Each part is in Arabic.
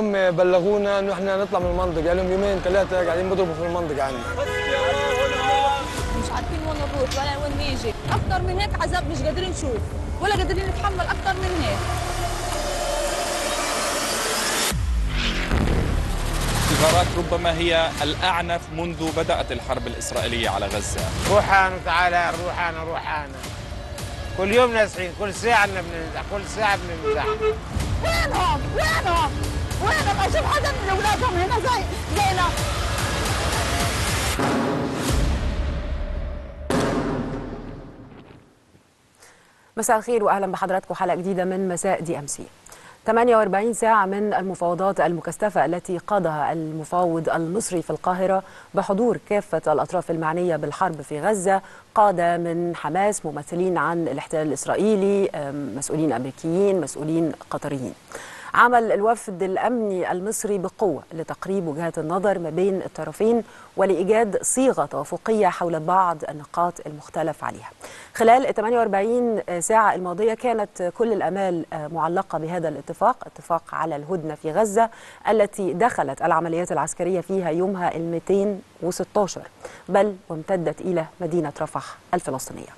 اليوم بلغونا إنه إحنا نطلع من المنطقة. لهم يومين ثلاثة قاعدين بيضربوا في المنطقة عندنا. مش عارفين وين نروح ولا وين نيجي. أكثر من هيك عذاب مش قادرين نشوف ولا قادرين نتحمل أكثر من هيك. الغارات ربما هي الأعنف منذ بدأت الحرب الإسرائيلية على غزة. روحان وتعالى روحان روحان كل يوم نازحين كل ساعة بننزح كل ساعة بننزح وينهم؟ وينهم؟ وينهم أشوف حدا من أولادهم هنا؟ زي زينا. مساء الخير واهلا بحضراتكم حلقة جديدة من مساء دي أم سي. 48 ساعة من المفاوضات المكثفة التي قادها المفاوض المصري في القاهرة بحضور كافة الأطراف المعنية بالحرب في غزة. قاد من حماس ممثلين عن الاحتلال الإسرائيلي مسؤولين أمريكيين مسؤولين قطريين. عمل الوفد الأمني المصري بقوة لتقريب وجهات النظر ما بين الطرفين ولإيجاد صيغة توافقية حول بعض النقاط المختلف عليها. خلال ال 48 ساعة الماضية كانت كل الأمال معلقة بهذا الاتفاق اتفاق على الهدنة في غزة التي دخلت العمليات العسكرية فيها يومها ال 216 بل وامتدت إلى مدينة رفح الفلسطينية.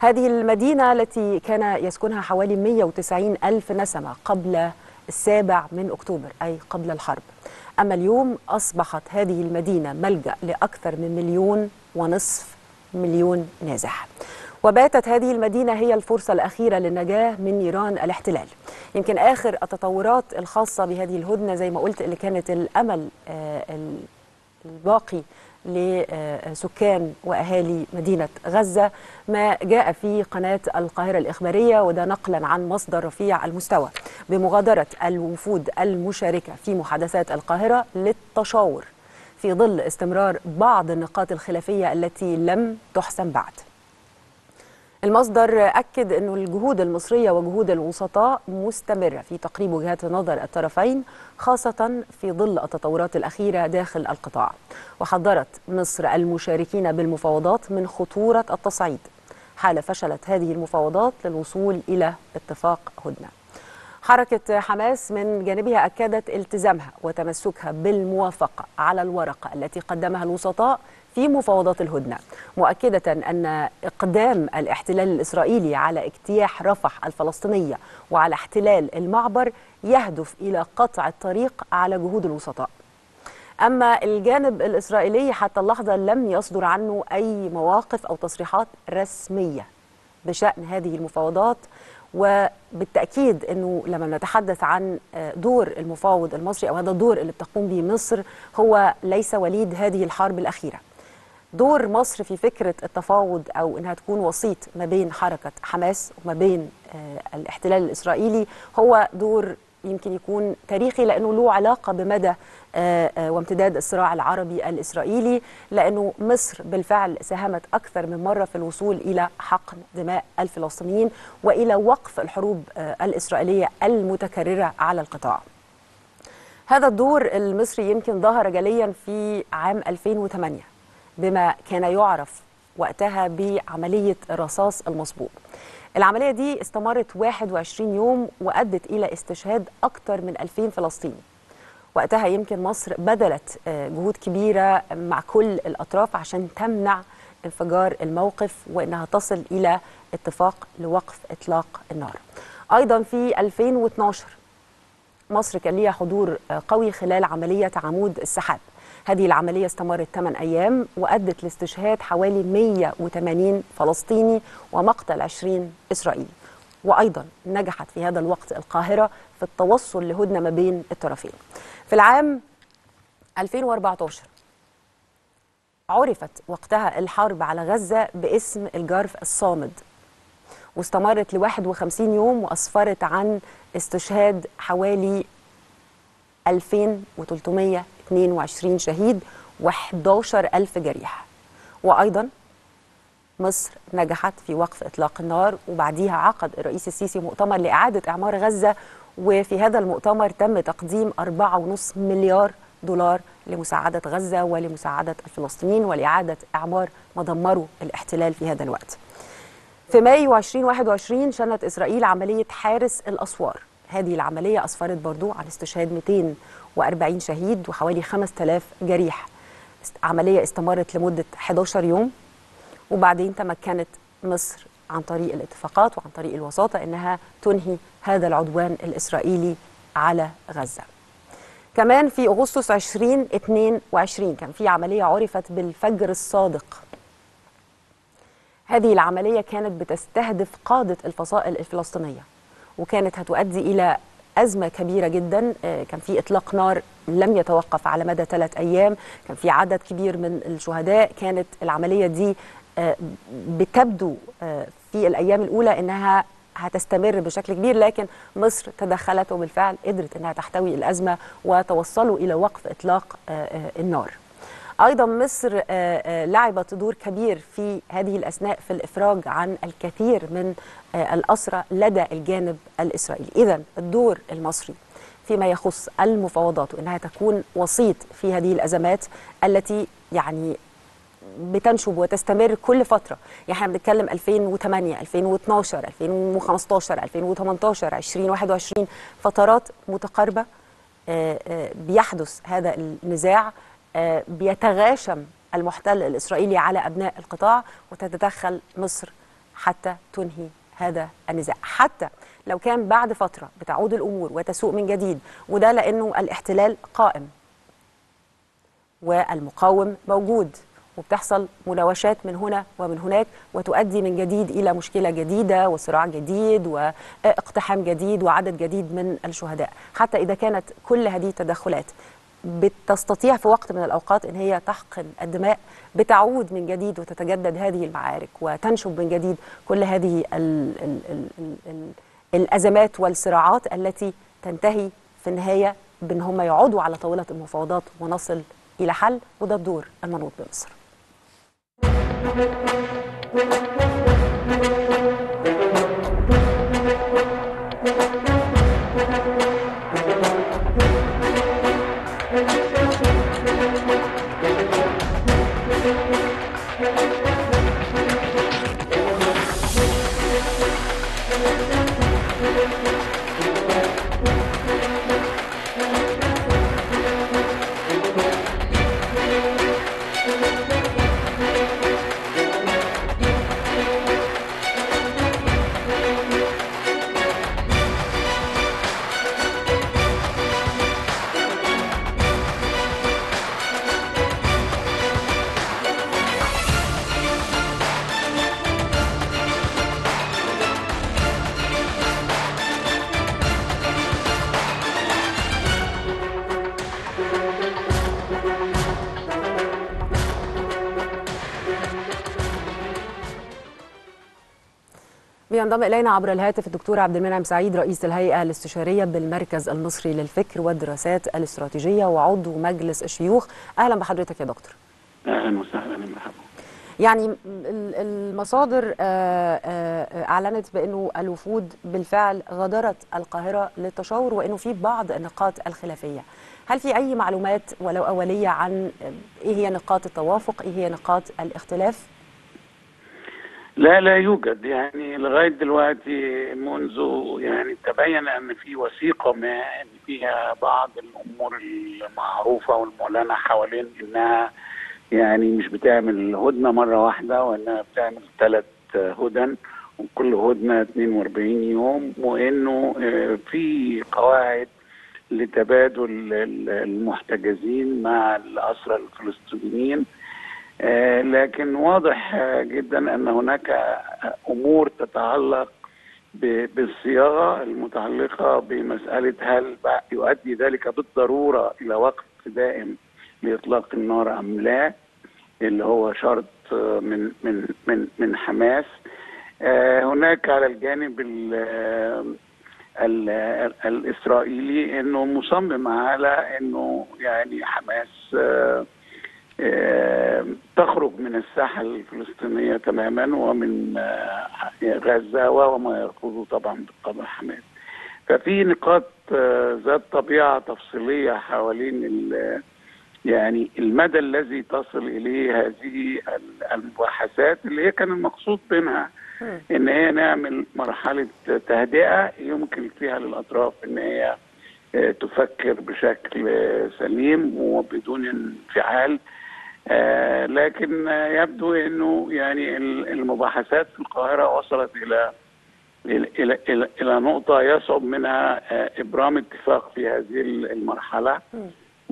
هذه المدينة التي كان يسكنها حوالي 190 ألف نسمة قبل السابع من أكتوبر أي قبل الحرب. أما اليوم أصبحت هذه المدينة ملجأ لأكثر من مليون ونصف مليون نازح. وباتت هذه المدينة هي الفرصة الأخيرة للنجاة من نيران الاحتلال. يمكن آخر التطورات الخاصة بهذه الهدنة زي ما قلت اللي كانت الأمل الباقي لسكان وأهالي مدينة غزة ما جاء في قناة القاهرة الإخبارية وده نقلا عن مصدر رفيع المستوى بمغادرة الوفود المشاركة في محادثات القاهرة للتشاور في ظل استمرار بعض النقاط الخلافية التي لم تحسم بعد. المصدر أكد أن الجهود المصرية وجهود الوسطاء مستمرة في تقريب وجهات نظر الطرفين خاصة في ظل التطورات الأخيرة داخل القطاع. وحذرت مصر المشاركين بالمفاوضات من خطورة التصعيد. حال فشلت هذه المفاوضات للوصول إلى اتفاق هدنة. حركة حماس من جانبها أكدت التزامها وتمسكها بالموافقة على الورقة التي قدمها الوسطاء في مفاوضات الهدنة. مؤكدة أن إقدام الاحتلال الإسرائيلي على اجتياح رفح الفلسطينية وعلى احتلال المعبر يهدف إلى قطع الطريق على جهود الوسطاء. أما الجانب الإسرائيلي حتى اللحظة لم يصدر عنه أي مواقف أو تصريحات رسمية بشأن هذه المفاوضات وبالتأكيد أنه لما نتحدث عن دور المفاوض المصري أو هذا الدور اللي بتقوم به مصر هو ليس وليد هذه الحرب الأخيرة. دور مصر في فكرة التفاوض أو أنها تكون وسيط ما بين حركة حماس وما بين الاحتلال الإسرائيلي هو دور يمكن يكون تاريخي لأنه له علاقة بمدى وامتداد الصراع العربي الإسرائيلي لأنه مصر بالفعل ساهمت أكثر من مرة في الوصول إلى حقن دماء الفلسطينيين وإلى وقف الحروب الإسرائيلية المتكررة على القطاع. هذا الدور المصري يمكن ظهر جليا في عام 2008 بما كان يعرف وقتها بعملية الرصاص المصبوب العملية دي استمرت 21 يوم وأدت إلى استشهاد أكثر من 2000 فلسطيني. وقتها يمكن مصر بذلت جهود كبيرة مع كل الأطراف عشان تمنع انفجار الموقف وإنها تصل إلى اتفاق لوقف إطلاق النار. أيضا في 2012 مصر كان ليها حضور قوي خلال عملية عمود السحاب. هذه العملية استمرت 8 أيام وأدت لاستشهاد حوالي 180 فلسطيني ومقتل 20 إسرائيلي. وأيضا نجحت في هذا الوقت القاهرة في التوصل لهدنة ما بين الطرفين. في العام 2014 عرفت وقتها الحرب على غزة باسم الجرف الصامد واستمرت ل 51 يوم وأسفرت عن استشهاد حوالي 2322 شهيد و11 ألف جريح وأيضا مصر نجحت في وقف إطلاق النار وبعديها عقد الرئيس السيسي مؤتمر لإعادة إعمار غزة وفي هذا المؤتمر تم تقديم 4.5 مليار دولار لمساعدة غزة ولمساعدة الفلسطينيين ولإعادة إعمار ما الاحتلال في هذا الوقت. في مايو 2021 شنت إسرائيل عملية حارس الأسوار. هذه العملية أسفرت برضو عن استشهاد 240 شهيد وحوالي 5000 جريح. عملية استمرت لمدة 11 يوم وبعدين تمكنت مصر عن طريق الاتفاقات وعن طريق الوساطة أنها تنهي هذا العدوان الإسرائيلي على غزة. كمان في أغسطس 2022 كان في عملية عرفت بالفجر الصادق. هذه العملية كانت بتستهدف قادة الفصائل الفلسطينية وكانت هتؤدي إلى أزمة كبيرة جدا. آه، كان في إطلاق نار لم يتوقف على مدى ثلاث أيام. كان في عدد كبير من الشهداء. كانت العملية دي آه، بتبدو آه، في الأيام الأولى أنها هتستمر بشكل كبير لكن مصر تدخلت وبالفعل قدرت أنها تحتوي الأزمة وتوصلوا إلى وقف إطلاق آه، النار. أيضا مصر آه، آه، لعبت دور كبير في هذه الأثناء في الإفراج عن الكثير من آه، الأسرى لدى الجانب الإسرائيلي. اذا الدور المصري فيما يخص المفاوضات وإنها تكون وسيط في هذه الأزمات التي يعني بتنشب وتستمر كل فترة. يعني إحنا بنتكلم 2008 2012 2015 2018 2021 فترات متقاربة بيحدث هذا النزاع بيتغاشم المحتل الإسرائيلي على أبناء القطاع وتتدخل مصر حتى تنهي هذا النزاع. حتى لو كان بعد فترة بتعود الأمور وتسوء من جديد وده لأنه الاحتلال قائم والمقاوم موجود وبتحصل مناوشات من هنا ومن هناك وتؤدي من جديد إلى مشكلة جديدة وصراع جديد وإقتحام جديد وعدد جديد من الشهداء، حتى إذا كانت كل هذه التدخلات بتستطيع في وقت من الأوقات إن هي تحقن الدماء بتعود من جديد وتتجدد هذه المعارك وتنشب من جديد كل هذه ال ال ال ال ال الأزمات والصراعات التي تنتهي في النهاية بأن هم يقعدوا على طاولة المفاوضات ونصل إلى حل وده الدور المنوط بمصر. بينضم إلينا عبر الهاتف الدكتور عبد المنعم سعيد رئيس الهيئة الاستشارية بالمركز المصري للفكر والدراسات الاستراتيجية وعضو مجلس الشيوخ. أهلا بحضرتك يا دكتور. أهلا وسهلا مرحبا. يعني ال- المصادر آه، آه، أعلنت بأنه الوفود بالفعل غادرت القاهرة للتشاور وأنه في بعض النقاط الخلافية. هل في أي معلومات ولو أولية عن إيه هي نقاط التوافق إيه هي نقاط الاختلاف؟ لا لا يوجد. يعني لغاية دلوقتي منذ يعني تبين أن في وثيقة ما فيها بعض الأمور المعروفة والمعلنة حوالين إنها يعني مش بتعمل هدنة مرة واحدة وإنها بتعمل ثلاث هدن وكل هدنة 42 يوم وإنه آه، في قواعد لتبادل ال- المحتجزين مع الأسرى الفلسطينيين. لكن واضح آه، جدا أن هناك آه، أمور تتعلق بالصياغة المتعلقة بمسألة هل يؤدي ذلك بالضرورة إلى وقف دائم لإطلاق النار أم لا اللي هو شرط آه، من من من من حماس. آه، هناك على الجانب ال- آه، ال- ال- الإسرائيلي إنه مصمم على إنه يعني حماس آه، آه، تخرج من الساحه الفلسطينية تماما ومن آه، غزة وما يرفضه طبعا بالطبع حماس. ففي نقاط آه، ذات طبيعة تفصيلية حوالين ال- يعني المدى الذي تصل إليه هذه ال- المباحثات اللي هي كان المقصود منها إن هي نعمل مرحلة تهدئة يمكن فيها للأطراف إن هي آه، تفكر بشكل آه، سليم وبدون انفعال آه، لكن آه، يبدو إنه يعني ال- المباحثات في القاهرة وصلت إلى إلى إلى إلى نقطة يصعب منها آه، إبرام اتفاق في هذه المرحلة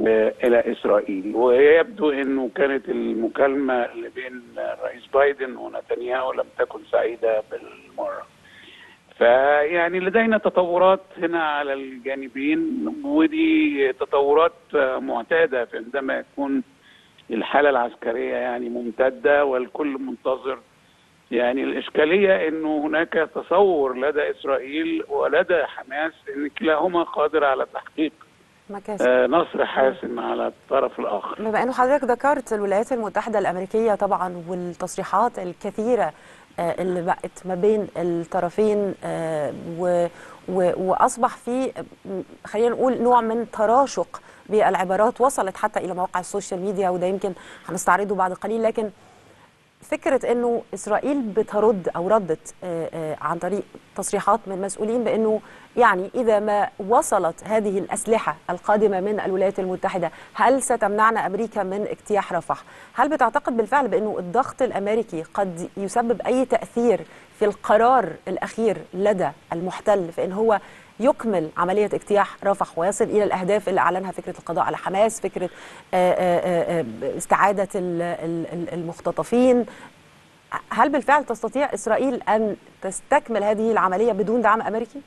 آه، إلى إسرائيل. ويبدو إنه كانت المكالمة اللي بين الرئيس بايدن ونتنياهو لم تكن سعيدة بالمرة. فيعني لدينا تطورات هنا على الجانبين ودي تطورات معتادة عندما يكون الحالة العسكرية يعني ممتدة والكل منتظر. يعني الإشكالية إنه هناك تصور لدى إسرائيل ولدى حماس إن كلاهما قادر على تحقيق مكاسب آه، نصر حاسم على الطرف الآخر. بما إنه حضرتك ذكرت الولايات المتحدة الأمريكية طبعا والتصريحات الكثيرة آه، اللي بقت ما بين الطرفين آه، وأصبح في خلينا نقول نوع من تراشق بالعبارات وصلت حتى إلى مواقع السوشيال ميديا وده يمكن هنستعرضه بعد قليل لكن فكرة إنه إسرائيل بترد أو ردت آه، آه، عن طريق تصريحات من مسؤولين بإنه يعني إذا ما وصلت هذه الأسلحة القادمة من الولايات المتحدة هل ستمنعنا أمريكا من اجتياح رفح؟ هل بتعتقد بالفعل بإنه الضغط الأمريكي قد يسبب أي تأثير في القرار الأخير لدى المحتل في ان هو يكمل عملية اجتياح رفح ويصل إلى الأهداف اللي أعلنها فكرة القضاء على حماس فكرة آه، آه، آه، استعادة ال- ال- ال- المختطفين. هل بالفعل تستطيع إسرائيل أن تستكمل هذه العملية بدون دعم أمريكي؟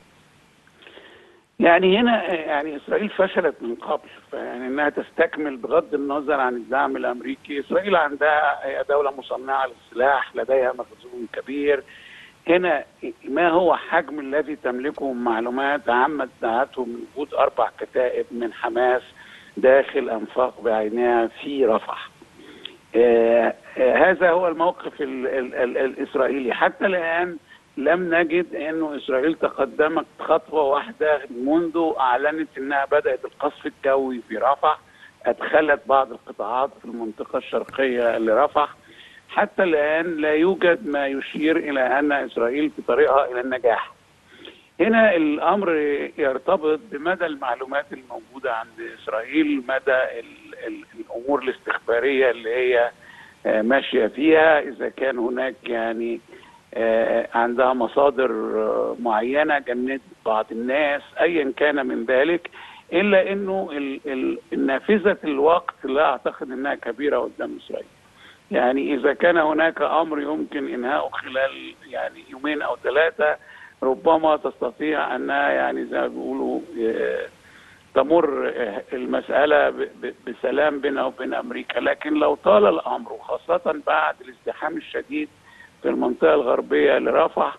يعني هنا يعني إسرائيل فشلت من قبل فيعني إنها تستكمل بغض النظر عن الدعم الأمريكي. إسرائيل عندها دولة مصنعة للسلاح لديها مخزون كبير. هنا ما هو حجم الذي تملكه من معلومات عامة دعته من وجود أربع كتائب من حماس داخل أنفاق بعينها في رفح. آه، آه، هذا هو الموقف ال ال ال الإسرائيلي. حتى الآن لم نجد انه إسرائيل تقدمت خطوة واحدة منذ أعلنت إنها بدأت القصف الجوي في رفح أدخلت بعض القطاعات في المنطقة الشرقية لرفح. حتى الآن لا يوجد ما يشير إلى أن إسرائيل في طريقها إلى النجاح هنا الأمر يرتبط بمدى المعلومات الموجودة عند إسرائيل مدى ال ال الأمور الاستخبارية اللي هي آه، ماشية فيها إذا كان هناك يعني آه، عندها مصادر آه، معينة جندت بعض الناس ايا كان من ذلك إلا إنه ال- ال- النافذه الوقت لا أعتقد إنها كبيرة قدام إسرائيل. يعني إذا كان هناك أمر يمكن إنهاؤه خلال يعني يومين أو ثلاثة ربما تستطيع أنها يعني زي ما بيقولوا آه، تمر آه، ب- بسلام بينها وبين أمريكا. لكن لو طال الأمر وخاصة بعد الازدحام الشديد في المنطقة الغربية لرفح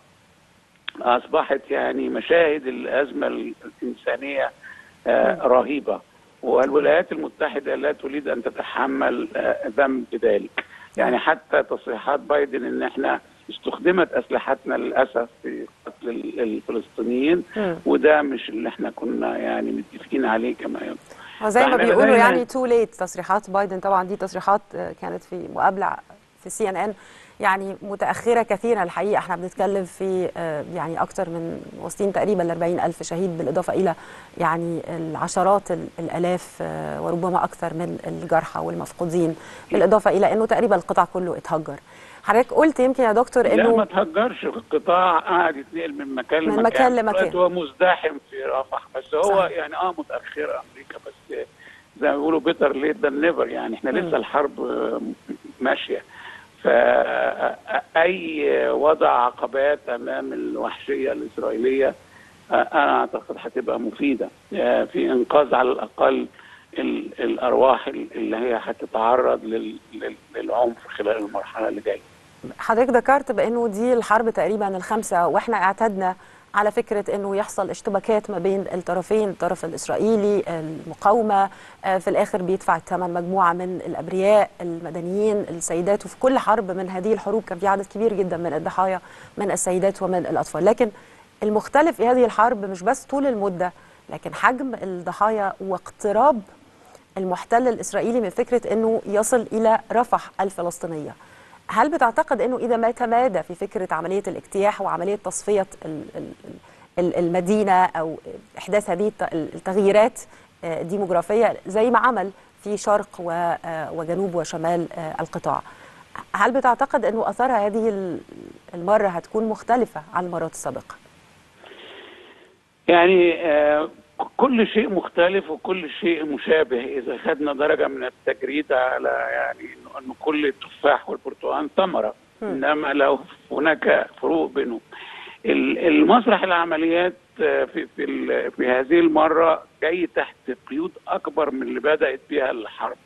أصبحت يعني مشاهد الأزمة الإنسانية آه، رهيبة. والولايات المتحدة لا تريد أن تتحمل ذنب ذلك. يعني حتى تصريحات بايدن إن إحنا استخدمت أسلحتنا للأسف في قتل ال- الفلسطينيين. وده مش اللي إحنا كنا يعني متفقين عليه كما يبدو. وزي ما بيقولوا يعني too late تصريحات بايدن طبعا دي تصريحات كانت في مقابلة في CNN يعني متأخرة كثيرا الحقيقة. إحنا بنتكلم في آه، يعني أكثر من واصلين تقريبا ل 40 ألف شهيد بالإضافة إلى يعني العشرات ال- الآلاف آه، وربما أكثر من الجرحى والمفقودين. بالإضافة إلى إنه تقريبا القطاع كله اتهجر. حضرتك قلت يمكن يا دكتور لا ما انه تهجرش. القطاع قاعد يتنقل من مكان من لمكان. مكان لمكان. هو مزدحم في رفح. بس هو صحيح. يعني آه متأخرة أمريكا. بس زي ما بيقولوا better late than never يعني إحنا لسه الحرب آه، ماشية. فأي وضع عقبات أمام الوحشية الإسرائيلية أنا أعتقد هتبقى مفيدة. في إنقاذ على الأقل ال- الأرواح اللي هي هتتعرض لل- لل- للعنف خلال المرحلة اللي جاية. حضرتك ذكرت بأنه دي الحرب تقريبا الخامسة وإحنا اعتدنا على فكرة إنه يحصل اشتباكات ما بين الطرفين الطرف الإسرائيلي المقاومة آه، في الآخر بيدفع الثمن مجموعة من الأبرياء المدنيين السيدات وفي كل حرب من هذه الحروب كان في عدد كبير جدا من الضحايا من السيدات ومن الأطفال. لكن المختلف في هذه الحرب مش بس طول المدة لكن حجم الضحايا واقتراب المحتل الإسرائيلي من فكرة إنه يصل إلى رفح الفلسطينية. هل بتعتقد إنه إذا ما تمادى في فكرة عملية الاجتياح وعملية تصفية ال- ال- ال- المدينة أو إحداث هذه الت- التغييرات آه، الديموغرافية زي ما عمل في شرق آه، وجنوب وشمال آه، القطاع هل بتعتقد إنه اثارها هذه ال- المرة هتكون مختلفة عن المرات السابقة؟ يعني كل شيء مختلف وكل شيء مشابه إذا خدنا درجة من التجريد على يعني انه كل التفاح والبرتقال ثمرة إنما لو هناك فروق بينهم. ال- المسرح العمليات آه، في في في هذه المرة جاي تحت قيود أكبر من اللي بدأت بها الحرب.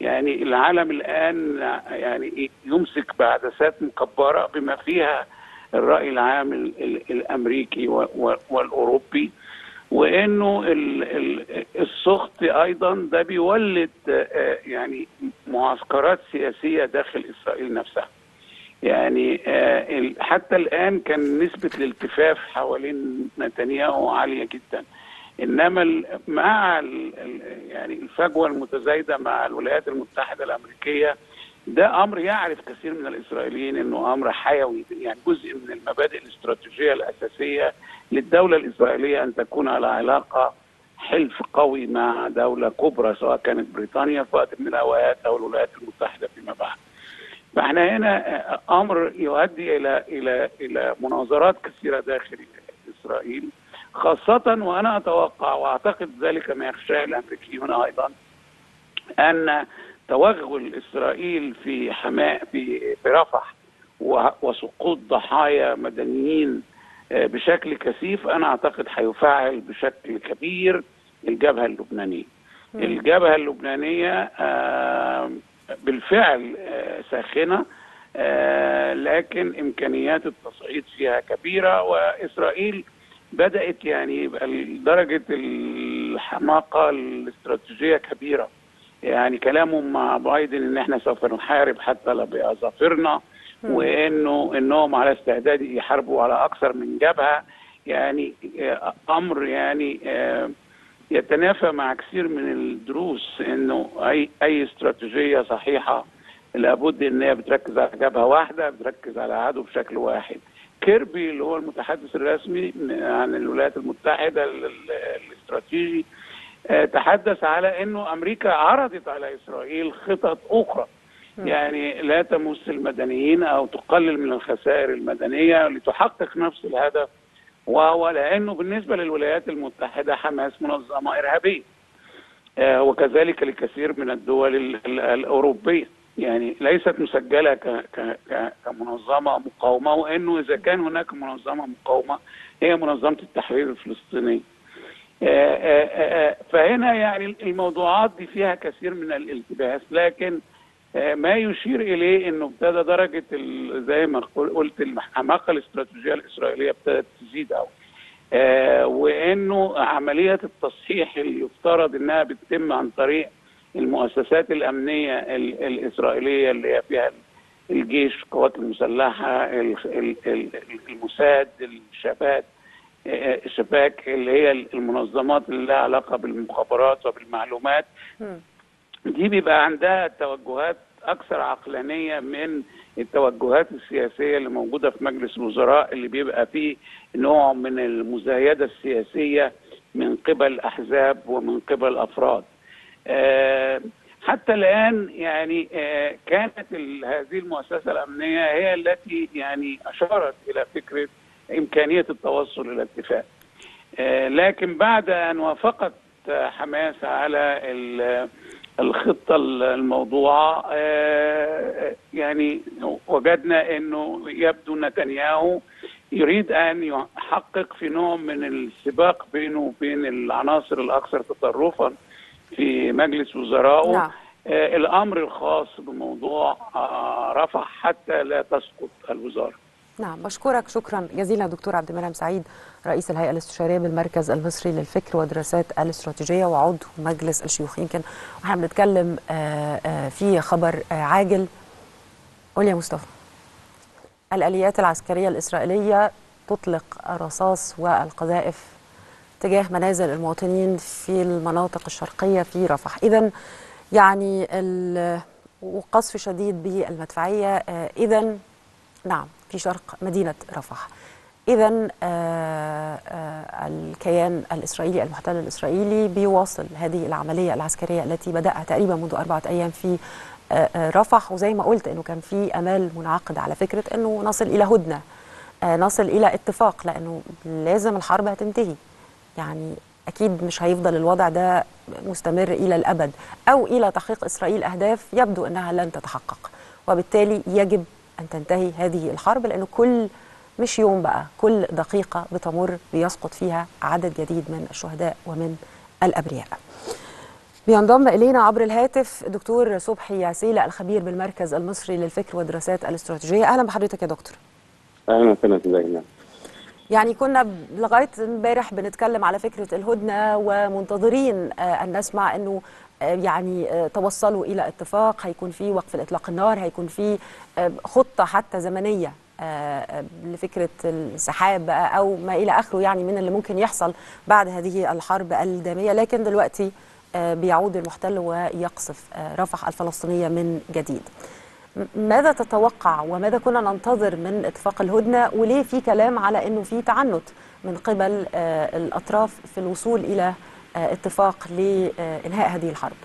يعني العالم الآن يعني يمسك بعدسات مكبرة بما فيها الرأي العام ال- ال- الأمريكي والأوروبي. وإنه ال- ال- السخط أيضا ده بيولد آه، يعني معسكرات سياسية داخل إسرائيل نفسها. يعني آه، حتى الآن كان نسبة الالتفاف حوالين نتنياهو عالية جدا. إنما مع يعني الفجوة المتزايدة مع الولايات المتحدة الأمريكية ده أمر يعرف كثير من الإسرائيليين إنه أمر حيوي يعني جزء من المبادئ الاستراتيجية الأساسية للدولة الإسرائيلية أن تكون على علاقة حلف قوي مع دولة كبرى سواء كانت بريطانيا في وقت من الأوقات أو الولايات المتحدة فيما بعد. فإحنا هنا أمر يؤدي إلى إلى إلى مناظرات كثيرة داخل إسرائيل خاصة وأنا أتوقع وأعتقد ذلك ما يخشاه الامريكيون أيضا أن توغل إسرائيل في حماء في في رفح و- وسقوط ضحايا مدنيين بشكل كثيف أنا أعتقد هيفعل بشكل كبير الجبهة اللبنانية. الجبهة اللبنانية آه، بالفعل آه، ساخنة آه، لكن إمكانيات التصعيد فيها كبيرة وإسرائيل بدأت يعني يبقى درجه الحماقة الاستراتيجية كبيرة. يعني كلامهم مع بايدن إن إحنا سوف نحارب حتى لا بأظافرنا وإنه إنهم على استعداد يحاربوا على أكثر من جبهة. يعني آه، أمر يعني آه، يتنافى مع كثير من الدروس إنه أي أي استراتيجية صحيحة لابد إن هي بتركز على جبهة واحدة بتركز على عدو بشكل واحد. كيربي اللي هو المتحدث الرسمي عن الولايات المتحدة ال- ال- الاستراتيجي آه، تحدث على إنه أمريكا عرضت على إسرائيل خطط أخرى. يعني لا تمس المدنيين أو تقلل من الخسائر المدنية لتحقق نفس الهدف وهو لأنه بالنسبة للولايات المتحدة حماس منظمة إرهابية آه، وكذلك لكثير من الدول ال- ال- الأوروبية. يعني ليست مسجلة كمنظمة مقاومة وإنه إذا كان هناك منظمة مقاومة هي منظمة التحرير الفلسطيني. آه، آه، فهنا يعني الموضوعات دي فيها كثير من الالتباس لكن ما يشير إليه إنه ابتدى درجة زي ما قل- قلت الحماقه الاستراتيجية الإسرائيلية ابتدت تزيد قوي آه، وإنه عملية التصحيح اللي يفترض إنها بتتم عن طريق المؤسسات الأمنية ال- الإسرائيلية اللي هي فيها الجيش القوات المسلحة ال- ال- ال- الموساد الشباب آه، الشباك اللي هي المنظمات اللي لها علاقة بالمخابرات وبالمعلومات. دي بيبقى عندها توجهات أكثر عقلانية من التوجهات السياسية اللي موجودة في مجلس الوزراء اللي بيبقى فيه نوع من المزايدة السياسية من قبل أحزاب ومن قبل أفراد. آه، حتى الآن يعني آه، كانت هذه المؤسسة الأمنية هي التي يعني أشارت إلى فكرة إمكانية التوصل إلى اتفاق. آه، لكن بعد أن وافقت حماس على ال- الخطة الموضوعة آه، يعني وجدنا إنه يبدو نتنياهو يريد أن يحقق في نوع من السباق بينه وبين العناصر الأكثر تطرفا في مجلس وزرائه نعم. آه، الأمر الخاص بموضوع آه، رفح حتى لا تسقط الوزارة نعم بشكرك. شكرا جزيلا دكتور عبد المنعم سعيد رئيس الهيئة الاستشارية بالمركز المصري للفكر والدراسات الاستراتيجية وعضو مجلس الشيوخ. يمكن وإحنا بنتكلم آه، آه، في خبر آه، عاجل. قول يا مصطفى. الآليات العسكرية الإسرائيلية تطلق الرصاص والقذائف تجاه منازل المواطنين في المناطق الشرقية في رفح. اذا يعني وقصف شديد بالمدفعية إذا نعم. في شرق مدينة رفح. إذا الكيان الإسرائيلي المحتل الإسرائيلي بيواصل هذه العملية العسكرية التي بدأها تقريبا منذ أربعة أيام في آه، آه، رفح. وزي ما قلت أنه كان في أمال منعقد على فكرة أنه نصل إلى هدنة آه، نصل إلى اتفاق لأنه لازم الحرب هتنتهي. يعني أكيد مش هيفضل الوضع ده مستمر إلى الأبد أو إلى تحقيق إسرائيل أهداف يبدو أنها لن تتحقق. وبالتالي يجب أن تنتهي هذه الحرب لأنه كل مش يوم بقى كل دقيقة بتمر بيسقط فيها عدد جديد من الشهداء ومن الأبرياء. بينضم إلينا عبر الهاتف دكتور صبحي ياسيلة الخبير بالمركز المصري للفكر والدراسات الاستراتيجية. أهلا بحضرتك يا دكتور. أهلا وسهلا ازيك يعني كنا لغاية امبارح بنتكلم على فكرة الهدنة ومنتظرين آه، أن نسمع إنه آه، يعني آه، توصلوا إلى اتفاق. هيكون في وقف الاطلاق النار هيكون في خطة حتى زمنية آه، آه، لفكرة السحاب بقى أو ما إلى آخره يعني من اللي ممكن يحصل بعد هذه الحرب الدامية لكن دلوقتي آه، بيعود المحتل ويقصف آه، رفح الفلسطينية من جديد. ماذا تتوقع وماذا كنا ننتظر من اتفاق الهدنة وليه في كلام على إنه في تعنت من قبل آه، الأطراف في الوصول إلى آه، اتفاق لإنهاء هذه الحرب؟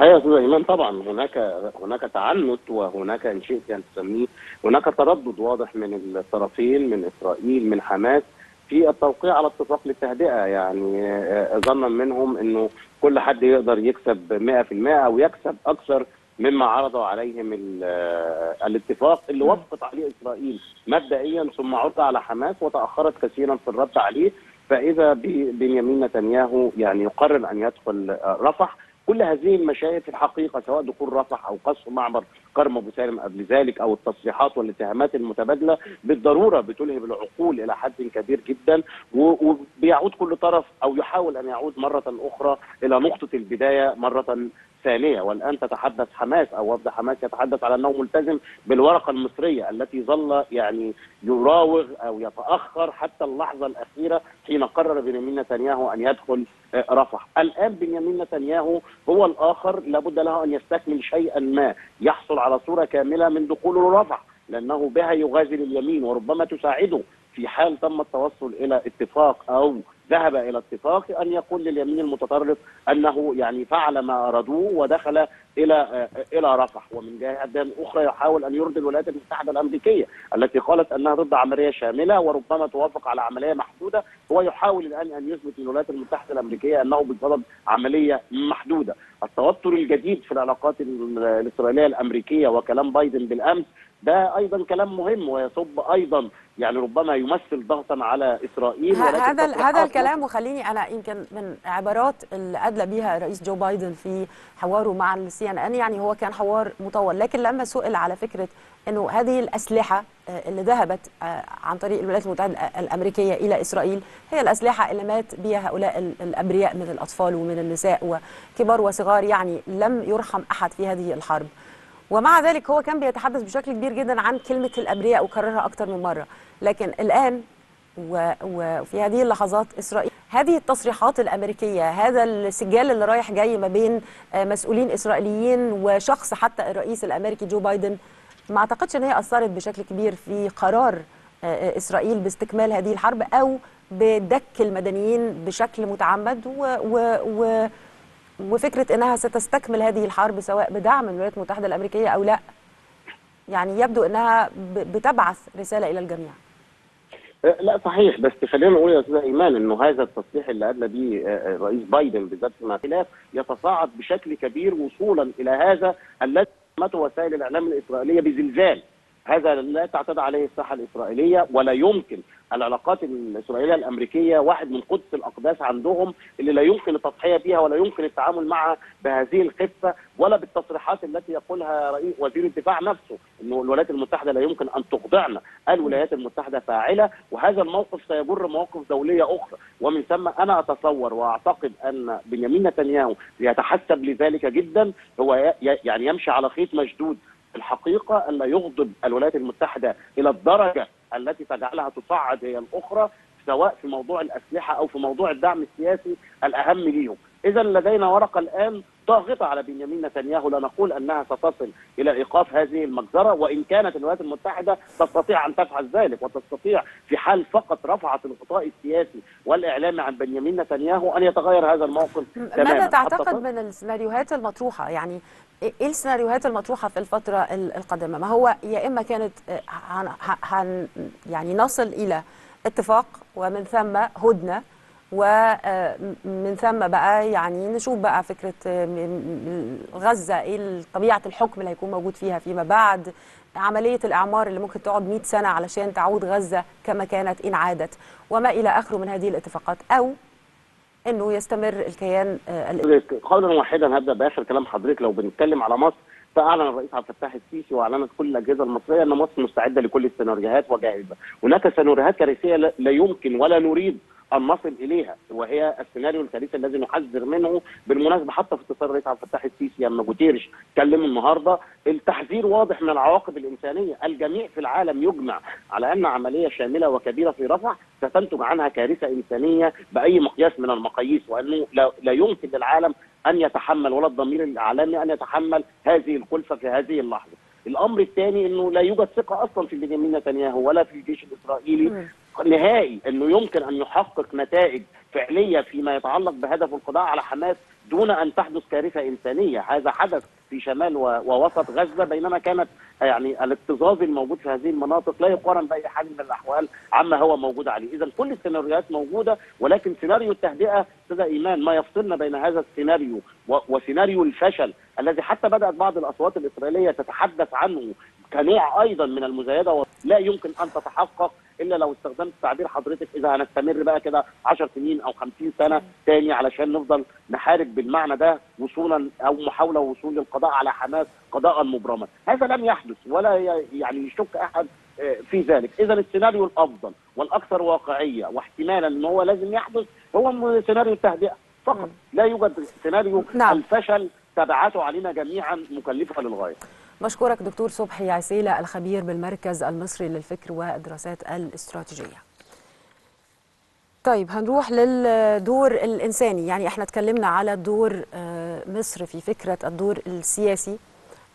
يا أستاذ ايمان طبعا هناك هناك تعنت وهناك إن شئت أن تسميه. هناك تردد واضح من الطرفين من إسرائيل من حماس في التوقيع على اتفاق للتهدئة. يعني آه، ظنا منهم إنه كل حد يقدر يكسب 100% أو يكسب أكثر مما عرضوا عليهم آه، الاتفاق اللي وافقت عليه إسرائيل مبدئيا ثم عرض على حماس وتأخرت كثيرا في الرد عليه. فإذا بنيامين نتنياهو يعني يقرر أن يدخل آه، رفح. كل هذه المشاهد في الحقيقة سواء دخول رفح أو قصف معبر كرم أبو سالم قبل ذلك أو التصريحات والاتهامات المتبادلة بالضرورة بتلهب العقول إلى حد كبير جدا وبيعود كل طرف أو يحاول أن يعود مرة أخرى إلى نقطة البداية مرة ثانية والآن تتحدث حماس أو وفد حماس يتحدث على أنه ملتزم بالورقة المصرية التي ظل يعني يراوغ أو يتأخر حتى اللحظة الأخيرة حين قرر بنيامين نتنياهو أن يدخل آه، رفح. الآن بنيامين نتنياهو هو الآخر لابد له أن يستكمل شيئا ما يحصل على صورة كاملة من دخوله لرفح لأنه بها يغازل اليمين وربما تساعده في حال تم التوصل إلى اتفاق أو ذهب إلى اتفاق أن يقول لليمين المتطرف أنه يعني فعل ما أرادوه ودخل إلى آه، إلى رفح. ومن جهة أخرى يحاول أن يرضي الولايات المتحدة الأمريكية التي قالت أنها ضد عملية شاملة وربما توافق على عملية محدودة. هو يحاول الآن أن يثبت للولايات المتحدة الأمريكية أنه بصدد عملية محدودة. التوتر الجديد في العلاقات ال- الإسرائيلية الأمريكية وكلام بايدن بالأمس ده أيضا كلام مهم ويصب أيضا يعني ربما يمثل ضغطا على إسرائيل. هذا هذا الكلام وخليني أنا يمكن من عبارات اللي أدلى بها الرئيس جو بايدن في حواره مع السي ان أن يعني هو كان حوار مطول. لكن لما سئل على فكرة إنه هذه الأسلحة آه، اللي ذهبت آه، عن طريق الولايات المتحدة الأمريكية إلى إسرائيل هي الأسلحة اللي مات بها هؤلاء ال- الابرياء من الأطفال ومن النساء وكبار وصغار يعني لم يرحم أحد في هذه الحرب. ومع ذلك هو كان بيتحدث بشكل كبير جدا عن كلمة الابرياء وكررها أكثر من مرة. لكن الآن وفي هذه اللحظات إسرائيل. هذه التصريحات الأمريكية هذا السجال اللي رايح جاي ما بين آه، مسؤولين إسرائيليين وشخص حتى الرئيس الأمريكي جو بايدن ما أعتقدش إن هي أثرت بشكل كبير في قرار آه، آه، إسرائيل باستكمال هذه الحرب أو بدك المدنيين بشكل متعمد و, و, و وفكرة إنها ستستكمل هذه الحرب سواء بدعم الولايات المتحدة الأمريكية أو لا. يعني يبدو إنها ب- بتبعث رسالة إلى الجميع. لا صحيح. بس خلينا نقول يا أستاذ إيمان إنه هذا التصريح اللي ادلى به آه، الرئيس بايدن بالذات فيما خلاف يتصاعد بشكل كبير وصولا إلى هذا الذي وسائل الإعلام الإسرائيلية بزلزال. هذا لا تعتاد عليه الساحة الإسرائيلية ولا يمكن. العلاقات الإسرائيلية الأمريكية واحد من قدس الأقداس عندهم اللي لا يمكن التضحية بها ولا يمكن التعامل معها بهذه الخفة ولا بالتصريحات التي يقولها رئيس وزير الدفاع نفسه إنه الولايات المتحدة لا يمكن أن تخضعنا الولايات المتحدة فاعلة وهذا الموقف سيجر مواقف دولية أخرى. ومن ثم أنا أتصور وأعتقد أن بنيامين نتنياهو يتحسب لذلك جدا هو يعني يمشي على خيط مشدود. الحقيقة أن لا يغضب الولايات المتحدة إلى الدرجة التي تجعلها تصعد هي الأخرى سواء في موضوع الأسلحة أو في موضوع الدعم السياسي الأهم ليهم. إذا لدينا ورقه الآن ضاغطة على بنيامين نتنياهو لا نقول أنها ستصل إلى إيقاف هذه المجزرة وإن كانت الولايات المتحدة تستطيع أن تفعل ذلك وتستطيع في حال فقط رفعت الغطاء السياسي والاعلامي عن بنيامين نتنياهو أن يتغير هذا الموقف تماما. ماذا تعتقد من السيناريوهات المطروحة؟ يعني إيه السيناريوهات المطروحة في الفترة ال- القادمة؟ ما هو يا إما كانت آه، هن هن يعني نصل إلى اتفاق ومن ثم هدنة ومن ثم بقى يعني نشوف بقى فكرة آه، غزة إيه طبيعة الحكم اللي هيكون موجود فيها فيما بعد عملية الأعمار اللي ممكن تقعد 100 سنة علشان تعود غزة كما كانت إن عادت وما إلى اخره من هذه الاتفاقات أو انه يستمر الكيان آه، قولا واحدا هبدأ بآخر كلام حضرتك لو بنتكلم على مصر فأعلن الرئيس عبد الفتاح السيسي وأعلنت كل الأجهزة المصرية أن مصر مستعدة لكل السيناريوهات وجاهزة. هناك سيناريوهات كارثية لا يمكن ولا نريد ان نصل إليها. وهي السيناريو الكارثي الذي نحذر منه بالمناسبة حتى في اتصال الرئيس عبد الفتاح السيسي لما جوتيرش اتكلم النهارده. التحذير واضح من العواقب الإنسانية، الجميع في العالم يجمع على أن عملية شاملة وكبيرة في رفح ستنتج عنها كارثة إنسانية بأي مقياس من المقاييس وأنه لا, يمكن للعالم أن يتحمل ولا الضمير الاعلامي أن يتحمل هذه الكلفه في هذه اللحظة. الأمر الثاني إنه لا يوجد ثقة أصلا في بنيامين نتنياهو ولا في الجيش الإسرائيلي نهائي انه يمكن ان يحقق نتائج فعلية فيما يتعلق بهدف القضاء على حماس دون أن تحدث كارثة إنسانية، هذا حدث في شمال ووسط غزة بينما كانت يعني الاكتظاظ الموجود في هذه المناطق لا يقارن بأي حال من الأحوال عما هو موجود عليه، اذا كل السيناريوهات موجودة ولكن سيناريو التهدئة أستاذ إيمان ما يفصلنا بين هذا السيناريو وسيناريو الفشل الذي حتى بدأت بعض الأصوات الإسرائيلية تتحدث عنه كنوع أيضا من المزايدة لا يمكن أن تتحقق إلا لو استخدمت تعبير حضرتك إذا هنستمر بقى كده 10 سنين أو 50 سنة تاني علشان نفضل نحارب بالمعنى ده وصولا أو محاولة وصول للقضاء على حماس قضاء مبرما، هذا لم يحدث ولا يعني يشك أحد آه، في ذلك، اذا السيناريو الأفضل والأكثر واقعية واحتمالا ان هو لازم يحدث هو سيناريو التهدئة فقط، لا يوجد سيناريو نعم. الفشل تبعاته علينا جميعا مكلفة للغاية. بشكرك دكتور صبحي عسيلة الخبير بالمركز المصري للفكر والدراسات الاستراتيجية. طيب هنروح للدور الإنساني. يعني إحنا اتكلمنا على دور آه، مصر في فكرة الدور السياسي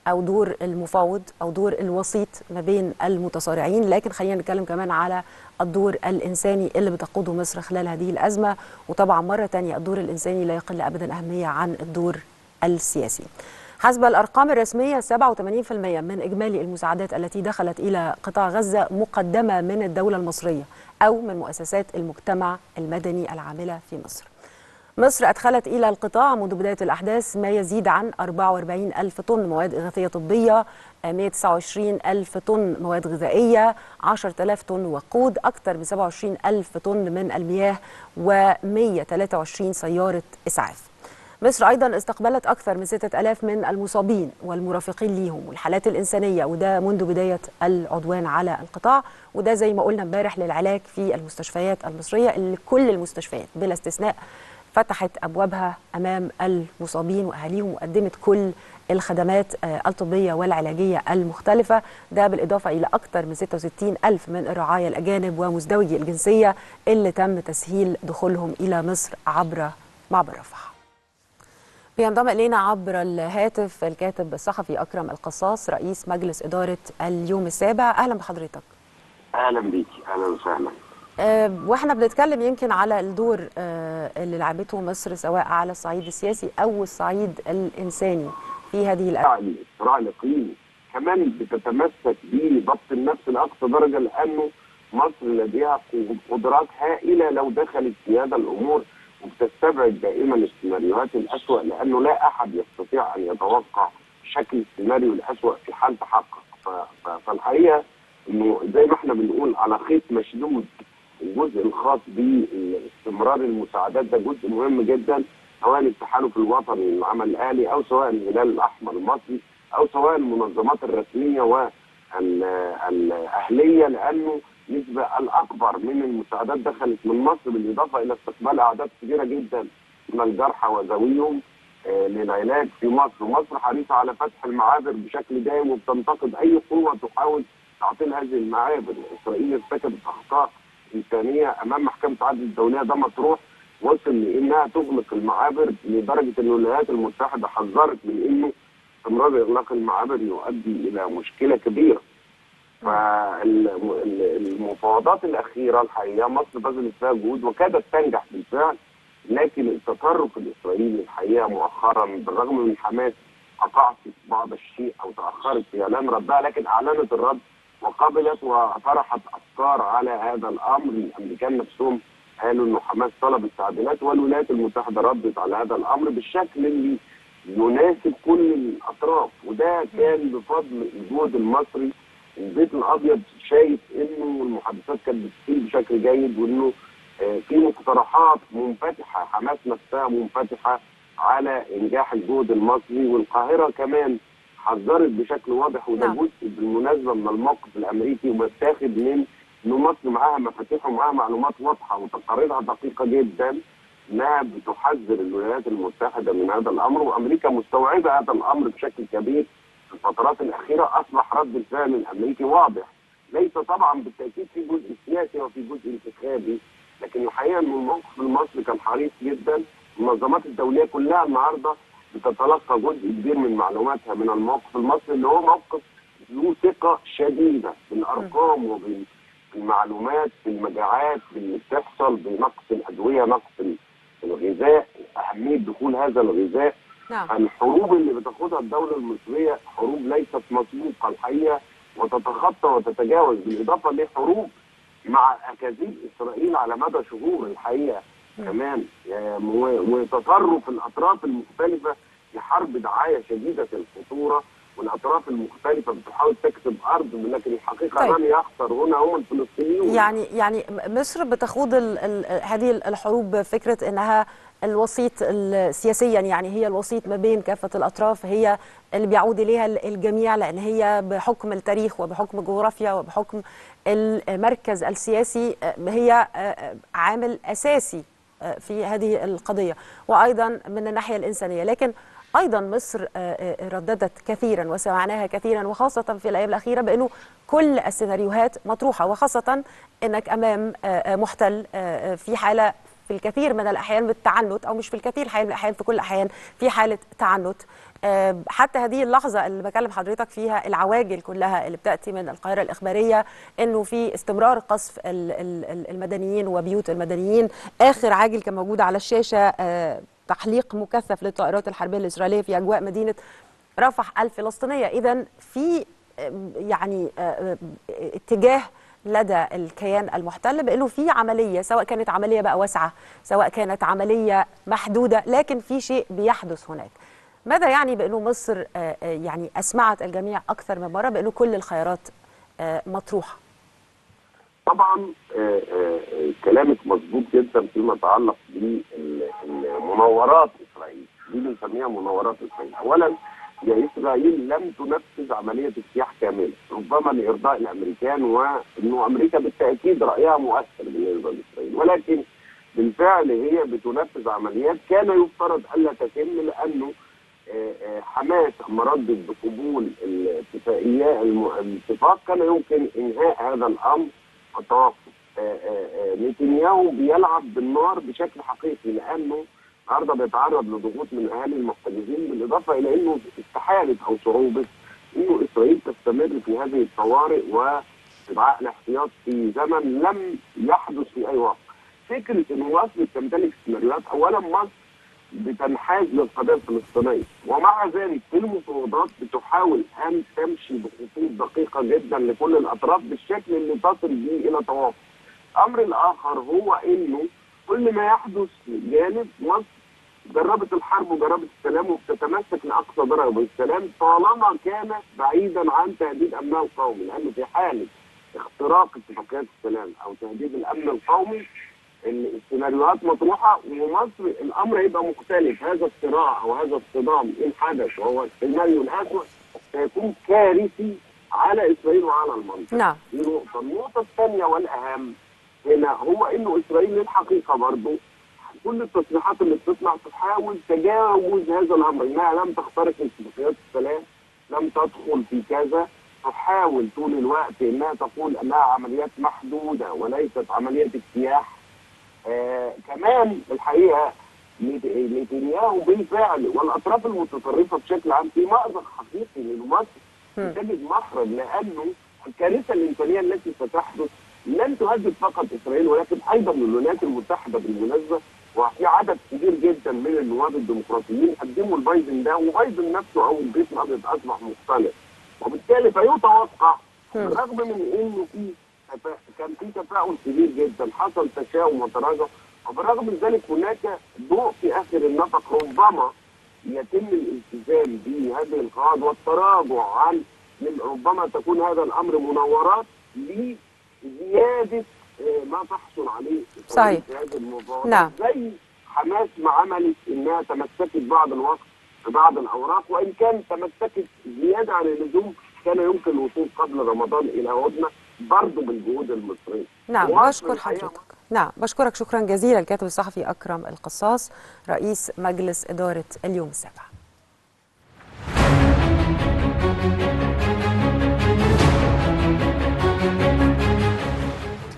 أو دور المفاوض أو دور الوسيط ما بين المتصارعين. لكن خلينا نتكلم كمان على الدور الإنساني اللي بتقوده مصر خلال هذه الأزمة. وطبعا مرة تانية الدور الإنساني لا يقل أبدا أهمية عن الدور السياسي. حسب الأرقام الرسمية 87% من إجمالي المساعدات التي دخلت إلى قطاع غزة مقدمة من الدولة المصرية أو من مؤسسات المجتمع المدني العاملة في مصر. مصر أدخلت إلى القطاع منذ بداية الأحداث ما يزيد عن 44 ألف طن مواد إغاثية طبية 129 ألف طن مواد غذائية 10,000 طن وقود أكثر من 27 ألف طن من المياه و123 سيارة إسعاف. مصر أيضا استقبلت أكثر من 6000 من المصابين والمرافقين ليهم والحالات الإنسانية وده منذ بداية العدوان على القطاع وده زي ما قلنا امبارح للعلاج في المستشفيات المصرية اللي كل المستشفيات بلا استثناء فتحت أبوابها أمام المصابين وأهاليهم وقدمت كل الخدمات آه، الطبية والعلاجية المختلفة. ده بالإضافة إلى أكثر من 66 ألف من الرعايا الأجانب ومزدوجي الجنسية اللي تم تسهيل دخولهم إلى مصر عبر معبر رفح. بينضم إلينا عبر الهاتف الكاتب الصحفي أكرم القصاص رئيس مجلس إدارة اليوم السابع. أهلا بحضرتك. أهلا بيكي. أهلا وسهلا. أه وإحنا بنتكلم يمكن على الدور أه اللي لعبته مصر سواء على الصعيد السياسي أو الصعيد الإنساني في هذه الأزمة الصراع الاقليمي كمان بتتمسك بضبط النفس لأقصى درجة لأنه مصر لديها قدرات هائلة لو دخلت في هذا الأمور وبتستبعد دائما السيناريوهات الأسوأ لأنه لا أحد يستطيع أن يتوقع شكل السيناريو الأسوأ في حال تحقق. ف- ف- فالحقيقة إنه زي ما إحنا بنقول على خيط مشدود الجزء الخاص باستمرار المساعدات ده جزء مهم جدا سواء التحالف الوطني للعمل الاهلي أو سواء الهلال الأحمر المصري أو سواء المنظمات الرسمية والأهلية لأنه نسبه الأكبر من المساعدات دخلت من مصر بالإضافة إلى استقبال أعداد كبيرة جدا من الجرحى وذويهم آه، للعلاج في مصر، ومصر حريصة على فتح المعابر بشكل دائم وبتنتقد أي قوة تحاول تعطيل هذه المعابر، إسرائيل ارتكبت أخطاء إنسانية أمام محكمة العدل الدولية ده مطروح. وصل لإنها تغلق المعابر لدرجة إن الولايات المتحدة حذرت من إنه استمرار إغلاق المعابر يؤدي إلى مشكلة كبيرة. فالمفاوضات الأخيرة الحقيقة مصر بذلت فيها جهود وكادت تنجح بالفعل لكن التطرف الإسرائيلي الحقيقة مؤخرا بالرغم من حماس اقعت بعض الشيء أو تأخرت في إعلان ردها لكن أعلنت الرد وقبلت وطرحت أفكار على هذا الأمر. الأمريكان نفسهم قالوا إنه حماس طلب التعديلات والولايات المتحدة ردت على هذا الأمر بالشكل اللي يناسب كل الأطراف وده كان بفضل الجهد المصري البيت الأبيض شايف إنه المحادثات كانت بتسير بشكل جيد وإنه آه، في مقترحات منفتحة حماس نفسها منفتحة على إنجاح الجهد المصري والقاهرة كمان حذرت بشكل واضح وده نعم. جزء بالمناسبة من الموقف الأمريكي ومتاخد من إنه مصر معاها مفاتيح ومعاها معلومات واضحة وتقاريرها دقيقة جدا إنها بتحذر الولايات المتحدة من هذا الأمر وأمريكا مستوعبة هذا الأمر بشكل كبير في الفترات الأخيرة أصبح رد الفعل الأمريكي واضح. ليس طبعا بالتأكيد في جزء سياسي وفي جزء انتخابي لكن الحقيقة إن الموقف المصري كان حريص جدا. المنظمات الدولية كلها النهارده بتتلقى جزء كبير من معلوماتها من الموقف المصري اللي هو موقف ذو ثقة شديدة بالأرقام وبالمعلومات بالمجاعات باللي بتحصل بنقص الأدوية نقص الغذاء أهمية دخول هذا الغذاء. نعم. الحروب اللي بتاخدها الدولة المصرية حروب ليست مسبوقة الحقيقة وتتخطى وتتجاوز بالإضافة لحروب مع أكاذيب إسرائيل على مدى شهور الحقيقة كمان. آه، و- وتطرف الأطراف المختلفة في حرب دعاية شديدة الخطورة والأطراف المختلفة بتحاول تكسب أرض لكن الحقيقة طيب. من يخسر هنا هم الفلسطينيون. يعني يعني مصر بتخوض ال ال هذه الحروب فكرة إنها الوسيط ال- سياسيا يعني هي الوسيط ما بين كافة الأطراف هي اللي بيعود إليها ال- الجميع لأن هي بحكم التاريخ وبحكم الجغرافيا وبحكم المركز السياسي آه، هي آه، عامل أساسي آه، في هذه القضية. وأيضا من الناحية الإنسانية. لكن أيضا مصر آه، آه، رددت كثيرا وسمعناها كثيرا وخاصة في الأيام الأخيرة بأنه كل السيناريوهات مطروحة وخاصة إنك أمام آه، آه، محتل آه، آه، في حالة في الكثير من الأحيان بالتعنت أو مش في الكثير من الأحيان في كل الأحيان في حالة تعنت. حتى هذه اللحظة اللي بكلم حضرتك فيها العواجل كلها اللي بتأتي من القاهرة الإخبارية إنه في استمرار قصف ال- ال- ال- المدنيين وبيوت المدنيين. آخر عاجل كان موجود على الشاشة آه، تحليق مكثف للطائرات الحربية الإسرائيلية في أجواء مدينة رفح الفلسطينية. اذا في يعني اتجاه لدى الكيان المحتل بأنه في عملية سواء كانت عملية بقى واسعة سواء كانت عملية محدودة لكن في شيء بيحدث هناك. ماذا يعني بأنه مصر آه، آه، يعني أسمعت الجميع أكثر من مرة بأنه كل الخيارات آه، مطروحة؟ طبعا كلامك مظبوط جدا فيما يتعلق بمناورات إسرائيل. دي بنسميها مناورات إسرائيل. اولا هي إسرائيل لم تنفذ عملية اجتياح كاملة ربما لارضاء الأمريكان وأنه أمريكا بالتأكيد رأيها مؤثر بالنسبة لاسرائيل ولكن بالفعل هي بتنفذ عمليات كان يفترض الا تتم لأنه آه، آه، حماس اما ردت بقبول الاتفاقية الاتفاق كان يمكن إنهاء هذا الأمر آه، آه، نتنياهو بيلعب بالنار بشكل حقيقي لأنه النهارده بيتعرض لضغوط من أهالي المحتجزين بالإضافة إلى إنه استحالة أو صعوبه إنه إسرائيل تستمر في هذه الطوارئ واستدعاء الاحتياط في زمن لم يحدث في أي وقت. فكرة ان مصر تمتلك سيناريوهات اولا مصر بتنحاز للقضية الفلسطينية ومع ذلك في المفاوضات بتحاول أن تمشي بخطوط دقيقة جدا لكل الأطراف بالشكل اللي تصل به إلى توافق. الامر الآخر هو إنه كل ما يحدث جانب مصر جربت الحرب وجربت السلام وبتتمسك لاقصى درجة بالسلام طالما كان بعيدا عن تهديد امنها القومي لأنه في حالة اختراق اتفاقيات السلام أو تهديد الأمن القومي ال- السيناريوهات مطروحة ومصر الأمر هيبقى مختلف. هذا الصراع أو هذا الصدام ان حدث وهو السيناريو الاسوء سيكون كارثي على إسرائيل وعلى المنطقة. نعم. دي نقطة، النقطة الثانية والأهم هنا هو إنه إسرائيل للحقيقة برضه كل التصريحات اللي بتطلع تحاول تجاوز هذا الأمر. إنها لم تخترق اتفاقيات السلام لم تدخل في كذا. تحاول طول الوقت إنها تقول أنها عمليات محدودة وليست عملية اجتياح. آه كمان الحقيقة نت- نتنياهو بالفعل والأطراف المتطرفه بشكل عام في مأزق حقيقي لمصر تجد مخرج لأنه الكارثه الإنسانية التي ستحدث لن تهدد فقط إسرائيل ولكن أيضا الولايات المتحدة بالمناسبة وفي عدد كبير جدا من النواب الديمقراطيين قدموا لبايدن ده وبايدن نفسه أو البيت الأبيض اصبح مختلف. وبالتالي فيتوقع بالرغم من انه في كان في تفاؤل كبير جدا حصل تشاؤم وتراجع وبالرغم من ذلك هناك ضوء في آخر النفق ربما يتم الالتزام بهذه القواعد والتراجع عن ربما تكون هذا الأمر مناورات لزيادة ما تحصل عليه صحيح. في هذه المفاوضات نعم. زي حماس ما عملت إنها تمسكت بعض الوقت ببعض الأوراق وإن كان تمسكت زيادة عن اللزوم كان يمكن الوصول قبل رمضان إلى هدنه برضه بالجهود المصرية. نعم بشكر حضرتك نعم بشكرك شكرا جزيلا الكاتب الصحفي أكرم القصاص رئيس مجلس إدارة اليوم السابع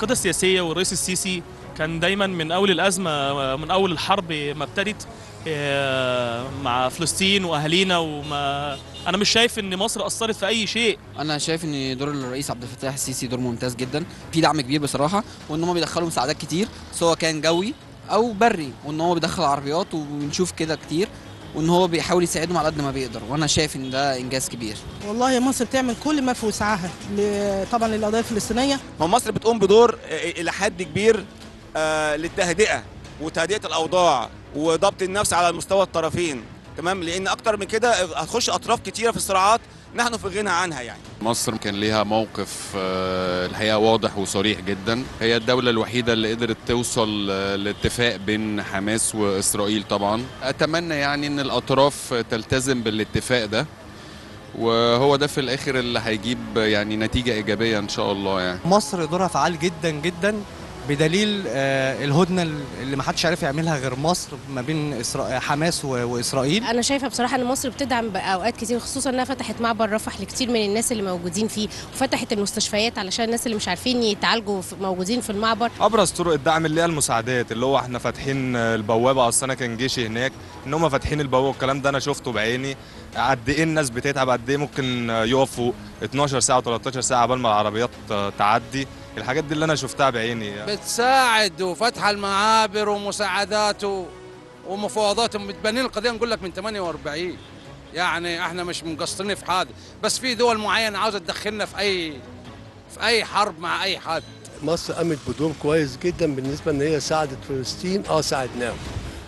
القيادة السياسية والرئيس السيسي كان دايما من أول الأزمة من أول الحرب ما ابتدت آه، مع فلسطين وأهالينا وما أنا مش شايف إن مصر أثرت في أي شيء. أنا شايف إن دور الرئيس عبد الفتاح السيسي دور ممتاز جدا. في دعم كبير بصراحة وإن هم بيدخلوا مساعدات كتير سواء كان جوي أو بري وإن هو بيدخل عربيات وبنشوف كده كتير. وإن هو بيحاول يساعدهم على قد ما بيقدر وأنا شايف إن ده إنجاز كبير. والله مصر بتعمل كل ما في وسعها ل- طبعا للقضيه الفلسطينية. هو مصر بتقوم بدور آه، إلى حد كبير آه، للتهدئة وتهدئة الأوضاع وضبط النفس على مستوى الطرفين تمام؟ لأن أكتر من كده هتخش أطراف كتيرة في الصراعات نحن في غنى عنها يعني. مصر كان ليها موقف آه، الحقيقة واضح وصريح جدا. هي الدولة الوحيدة اللي قدرت توصل آه، لاتفاق بين حماس وإسرائيل طبعا. أتمنى يعني إن الأطراف تلتزم بالاتفاق ده وهو ده في الآخر اللي هيجيب يعني نتيجة إيجابية إن شاء الله يعني. مصر دورها فعال جدا جدا. بدليل آه، الهدنة اللي ما حدش عارف يعملها غير مصر ما بين إسرا... حماس. وإسرائيل. أنا شايفة بصراحة إن مصر بتدعم بأوقات كتير خصوصا إنها فتحت معبر رفح لكتير من الناس اللي موجودين فيه وفتحت المستشفيات علشان الناس اللي مش عارفين يتعالجوا في- موجودين في المعبر. أبرز طرق الدعم اللي هي المساعدات اللي هو إحنا فاتحين البوابة اصل أنا كان جيشي هناك إن هم فاتحين البوابة والكلام ده أنا شفته بعيني. قد إيه الناس بتتعب قد إيه ممكن يقفوا 12 ساعة و13 ساعة قبل ما العربيات تعدي. الحاجات دي اللي أنا شفتها بعيني بتساعد وفتح المعابر ومساعدات ومفاوضات. متبنين القضية نقول لك من 48 يعني إحنا مش مقصرين في حاجة. بس في دول معينة عاوزة تدخلنا في اي في أي حرب مع أي حد. مصر قامت بدور كويس جدا بالنسبة إن هي ساعدت فلسطين. آه ساعدناهم.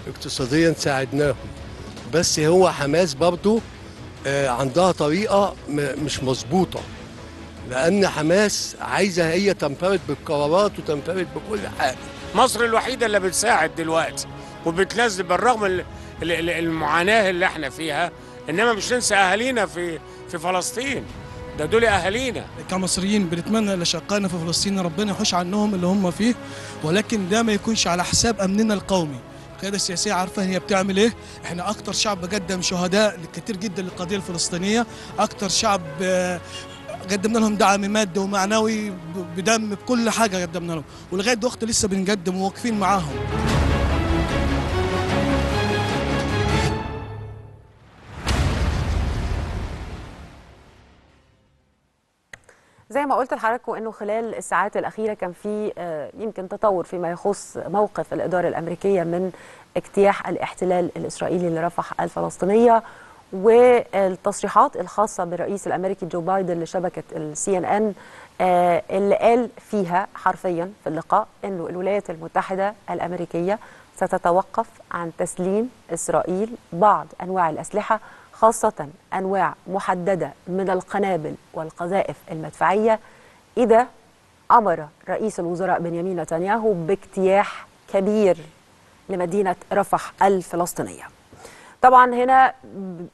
اقتصاديا ساعدناهم. بس هو حماس برضو آه عندها طريقة مش مظبوطة. لأن حماس عايزة هي تنفرد بالقرارات وتنفرد بكل حاجة. مصر الوحيدة اللي بتساعد دلوقتي وبتنزل بالرغم ال- ال- ال- المعاناة اللي إحنا فيها إنما مش ننسى أهالينا في في فلسطين. ده دول أهالينا. كمصريين بنتمنى لشقائنا في فلسطين ربنا يحوش عنهم اللي هم فيه ولكن ده ما يكونش على حساب أمننا القومي. القيادة السياسية عارفة هي بتعمل إيه. إحنا أكتر شعب قدم شهداء كتير جدا للقضية الفلسطينية أكتر شعب قدمنا لهم دعم مادي ومعنوي بدم بكل حاجة قدمنا لهم. ولغاية دلوقتي لسه بنقدم وواقفين معاهم. زي ما قلت لحضراتكم إنه خلال الساعات الأخيرة كان في آه، يمكن تطور فيما يخص موقف الإدارة الأمريكية من اجتياح الاحتلال الإسرائيلي لرفح الفلسطينية. والتصريحات الخاصة بالرئيس الأمريكي جو بايدن لشبكة السي إن إن اللي قال فيها حرفيا في اللقاء إنه الولايات المتحدة الأمريكية ستتوقف عن تسليم إسرائيل بعض أنواع الأسلحة خاصة أنواع محددة من القنابل والقذائف المدفعية إذا أمر رئيس الوزراء بنيامين نتنياهو باجتياح كبير لمدينة رفح الفلسطينية. طبعا هنا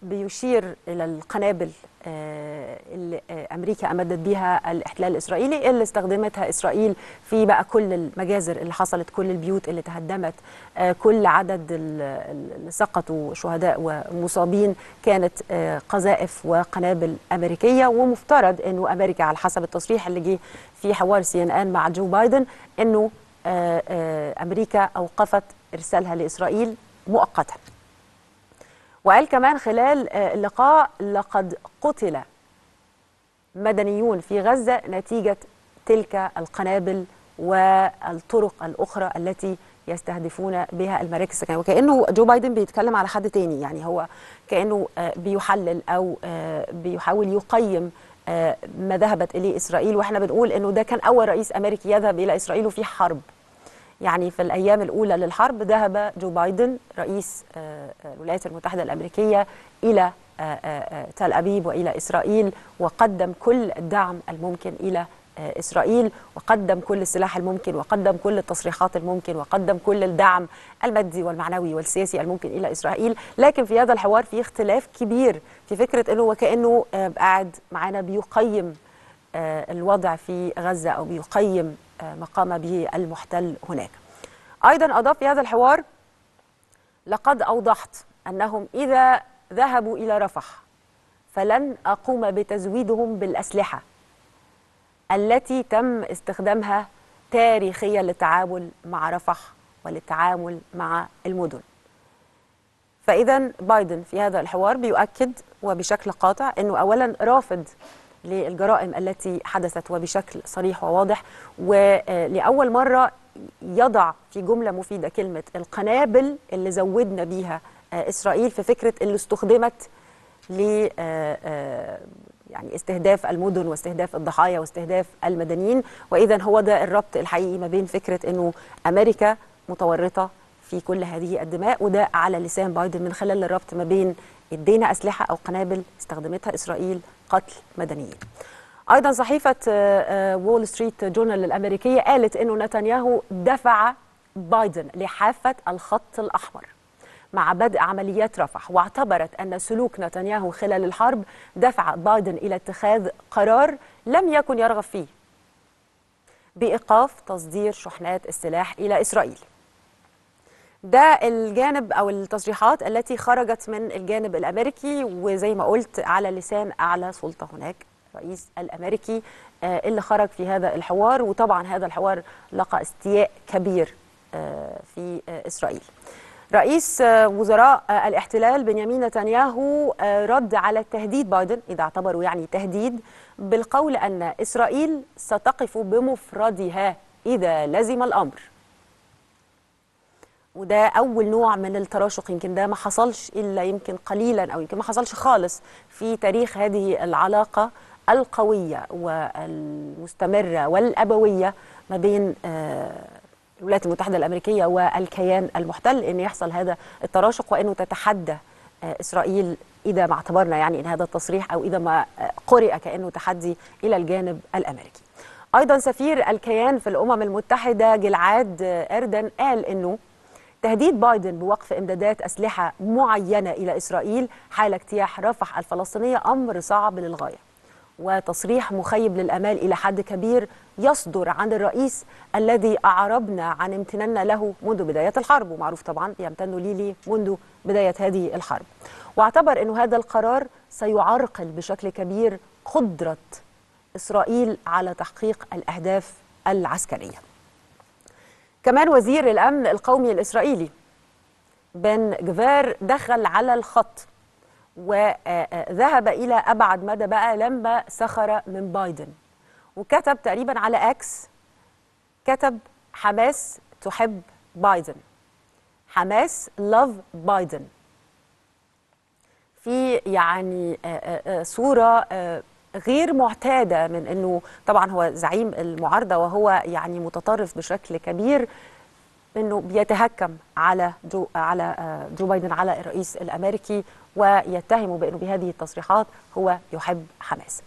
بيشير إلى القنابل آه، اللي آه، أمريكا أمدت بها الإحتلال الإسرائيلي اللي استخدمتها إسرائيل في بقى كل المجازر اللي حصلت كل البيوت اللي تهدمت آه، كل عدد ال- ال- اللي سقطوا شهداء ومصابين. كانت قذائف وقنابل أمريكية ومفترض إنه أمريكا على حسب التصريح اللي جه في حوار سي إن إن مع جو بايدن إنه أمريكا أوقفت إرسالها لإسرائيل مؤقتا. وقال كمان خلال آه، اللقاء لقد قتل مدنيون في غزة نتيجة تلك القنابل والطرق الأخرى التي يستهدفون بها المراكز السكنية. وكأنه جو بايدن بيتكلم على حد تاني يعني هو كأنه آه، بيحلل أو آه، بيحاول يقيم ما ذهبت إليه إسرائيل. وإحنا بنقول إنه ده كان أول رئيس أمريكي يذهب إلى إسرائيل وفي حرب. يعني في الأيام الأولى للحرب ذهب جو بايدن رئيس آه، آه، الولايات المتحدة الأمريكية إلى آه، تل أبيب وإلى إسرائيل وقدم كل الدعم الممكن إلى إسرائيل وقدم كل السلاح الممكن وقدم كل التصريحات الممكن وقدم كل الدعم المادي والمعنوي والسياسي الممكن إلى إسرائيل. لكن في هذا الحوار في اختلاف كبير في فكرة أنه وكأنه قاعد معنا بيقيم الوضع في غزة أو بيقيم ما قام به المحتل هناك. أيضا أضاف في هذا الحوار لقد أوضحت أنهم إذا ذهبوا إلى رفح فلن أقوم بتزويدهم بالأسلحة التي تم استخدامها تاريخيا للتعامل مع رفح وللتعامل مع المدن. فإذا بايدن في هذا الحوار بيؤكد وبشكل قاطع أنه أولا رافض للجرائم التي حدثت وبشكل صريح وواضح. ولأول مرة يضع في جملة مفيدة كلمة القنابل اللي زودنا بيها آه، إسرائيل في فكرة اللي استخدمت ل آه، آه، يعني استهداف المدن واستهداف الضحايا واستهداف المدنيين. واذا هو ده الربط الحقيقي ما بين فكرة إنه أمريكا متورطة في كل هذه الدماء وده على لسان بايدن من خلال الربط ما بين ادينا أسلحة أو قنابل استخدمتها إسرائيل قتل مدنيين. أيضا صحيفة وول ستريت جورنال الأمريكية قالت إنه نتنياهو دفع بايدن لحافة الخط الأحمر مع بدء عمليات رفح واعتبرت أن سلوك نتنياهو خلال الحرب دفع بايدن إلى اتخاذ قرار لم يكن يرغب فيه بإيقاف تصدير شحنات السلاح إلى إسرائيل ده الجانب أو التصريحات التي خرجت من الجانب الأمريكي وزي ما قلت على لسان أعلى سلطة هناك الرئيس الأمريكي آه، اللي خرج في هذا الحوار. وطبعا هذا الحوار لقى استياء كبير آه، في آه، إسرائيل. رئيس وزراء الاحتلال بنيامين نتنياهو رد على تهديد بايدن إذا اعتبروا يعني تهديد بالقول أن إسرائيل ستقف بمفردها إذا لزم الأمر. وده أول نوع من التراشق يمكن ده ما حصلش إلا يمكن قليلا أو يمكن ما حصلش خالص في تاريخ هذه العلاقة القوية والمستمرة والأبوية ما بين آه، الولايات المتحدة الأمريكية والكيان المحتل أن يحصل هذا التراشق وأنه تتحدى آه، إسرائيل إذا ما اعتبرنا يعني أن هذا التصريح أو إذا ما آه، قرئ كأنه تحدي إلى الجانب الأمريكي. أيضا سفير الكيان في الأمم المتحدة جلعاد أردن قال أنه تهديد بايدن بوقف امدادات أسلحة معينة إلى إسرائيل حال اجتياح رفح الفلسطينية أمر صعب للغاية. وتصريح مخيب للأمال إلى حد كبير يصدر عن الرئيس الذي أعربنا عن امتناننا له منذ بداية الحرب ومعروف طبعا يمتن لي منذ بداية هذه الحرب. واعتبر إنه هذا القرار سيعرقل بشكل كبير قدرة إسرائيل على تحقيق الأهداف العسكرية. كمان وزير الأمن القومي الإسرائيلي بن جفار دخل على الخط وذهب إلى أبعد مدى بقى لما سخر من بايدن. وكتب تقريبا على إكس كتب حماس تحب بايدن. حماس لاف بايدن. في يعني آه، غير معتادة من إنه طبعا هو زعيم المعارضة وهو يعني متطرف بشكل كبير إنه بيتهكم على جو على آه، جو بايدن على الرئيس الأمريكي ويتهمه بإنه بهذه التصريحات هو يحب حماس.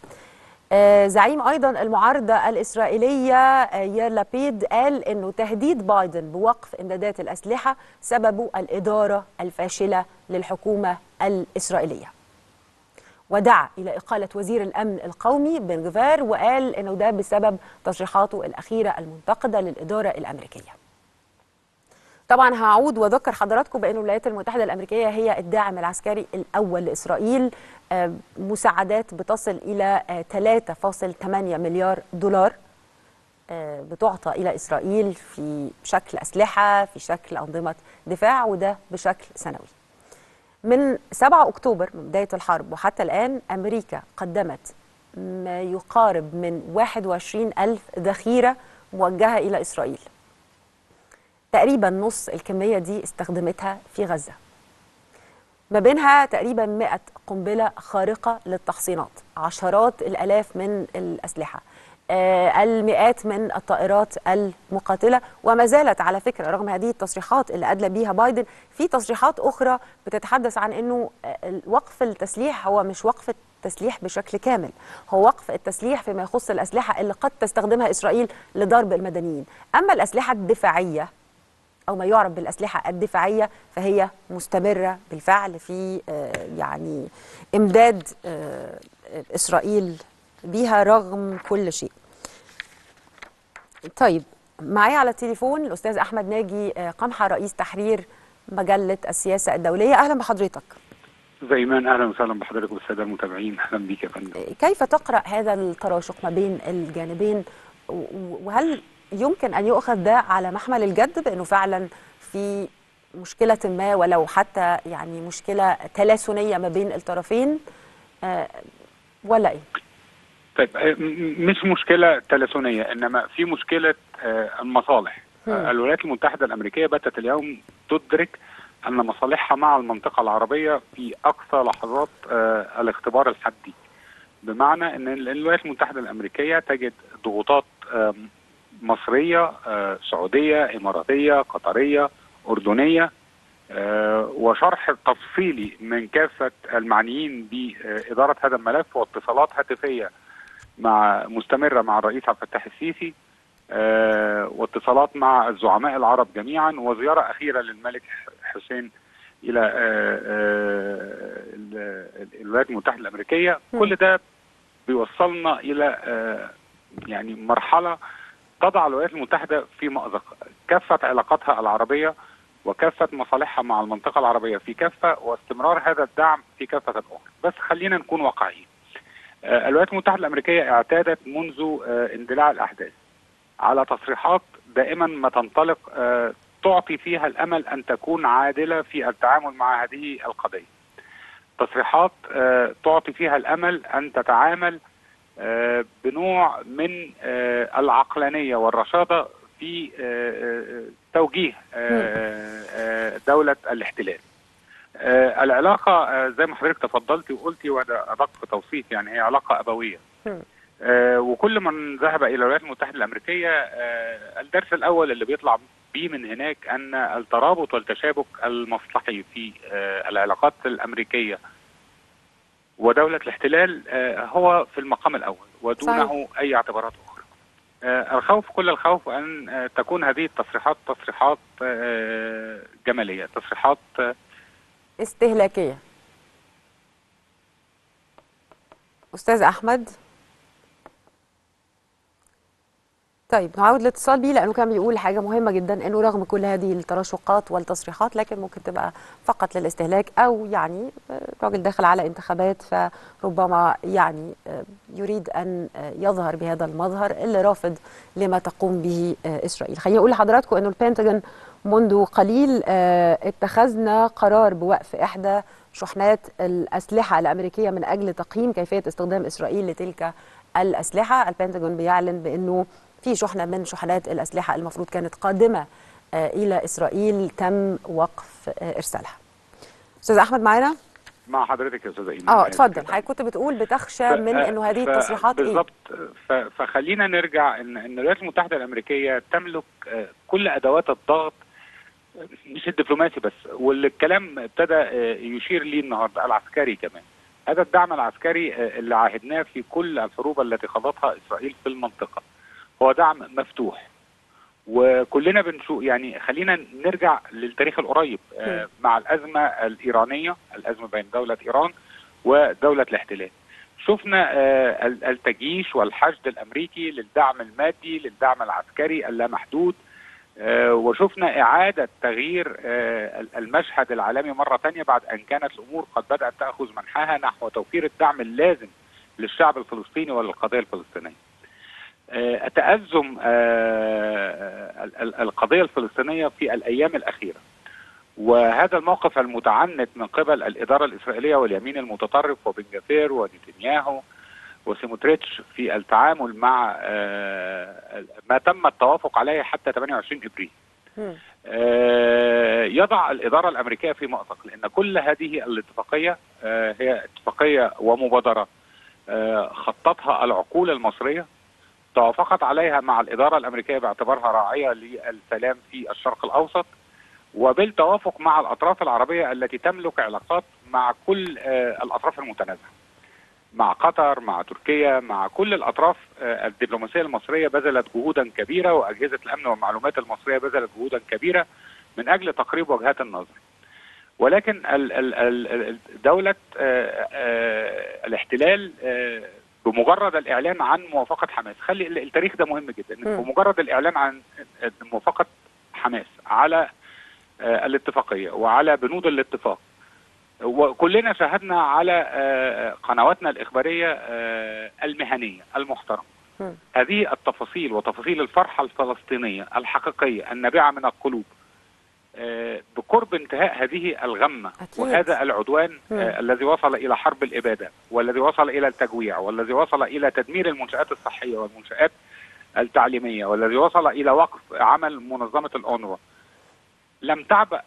آه، زعيم أيضا المعارضة الإسرائيلية آه، يير لابيد قال إنه تهديد بايدن بوقف إمدادات الأسلحة سببه الإدارة الفاشلة للحكومة الإسرائيلية. ودعا إلى إقالة وزير الأمن القومي بن جفار وقال إنه ده بسبب تصريحاته الأخيرة المنتقدة للإدارة الأمريكية. طبعا هعود وأذكر حضراتكم بأن الولايات المتحدة الأمريكية هي الداعم العسكري الأول لإسرائيل آه، مساعدات بتصل إلى آه، 3.8 مليار دولار آه، بتعطى إلى إسرائيل في شكل أسلحة في شكل أنظمة دفاع وده بشكل سنوي من 7 أكتوبر من بداية الحرب وحتى الآن أمريكا قدمت ما يقارب من 21 ألف ذخيرة موجهة إلى إسرائيل. تقريبا نص الكمية دي استخدمتها في غزة. ما بينها تقريبا 100 قنبلة خارقة للتحصينات عشرات الألاف من الأسلحة. المئات من الطائرات المقاتلة. وما زالت على فكرة رغم هذه التصريحات اللي أدلى بيها بايدن في تصريحات أخرى بتتحدث عن أنه آه، وقف التسليح هو مش وقف التسليح بشكل كامل. هو وقف التسليح فيما يخص الأسلحة اللي قد تستخدمها إسرائيل لضرب المدنيين. أما الأسلحة الدفاعية أو ما يعرف بالأسلحة الدفاعية فهي مستمرة بالفعل في آه، يعني إمداد آه، إسرائيل بها رغم كل شيء. طيب معايا على التليفون الأستاذ أحمد ناجي آه، قمحة رئيس تحرير مجلة السياسة الدولية. أهلا بحضرتك. زيمان أهلا وسهلا بحضرتك والساده المتابعين. أهلا بيك يا فندم. كيف تقرأ هذا التراشق ما بين الجانبين؟ وهل يمكن أن يؤخذ ده على محمل الجد بأنه فعلا في مشكلة ما ولو حتى يعني مشكلة تلاسنية ما بين الطرفين؟ آه، ولا إيه؟ طيب آه، مش مشكلة تلاسونيه إنما في مشكلة آه، المصالح. آه، الولايات المتحدة الأمريكية باتت اليوم تدرك أن مصالحها مع المنطقة العربية في أقصى لحظات الاختبار الحدي. بمعنى إن ال- الولايات المتحدة الأمريكية تجد ضغوطات مصرية سعودية إماراتية قطرية أردنية وشرح تفصيلي من كافة المعنيين بإدارة هذا الملف واتصالات هاتفية مع مستمرة مع الرئيس عبد الفتاح السيسي آه، واتصالات مع الزعماء العرب جميعا وزيارة أخيرة للملك حسين إلى آه، آه، ال- الولايات المتحدة الأمريكية. كل ده بيوصلنا إلى يعني مرحلة تضع الولايات المتحدة في مأزق. كافة علاقاتها العربية وكافة مصالحها مع المنطقة العربية في كافة واستمرار هذا الدعم في كافة أخرى بس خلينا نكون واقعيين. الولايات المتحدة الأمريكية اعتادت منذ آه، اندلاع الأحداث على تصريحات دائما ما تنطلق آه، تعطي فيها الأمل أن تكون عادلة في التعامل مع هذه القضية. تصريحات آه، تعطي فيها الأمل أن تتعامل آه، بنوع من آه، العقلانية والرشاده في آه، آه، توجيه آه، آه، دولة الاحتلال. آه، العلاقة آه، زي ما حضرتك تفضلتي وقلتي وده أدق توصيف يعني هي علاقة أبوية. آه، وكل من ذهب إلى الولايات المتحدة الأمريكية آه، الدرس الأول اللي بيطلع بيه من هناك أن الترابط والتشابك المصلحي في آه، العلاقات الأمريكية ودولة الاحتلال آه، هو في المقام الأول ودونه أي اعتبارات أخرى. آه، الخوف كل الخوف أن آه، تكون هذه التصريحات تصريحات آه، جمالية، تصريحات آه، استهلاكية. أستاذ أحمد. طيب نعاود الاتصال بيه لأنه كان بيقول حاجة مهمة جدا أنه رغم كل هذه التراشقات والتصريحات لكن ممكن تبقى فقط للاستهلاك أو يعني آه، راجل داخل على انتخابات فربما يعني آه، يريد أن آه، يظهر بهذا المظهر اللي رافض لما تقوم به إسرائيل. خليني أقول لحضراتكم أنه البنتاجون منذ قليل آه، اتخذنا قرار بوقف إحدى شحنات الأسلحة الأمريكية من أجل تقييم كيفية استخدام إسرائيل لتلك الأسلحة. البنتاجون بيعلن بأنه في شحنة من شحنات الأسلحة المفروض كانت قادمة آه، إلى إسرائيل تم وقف آه، إرسالها. أستاذ أحمد معانا؟ مع حضرتك يا أستاذة إيمان. آه اتفضل. حضرتك كنت بتقول بتخشى من إنه هذه ف- التصريحات إيه؟ بالظبط. ف- فخلينا نرجع ان إن الولايات المتحدة الأمريكية تملك كل أدوات الضغط مش الدبلوماسي بس والكلام ابتدى آه، يشير ليه النهارده العسكري كمان. هذا الدعم العسكري آه، اللي عاهدناه في كل الحروب التي خاضتها إسرائيل في المنطقة. هو دعم مفتوح. وكلنا بنشوف يعني خلينا نرجع للتاريخ القريب آه، مع الأزمة الإيرانية الأزمة بين دولة إيران ودولة الاحتلال. شفنا ال- التجيش والحشد الأمريكي للدعم المادي للدعم العسكري اللامحدود وشفنا إعادة تغيير آه، ال- المشهد العالمي مرة ثانية بعد أن كانت الأمور قد بدأت تأخذ منحاها نحو توفير الدعم اللازم للشعب الفلسطيني وللقضية الفلسطينية. آه، تأزم آه، ال- ال- القضية الفلسطينية في الأيام الأخيرة وهذا الموقف المتعنت من قبل الإدارة الإسرائيلية واليمين المتطرف وبن جافير ونتنياهو وسيموتريتش في التعامل مع آه، ما تم التوافق عليه حتى 28 إبريل. آه، يضع الإدارة الأمريكية في مأزق لأن كل هذه الاتفاقية آه، هي اتفاقية ومبادرة خططها العقول المصرية توافقت عليها مع الإدارة الأمريكية باعتبارها راعية للسلام في الشرق الأوسط وبالتوافق مع الأطراف العربية التي تملك علاقات مع كل الأطراف المتنازعة. مع قطر مع تركيا مع كل الأطراف آه، الدبلوماسية المصرية بذلت جهودا كبيرة وأجهزة الأمن والمعلومات المصرية بذلت جهودا كبيرة من أجل تقريب وجهات النظر ولكن دولة آه، آه، الاحتلال بمجرد الإعلان عن موافقة حماس خلي ال- التاريخ ده مهم جدا. بمجرد الإعلان عن موافقة حماس على الاتفاقية وعلى بنود الاتفاق وكلنا شاهدنا على آه، قنواتنا الإخبارية آه، المهنية المحترمة هذه التفاصيل وتفاصيل الفرحة الفلسطينية الحقيقية النابعة من القلوب آه، بقرب انتهاء هذه الغمة أكيد. وهذا العدوان. آه، الذي وصل إلى حرب الإبادة والذي وصل إلى التجويع والذي وصل إلى تدمير المنشآت الصحية والمنشآت التعليمية والذي وصل إلى وقف عمل منظمة الأونروا لم تعبأ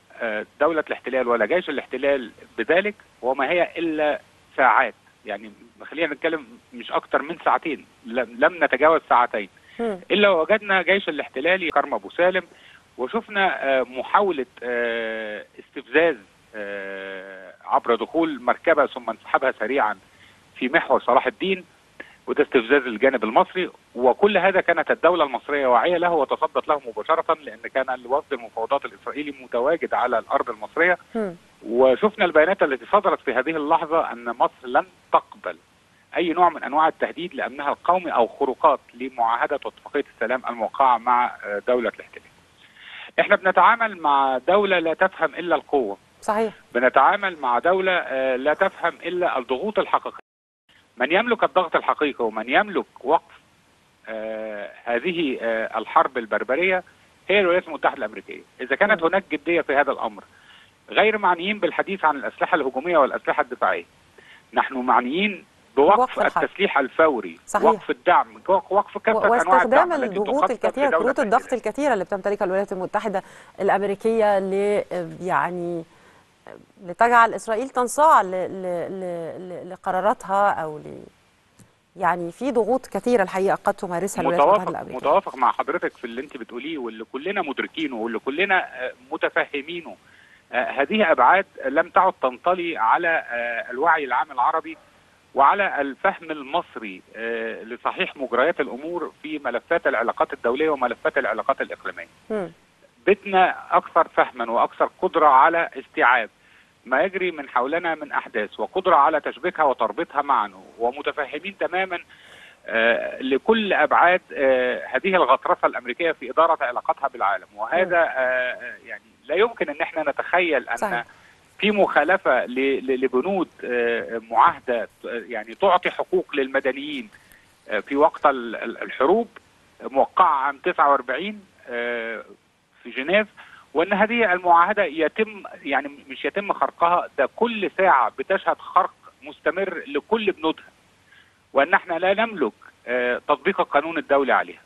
دولة الاحتلال ولا جيش الاحتلال بذلك وما هي إلا ساعات. يعني خلينا نتكلم مش أكتر من ساعتين لم نتجاوز ساعتين. إلا وجدنا جيش الاحتلال كرم أبو سالم وشفنا آه، محاولة آه، استفزاز آه، عبر دخول مركبة ثم انسحابها سريعا في محور صلاح الدين. وده استفزاز الجانب المصري وكل هذا كانت الدولة المصرية واعية له وتصدت له مباشرة لأن كان الوفد المفاوضات الإسرائيلي متواجد على الأرض المصرية. وشفنا البيانات التي صدرت في هذه اللحظة أن مصر لن تقبل أي نوع من أنواع التهديد لأمنها القومي أو خروقات لمعاهدة واتفاقية السلام الموقعة مع دولة الاحتلال. إحنا بنتعامل مع دولة لا تفهم إلا القوة. صحيح. بنتعامل مع دولة آه، لا تفهم إلا الضغوط الحقيقية. من يملك الضغط الحقيقي ومن يملك وقف آه، هذه آه، الحرب البربرية هي الولايات المتحدة الأمريكية إذا كانت هناك جدية في هذا الأمر غير معنيين بالحديث عن الأسلحة الهجومية والأسلحة الدفاعية نحن معنيين بوقف. التسليح الفوري صحيح. وقف الدعم وقف الدعم التي الضغوط الكثيرة كروت الضغط الكثيرة اللي بتمتلكها الولايات المتحدة الأمريكية ل يعني لتجعل إسرائيل تنصاع. لقراراتها أو ل يعني في ضغوط كثيرة الحقيقة قد تمارسها الولايات المتحده الامريكيه متوافق مع حضرتك في اللي انت بتقوليه واللي كلنا مدركينه واللي كلنا آه، متفهمينه آه، هذه أبعاد لم تعد تنطلي على آه، الوعي العام العربي وعلى الفهم المصري لصحيح مجريات الأمور في ملفات العلاقات الدولية وملفات العلاقات الإقليمية. بدنا أكثر فهما وأكثر قدرة على استيعاب ما يجري من حولنا من أحداث وقدرة على تشبيكها وتربيطها معا ومتفهمين تماما آه، لكل أبعاد آه، هذه الغطرسة الأمريكية في إدارة علاقاتها بالعالم وهذا آه، يعني لا يمكن أن إحنا نتخيل أن صحيح. في مخالفة لبنود معاهدة يعني تعطي حقوق للمدنيين في وقت ال- ال- الحروب موقعه عام 49 آه، في جنيف وإن هذه المعاهدة يتم يعني مش يتم خرقها ده كل ساعة بتشهد خرق مستمر لكل بنودها. وإن إحنا لا نملك آه، تطبيق القانون الدولي عليها.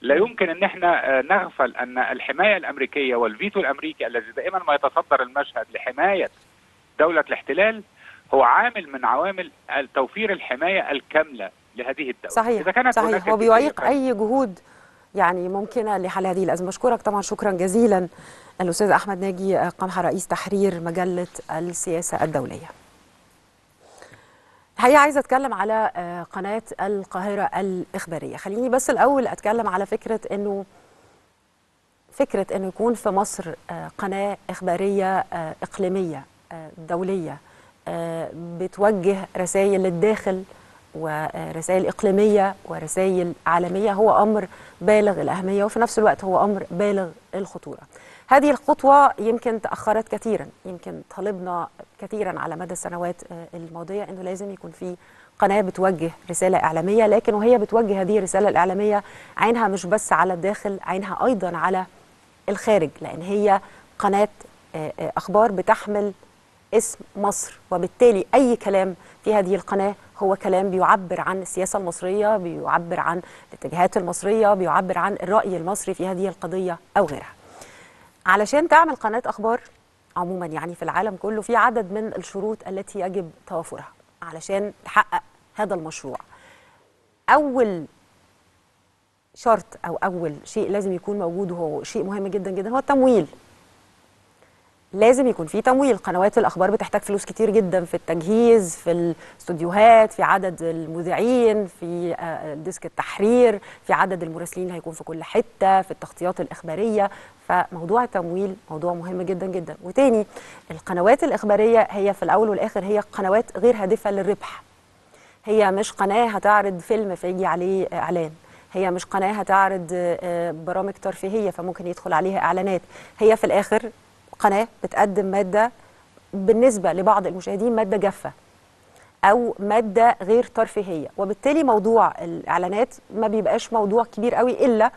لا يمكن إن إحنا آه، نغفل أن الحماية الأمريكية والفيتو الأمريكي الذي دائما ما يتصدر المشهد لحماية دولة الاحتلال هو عامل من عوامل توفير الحماية الكاملة لهذه الدولة. صحيح إذا كانت صحيح. جدية وبيعيق ف- أي جهود يعني ممكنه لحل هذه الأزمة. بشكرك طبعا. شكرا جزيلا. الأستاذ أحمد ناجي قمحه رئيس تحرير مجلة السياسة الدولية. الحقيقة عايزة أتكلم على آه، قناة القاهرة الإخبارية. خليني بس الأول أتكلم على فكرة إنه فكرة إنه يكون في مصر آه، قناة إخبارية آه، إقليمية دولية بتوجه رسائل للداخل ورسائل إقليمية ورسائل عالمية هو أمر بالغ الأهمية وفي نفس الوقت هو أمر بالغ الخطورة. هذه الخطوة يمكن تأخرت كثيرا يمكن طالبنا كثيرا على مدى السنوات آه، الماضية أنه لازم يكون في قناة بتوجه رسالة إعلامية لكن وهي بتوجه هذه الرسالة الإعلامية عينها مش بس على الداخل عينها أيضا على الخارج لأن هي قناة آه، آه، أخبار بتحمل اسم مصر وبالتالي أي كلام في هذه القناة هو كلام بيعبر عن السياسة المصرية بيعبر عن الاتجاهات المصرية بيعبر عن الرأي المصري في هذه القضية أو غيرها. علشان تعمل قناة أخبار عموما يعني في العالم كله في عدد من الشروط التي يجب توافرها علشان تحقق هذا المشروع. أول شرط أو أول شيء لازم يكون موجود وهو شيء مهم جدا جدا هو التمويل. لازم يكون في تمويل. قنوات الأخبار بتحتاج فلوس كتير جدا في التجهيز في الاستوديوهات في عدد المذيعين في آه، ديسك التحرير في عدد المراسلين اللي هيكون في كل حتة في التغطيات الإخبارية. فموضوع التمويل موضوع مهم جدا جدا. وتاني القنوات الإخبارية هي في الأول والآخر هي قنوات غير هادفة للربح. هي مش قناة هتعرض فيلم فيجي عليه إعلان. هي مش قناة هتعرض آه، برامج ترفيهية فممكن يدخل عليها إعلانات. هي في الآخر قناة بتقدم مادة بالنسبة لبعض المشاهدين مادة جافة أو مادة غير ترفيهية وبالتالي موضوع الإعلانات ما بيبقاش موضوع كبير قوي إلا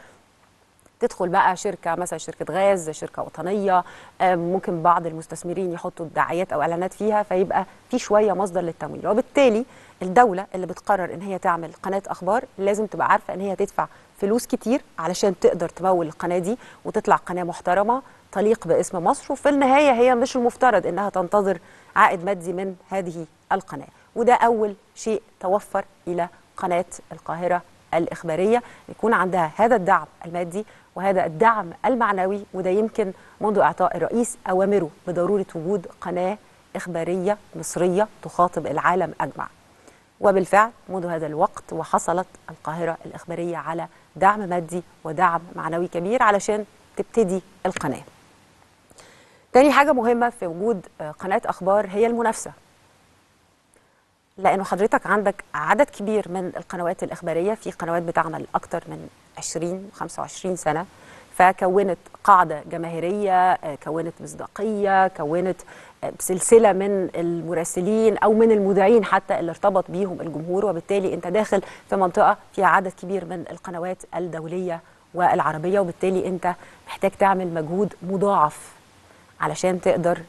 تدخل بقى شركة مثلا شركة غاز شركة وطنية آم، ممكن بعض المستثمرين يحطوا دعايات أو إعلانات فيها فيبقى في شوية مصدر للتمويل. وبالتالي الدولة اللي بتقرر إن هي تعمل قناة أخبار لازم تبقى عارفة إن هي تدفع فلوس كتير علشان تقدر تمول القناة دي وتطلع قناة محترمة تليق باسم مصر وفي النهاية هي مش المفترض إنها تنتظر عائد مادي من هذه القناة. وده أول شيء توفر إلى قناة القاهرة الإخبارية يكون عندها هذا الدعم المادي وهذا الدعم المعنوي وده يمكن منذ إعطاء الرئيس أوامره بضرورة وجود قناة إخبارية مصرية تخاطب العالم أجمع. وبالفعل منذ هذا الوقت وحصلت القاهرة الإخبارية على دعم مادي ودعم معنوي كبير علشان تبتدي القناة. تاني حاجة مهمة في وجود آه، قناة أخبار هي المنافسة. لأنه حضرتك عندك عدد كبير من القنوات الإخبارية في قنوات بتعمل أكتر من 20 25 سنة فكونت قاعدة جماهيرية آه، كونت مصداقية كونت آه، سلسلة من المراسلين أو من المذيعين حتى اللي ارتبط بيهم الجمهور وبالتالي أنت داخل في منطقة فيها عدد كبير من القنوات الدولية والعربية وبالتالي أنت محتاج تعمل مجهود مضاعف. علشان تقدر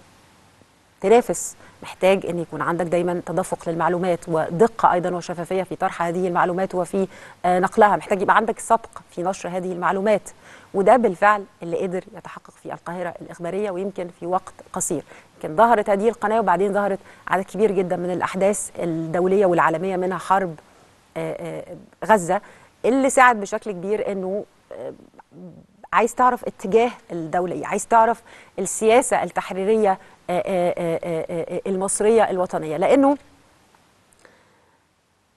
تنافس. محتاج إن يكون عندك دايما تدفق للمعلومات ودقة أيضا وشفافية في طرح هذه المعلومات وفي آه، نقلها. محتاج يبقى عندك سبق في نشر هذه المعلومات. وده بالفعل اللي قدر يتحقق في القاهرة الإخبارية ويمكن في وقت قصير. يمكن ظهرت هذه القناة وبعدين ظهرت عدد كبير جدا من الأحداث الدولية والعالمية منها حرب آه، آه، غزة اللي ساعد بشكل كبير إنه عايز تعرف اتجاه الدولة إيه عايز تعرف السياسة التحريرية آه، آه، آه، المصرية الوطنية. لأنه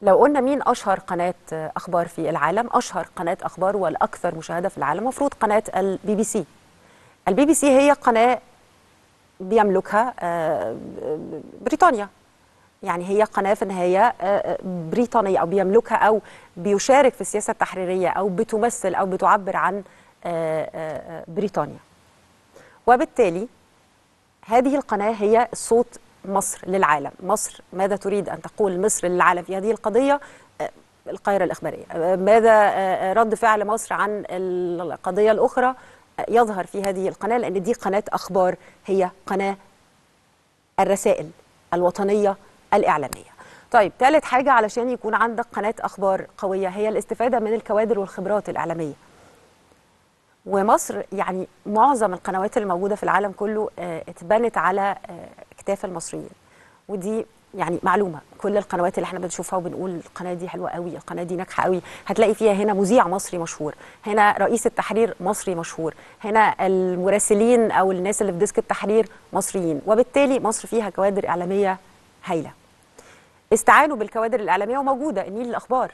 لو قلنا مين أشهر قناة أخبار في العالم أشهر قناة أخبار والأكثر مشاهدة في العالم مفروض قناة البي بي سي. البي بي سي هي قناة بيملكها بريطانيا. يعني هي قناة في النهاية بريطانية أو بيملكها أو بيشارك في السياسة التحريرية أو بتمثل أو بتعبر عن بريطانيا. وبالتالي هذه القناة هي صوت مصر للعالم. مصر ماذا تريد أن تقول مصر للعالم في هذه القضية؟ آه، القاهرة الإخبارية. آه، ماذا آه، رد فعل مصر عن القضية الأخرى؟ آه، يظهر في هذه القناة لأن دي قناة أخبار هي قناة الرسائل الوطنية الإعلامية. طيب ثالث حاجة علشان يكون عندك قناة أخبار قوية هي الاستفادة من الكوادر والخبرات الإعلامية. ومصر يعني معظم القنوات الموجودة في العالم كله آه، اتبنت على آه، اكتاف المصريين. ودي يعني معلومة كل القنوات اللي إحنا بنشوفها وبنقول القناة دي حلوة قوي القناة دي ناجحة قوي هتلاقي فيها هنا مذيع مصري مشهور هنا رئيس التحرير مصري مشهور هنا المراسلين أو الناس اللي في ديسك التحرير مصريين وبالتالي مصر فيها كوادر إعلامية هايلة. استعانوا بالكوادر الإعلامية وموجودة النيل الأخبار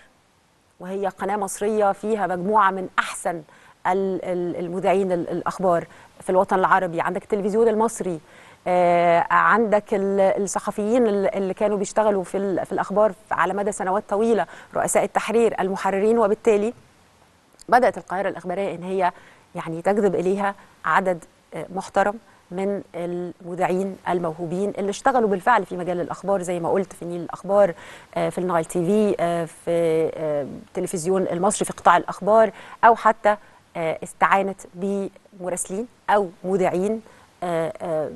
وهي قناة مصرية فيها مجموعة من ال- المذيعين ال- الأخبار في الوطن العربي عندك التلفزيون المصري آه، عندك ال- الصحفيين ال- اللي كانوا بيشتغلوا في, في الأخبار على مدى سنوات طويلة رؤساء التحرير المحررين وبالتالي بدأت القاهرة الإخبارية إن هي يعني تجذب إليها عدد آه، محترم من المذيعين الموهوبين اللي اشتغلوا بالفعل في مجال الأخبار زي ما قلت في نيل الأخبار آه، في النايل تي في في التلفزيون المصري في قطاع الأخبار أو حتى استعانت بمراسلين أو مذيعين آه، آه،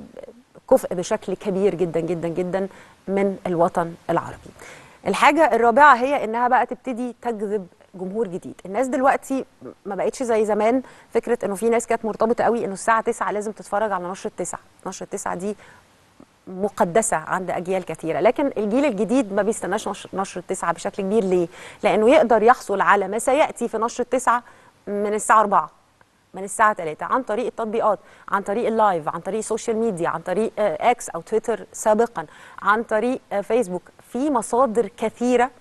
كفء بشكل كبير جدا جدا جدا من الوطن العربي. الحاجة الرابعة هي إنها بقى تبتدي تجذب جمهور جديد. الناس دلوقتي ما بقتش زي زمان فكرة إنه في ناس كانت مرتبطة قوي إنه الساعة 9 لازم تتفرج على نشرة 9 نشرة 9 دي مقدسة عند أجيال كثيرة. لكن الجيل الجديد ما بيستناش نشر التسعة بشكل كبير. ليه؟ لأنه يقدر يحصل على ما سيأتي في نشر التسعة من الساعة 4 من الساعة 3 عن طريق التطبيقات عن طريق ال live عن طريق ال social media عن طريق آه، إكس أو تويتر سابقا عن طريق آه، فيسبوك في مصادر كثيرة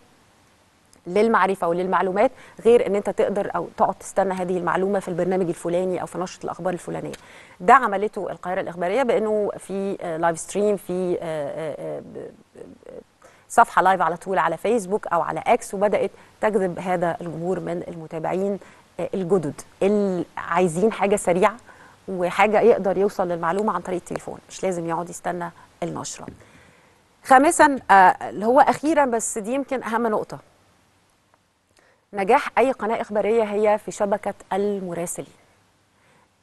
للمعرفة وللمعلومات غير إن أنت تقدر أو تقعد تستنى هذه المعلومة في البرنامج الفلاني أو في نشرة الأخبار الفلانية. ده عملته القاهرة الإخبارية بأنه في آه، live stream في آه، آه، آه، ب- ب- صفحة live على طول على فيسبوك أو على إكس وبدأت تجذب هذا الجمهور من المتابعين آه، الجدد اللي عايزين حاجة سريعة وحاجة يقدر يوصل للمعلومة عن طريق التليفون مش لازم يقعد يستنى النشرة. خامسا آه، اللي هو أخيرا بس دي يمكن أهم نقطة. نجاح أي قناة إخبارية هي في شبكة المراسلين.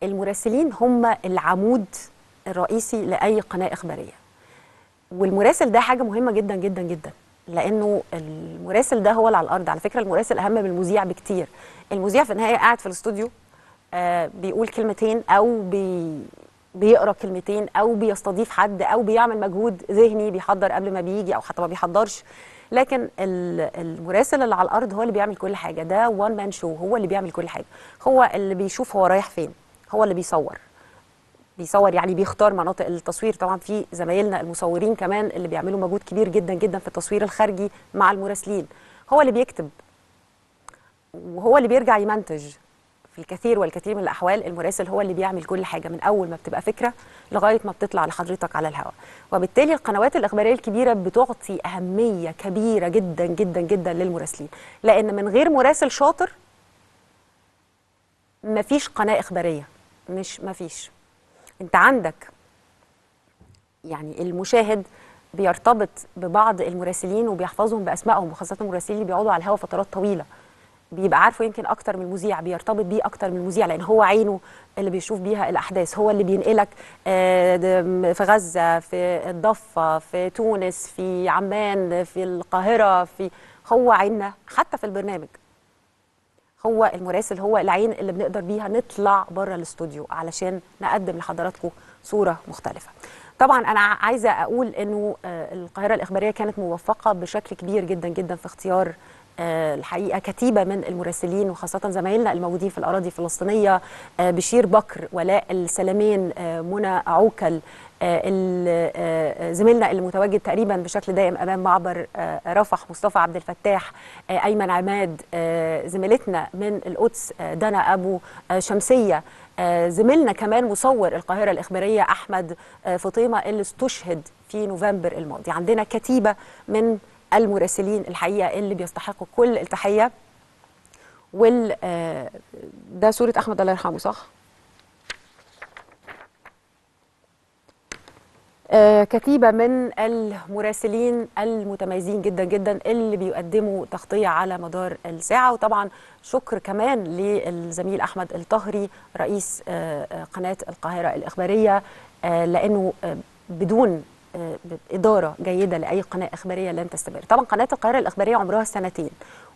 المراسلين هم العمود الرئيسي لأي قناة إخبارية. والمراسل ده حاجة مهمة جدا جدا جدا لأنه المراسل ده هو اللي على الأرض. على فكرة المراسل أهم من المذيع بكتير. المذيع في النهاية قاعد في الاستوديو آه، بيقول كلمتين أو بي بيقرأ كلمتين أو بيستضيف حد أو بيعمل مجهود ذهني بيحضر قبل ما بيجي أو حتى ما بيحضرش. لكن ال- المراسل اللي على الأرض هو اللي بيعمل كل حاجة. ده وان مان شو هو اللي بيعمل كل حاجة. هو اللي بيشوف هو رايح فين هو اللي بيصور. بيصور يعني بيختار مناطق التصوير. طبعا في زمايلنا المصورين كمان اللي بيعملوا مجهود كبير جدا جدا في التصوير الخارجي مع المراسلين. هو اللي بيكتب وهو اللي بيرجع يمنتج في الكثير والكثير من الأحوال المراسل هو اللي بيعمل كل حاجة من أول ما بتبقى فكرة لغاية ما بتطلع لحضرتك على الهواء وبالتالي القنوات الإخبارية الكبيرة بتعطي أهمية كبيرة جدا جدا جدا للمراسلين. لأن من غير مراسل شاطر مفيش قناة إخبارية. مش مفيش. أنت عندك يعني المشاهد بيرتبط ببعض المراسلين وبيحفظهم بأسمائهم وخاصة المراسلين اللي بيقعدوا على الهواء فترات طويلة. بيبقى عارفه يمكن أكتر من المذيع بيرتبط بيه أكتر من المذيع لأن هو عينه اللي بيشوف بيها الأحداث هو اللي بينقلك آه، في غزة في الضفة في تونس في عمان في القاهرة في هو عيننا حتى في البرنامج. هو المراسل هو العين اللي بنقدر بيها نطلع بره الاستوديو علشان نقدم لحضراتكم صورة مختلفة. طبعا أنا عايزة أقول إنه آه، القاهرة الإخبارية كانت موفقة بشكل كبير جدا جدا في اختيار الحقيقة كتيبة من المراسلين وخاصة زمايلنا الموجودين في الأراضي الفلسطينية آه، بشير بكر ولاء السلامين آه، منى عوكل آه، آه، زميلنا اللي متواجد تقريبا بشكل دائم أمام معبر آه، رفح مصطفى عبد الفتاح آه، أيمن عماد آه، زميلتنا من القدس آه، دنا أبو آه، شمسية آه، زميلنا كمان مصور القاهرة الإخبارية أحمد آه، فطيمة اللي استشهد في نوفمبر الماضي. عندنا كتيبة من المراسلين الحقيقة اللي بيستحقوا كل التحية. وال آه، ده صوره أحمد الله يرحمه صح؟ آه، كتيبة من المراسلين المتميزين جدا جدا اللي بيقدموا تغطية على مدار الساعة. وطبعا شكر كمان للزميل أحمد الطهري رئيس آه، الإخبارية آه، لأنه آه، بدون إدارة جيدة لأي قناة إخبارية لن تستمر. طبعا قناة القاهرة الإخبارية عمرها سنتين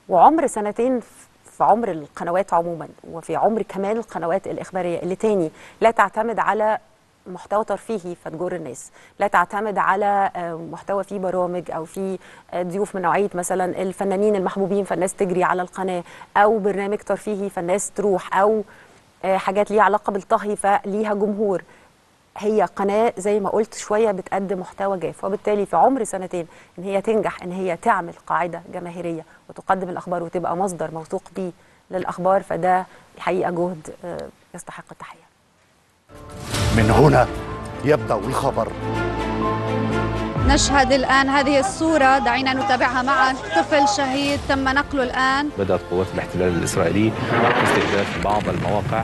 وعمر سنتين في عمر القنوات عموما وفي عمر كمان القنوات الإخبارية اللي تاني لا تعتمد على محتوى ترفيهي فتجر الناس لا تعتمد على آه، محتوى فيه برامج أو فيه آه، ضيوف من نوعية مثلا الفنانين المحبوبين فالناس تجري على القناة أو برنامج ترفيهي فالناس تروح أو آه، حاجات ليها علاقة بالطهي فليها جمهور. هي قناة زي ما قلت شوية بتقدم محتوى جاف وبالتالي في عمر سنتين إن هي تنجح إن هي تعمل قاعدة جماهيرية وتقدم الأخبار وتبقى مصدر موثوق بيه للأخبار فده الحقيقة جهد آه، يستحق التحية. من هنا يبدأ الخبر. نشهد الآن هذه الصورة دعينا نتابعها معا طفل شهيد تم نقله الآن. بدأت قوات الاحتلال الإسرائيلي باستهداف بعض المواقع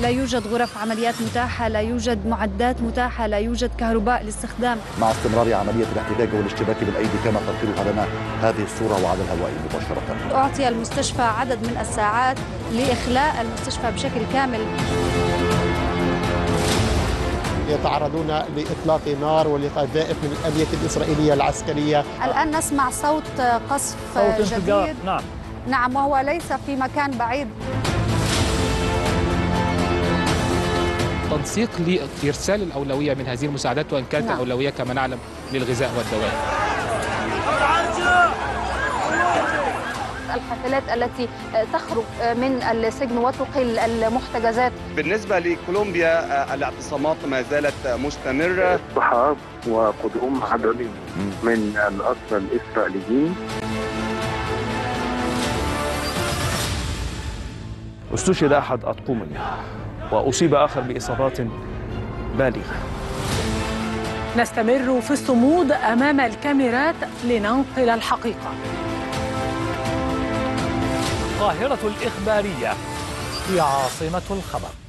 لا يوجد غرف عمليات متاحة لا يوجد معدات متاحة لا يوجد كهرباء الاستخدام مع استمرار عملية الاحتجاج والاشتباك بالأيدي كما تنقلها لنا هذه الصورة وعلى الهواء مباشرة. أعطي المستشفى عدد من الساعات لإخلاء المستشفى بشكل كامل. يتعرضون لإطلاق نار ولقذائف من الآلية الإسرائيلية العسكرية. الآن نسمع صوت قصف صوت انفجار. جديد. نعم. نعم وهو ليس في مكان بعيد. تنسيق لإرسال الأولوية من هذه المساعدات وإن كانت نعم. الأولوية كما نعلم للغذاء والدواء. الحافلات التي تخرج من السجن وتقل المحتجزات. بالنسبة لكولومبيا الاعتصامات ما زالت مستمرة. اصطحاب وقدوم عدد من الأسرى الإسرائيليين. استشهد أحد أطقمنا. وأصيب آخر بإصابات بالغة نستمر في الصمود أمام الكاميرات لننقل الحقيقة. القاهرة الإخبارية هي عاصمة الخبر.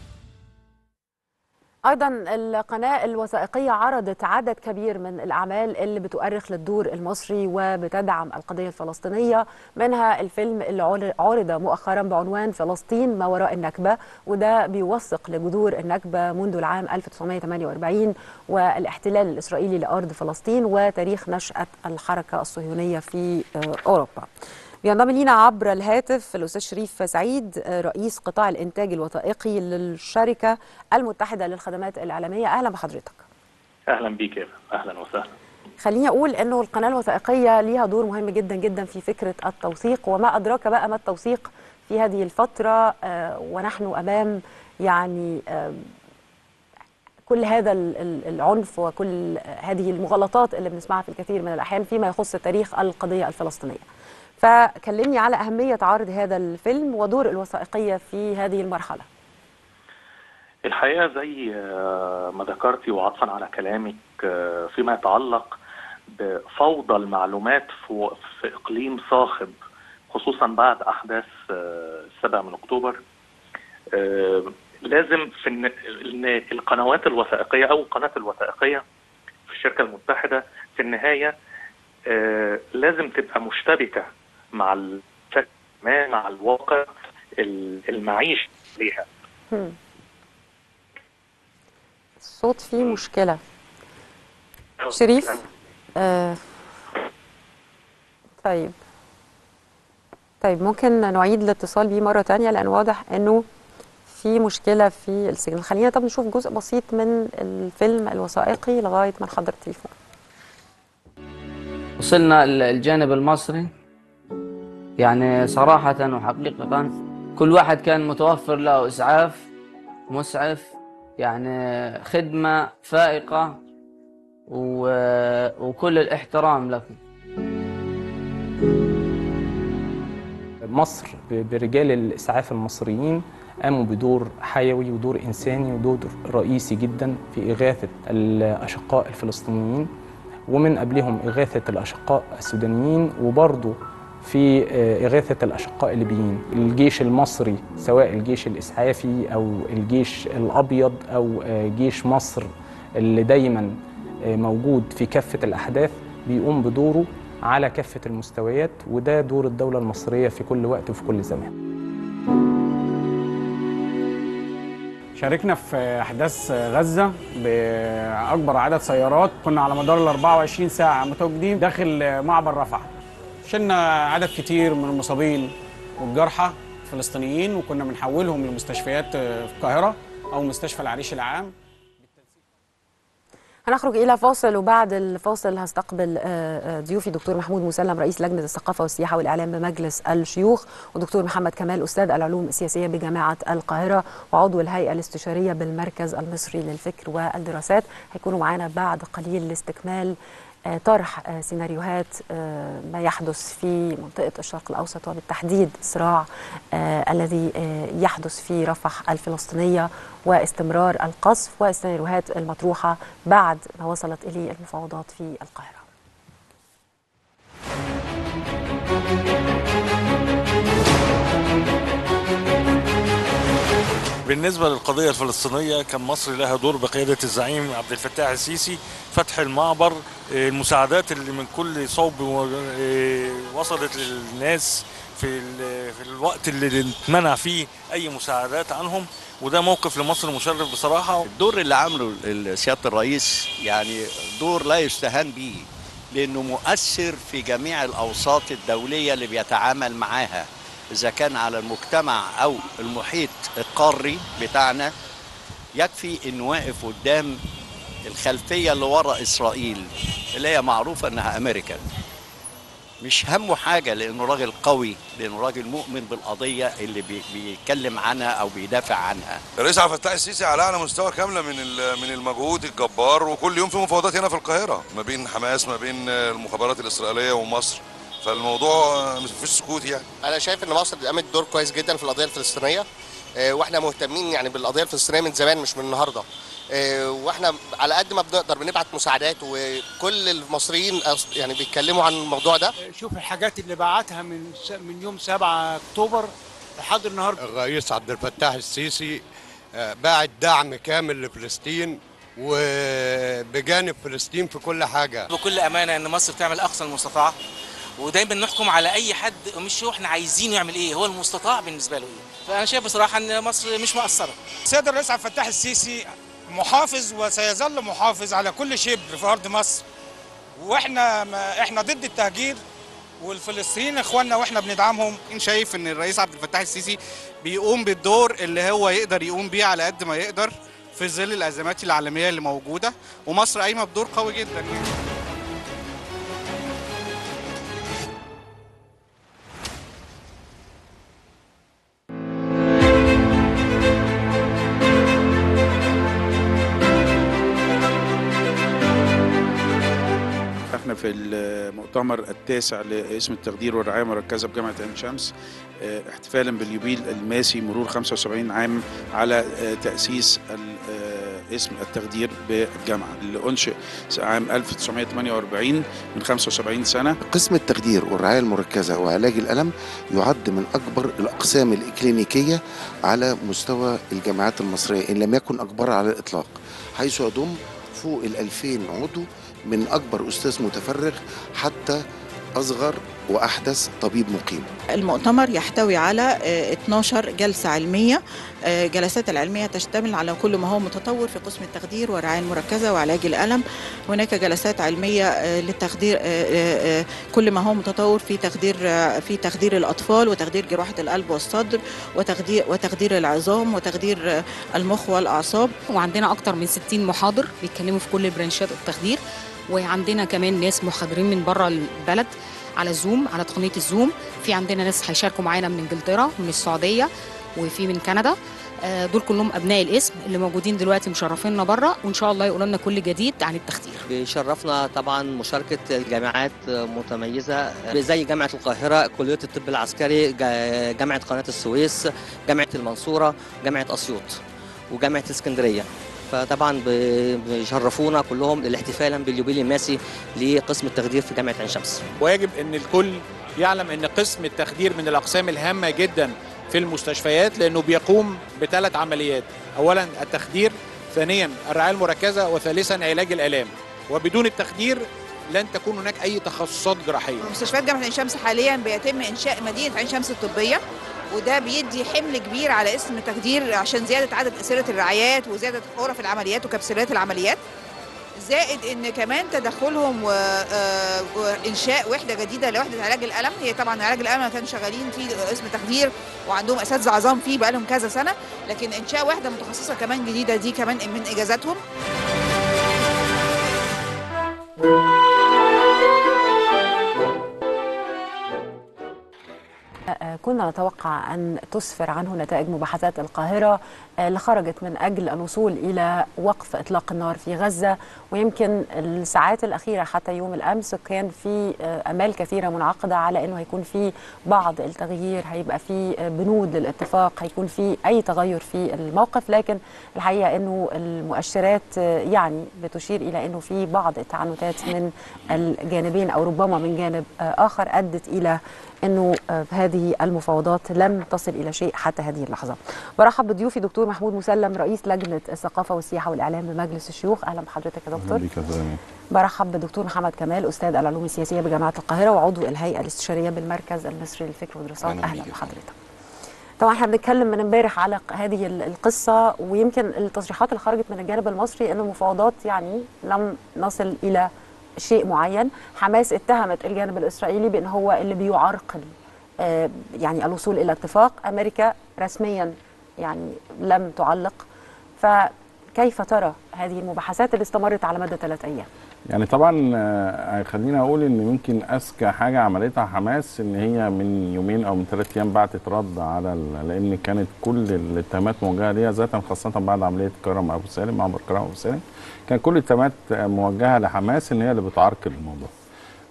أيضا القناة الوثائقية عرضت عدد كبير من الأعمال اللي بتؤرخ للدور المصري وبتدعم القضية الفلسطينية. منها الفيلم اللي عر- عرض مؤخرا بعنوان فلسطين ما وراء النكبة وده بيوثق لجذور النكبة منذ العام 1948 والاحتلال الإسرائيلي لأرض فلسطين وتاريخ نشأة الحركة الصهيونية في آه، أوروبا. بينضم لينا عبر الهاتف الأستاذ شريف سعيد رئيس قطاع الإنتاج الوثائقي للشركة المتحدة للخدمات الإعلامية أهلا بحضرتك أهلا بيك يا. أهلا وسهلا خليني أقول إنه القناة الوثائقية ليها دور مهم جدا جدا في فكرة التوثيق وما أدراك بقى ما التوثيق في هذه الفترة آه، ونحن أمام يعني آه، كل هذا ال- ال- العنف وكل هذه المغالطات اللي بنسمعها في الكثير من الأحيان فيما يخص تاريخ القضية الفلسطينية. فكلمني على أهمية عرض هذا الفيلم ودور الوثائقية في هذه المرحلة. الحقيقة زي آه، ما ذكرتي وعطفا على كلامك آه، فيما يتعلق بفوضى المعلومات في إقليم صاخب خصوصا بعد أحداث آه، السابع من أكتوبر آه، لازم في إن القنوات الوثائقية أو القناة الوثائقية في الشركة المتحدة في النهاية آه، لازم تبقى مشتبكة مع ما مع الواقع ال- المعيش ليها. الصوت فيه مشكلة. شريف؟ آه. طيب. طيب ممكن نعيد الاتصال بيه مرة تانية لأن واضح أنه في مشكلة في السجن خلينا طب نشوف جزء بسيط من الفيلم الوثائقي لغاية ما نحضر التليفون. وصلنا ال- الجانب المصري. يعني صراحة وحقيقة كل واحد كان متوفر له إسعاف مسعف يعني خدمة فائقة و... وكل الاحترام لكم. مصر برجال الإسعاف المصريين قاموا بدور حيوي ودور إنساني ودور رئيسي جدا في إغاثة الأشقاء الفلسطينيين ومن قبلهم إغاثة الأشقاء السودانيين وبرضه في آه، إغاثة الأشقاء الليبيين الجيش المصري سواء الجيش الإسعافي أو الجيش الأبيض أو آه، جيش مصر اللي دايما آه، موجود في كافة الأحداث بيقوم بدوره على كافة المستويات وده دور الدولة المصرية في كل وقت وفي كل زمان. شاركنا في أحداث غزة بأكبر عدد سيارات كنا على مدار ال 24 ساعة متواجدين داخل معبر رفح. شلنا عدد كتير من المصابين والجرحى الفلسطينيين وكنا بنحولهم لمستشفيات في القاهرة أو مستشفى العريش العام. هنخرج إلى فاصل وبعد الفاصل هستقبل آه، آه، ضيوفي دكتور محمود مسلم رئيس لجنة الثقافة والسياحة والإعلام بمجلس الشيوخ ودكتور محمد كمال أستاذ العلوم السياسية بجامعة القاهرة وعضو الهيئة الاستشارية بالمركز المصري للفكر والدراسات. هيكونوا معانا بعد قليل لاستكمال طرح آه، سيناريوهات آه، ما يحدث في منطقة الشرق الأوسط وبالتحديد الصراع آه، الذي يحدث في رفح الفلسطينية واستمرار القصف والسيناريوهات المطروحة بعد ما وصلت إليه المفاوضات في القاهرة. بالنسبة للقضية الفلسطينية كان مصر لها دور بقيادة الزعيم عبد الفتاح السيسي فتح المعبر آه، المساعدات اللي من كل صوب آه، وصلت للناس في في الوقت اللي اتمنع فيه أي مساعدات عنهم وده موقف لمصر مشرف بصراحة. الدور اللي عمله ال- سيادة الرئيس يعني دور لا يستهان به لأنه مؤثر في جميع الأوساط الدولية اللي بيتعامل معاها. إذا كان على المجتمع أو المحيط القاري بتاعنا يكفي انه واقف قدام الخلفية اللي ورا إسرائيل اللي هي معروفة إنها أمريكا. مش همه حاجة لأنه راجل قوي لأنه راجل مؤمن بالقضية اللي بي- بيتكلم عنها أو بيدافع عنها. الرئيس عبد الفتاح السيسي على أعلى مستوى كاملة من من المجهود الجبار وكل يوم في مفاوضات هنا في القاهرة ما بين حماس ما بين المخابرات الإسرائيلية ومصر. فالموضوع مش فيش سكوت يعني. أنا شايف إن مصر قامت دور كويس جدا في القضية الفلسطينية. آه، وإحنا مهتمين يعني بالقضية الفلسطينية من زمان مش من النهارده. آه، وإحنا على قد ما بنقدر بنبعت مساعدات وكل المصريين يعني بيتكلموا عن الموضوع ده. شوف الحاجات اللي بعتها من س- من يوم 7 أكتوبر لحد النهارده. الرئيس عبد الفتاح السيسي آه، باعت دعم كامل لفلسطين وبجانب فلسطين في كل حاجة. بكل أمانة إن مصر بتعمل أقصى المستطاع ودايما نحكم على أي حد مش هو إحنا عايزينه يعمل إيه هو المستطاع بالنسبة له إيه. فأنا شايف بصراحة إن مصر مش مقصرة. السيد الرئيس عبد الفتاح السيسي محافظ وسيظل محافظ على كل شبر في أرض مصر. وإحنا ما إحنا ضد التهجير والفلسطينيين إخواننا وإحنا بندعمهم. شايف إن الرئيس عبد الفتاح السيسي بيقوم بالدور اللي هو يقدر يقوم بيه على قد ما يقدر في ظل الأزمات العالمية اللي موجودة. ومصر قايمة بدور قوي جدا. يعني. إحنا في المؤتمر التاسع لاسم التقدير والرعاية المركزه بجامعة عين شمس آه، احتفالا باليوبيل الماسي مرور 75 عام على آه، تأسيس آه، اسم التقدير بالجامعة. اللي انشئ عام 1948 من 75 سنة. قسم التخدير والرعاية المركزة وعلاج الألم يعد من أكبر الأقسام الإكلينيكية على مستوى الجامعات المصرية إن لم يكن أكبر على الإطلاق حيث يضم فوق ال 2000 عضو من أكبر أستاذ متفرغ حتى أصغر وأحدث طبيب مقيم. المؤتمر يحتوي على آه، 12 جلسة علمية آه، جلسات العلمية تشتمل على كل ما هو متطور في قسم التخدير والرعاية المركزة وعلاج الألم. هناك جلسات علمية آه، للتخدير آه، آه، آه، كل ما هو متطور في تخدير آه، في تخدير الأطفال وتخدير جراحة القلب والصدر وتخدير وتخدير العظام وتخدير آه، المخ والأعصاب. وعندنا أكتر من 60 محاضر بيتكلموا في كل برانشات التخدير. وعندنا كمان ناس محاضرين من بره البلد على زوم على تقنية الزوم في عندنا ناس هيشاركوا معانا من إنجلترا من السعودية وفي من كندا. آه، دول كلهم أبناء الاسم اللي موجودين دلوقتي مشرفيننا بره وإن شاء الله يقولوا لنا كل جديد عن التخدير بيشرفنا طبعا مشاركة جامعات متميزة زي جامعة القاهرة كلية الطب العسكري جا- جامعة قناة السويس جامعة المنصورة جامعة أسيوط وجامعة اسكندرية. فطبعا بيشرفونا كلهم الاحتفالا باليوبيل الماسي لقسم التخدير في جامعة عين شمس. ويجب إن الكل يعلم إن قسم التخدير من الأقسام الهامة جدا في المستشفيات لأنه بيقوم بثلاث عمليات. اولا التخدير ثانيا الرعاية المركزة وثالثا علاج الآلام. وبدون التخدير لن تكون هناك أي تخصصات جراحية. مستشفيات جامعة عين شمس حاليا بيتم إنشاء مدينة عين شمس الطبية. وده بيدي حمل كبير على اسم التخدير عشان زيادة عدد أسرة الرعايات وزيادة غرف العمليات وكبسولات العمليات. زائد إن كمان تدخلهم و- آه، وانشاء وحدة جديدة لوحدة علاج الألم. هي طبعا علاج الألم كانوا شغالين فيه اسم تخدير وعندهم أساتذة عظام فيه بقالهم كذا سنة لكن إنشاء وحدة متخصصة كمان جديدة دي كمان من اجازاتهم كنا نتوقع أن تسفر عنه نتائج مباحثات القاهرة. آه، اللي خرجت من أجل الوصول إلى وقف إطلاق النار في غزة ويمكن الساعات الأخيرة حتى يوم الأمس كان في آه، أمال كثيرة منعقدة على أنه هيكون في بعض التغيير هيبقى في آه، بنود للاتفاق هيكون في أي تغير في الموقف. لكن الحقيقة أنه المؤشرات آه، يعني بتشير إلى أنه في بعض التعنتات من الجانبين أو ربما من جانب آخر أدت إلى أنه هذه الم المفاوضات لم تصل إلى شيء حتى هذه اللحظة. برحب بضيوفي دكتور محمود مسلم رئيس لجنة الثقافة والسياحة والإعلام بمجلس الشيوخ. أهلا بحضرتك يا دكتور. برحب بالدكتور محمد كمال أستاذ العلوم السياسية بجامعة القاهرة وعضو الهيئة الاستشارية بالمركز المصري للفكر والدراسات. بيك. بحضرتك. طبعا إحنا بنتكلم من امبارح على هذه ال- القصة ويمكن التصريحات اللي خرجت من الجانب المصري إن المفاوضات يعني لم نصل إلى شيء معين. حماس اتهمت الجانب الإسرائيلي بإن هو اللي بيعرقل آه، يعني الوصول إلى اتفاق. أمريكا رسميا يعني لم تعلق. فكيف ترى هذه المباحثات اللي استمرت على مدى ثلاث أيام؟ يعني طبعا آه، خليني أقول إن يمكن أذكى حاجة عملتها حماس إن هي من يومين أو من ثلاث أيام بعتت رد على لأن كانت كل الاتهامات موجهة ليها ذاتا خاصة بعد عملية كرم أبو سالم معبر كرم أبو سالم. كان كل الاتهامات آه، موجهة لحماس إن هي اللي بتعرقل الموضوع.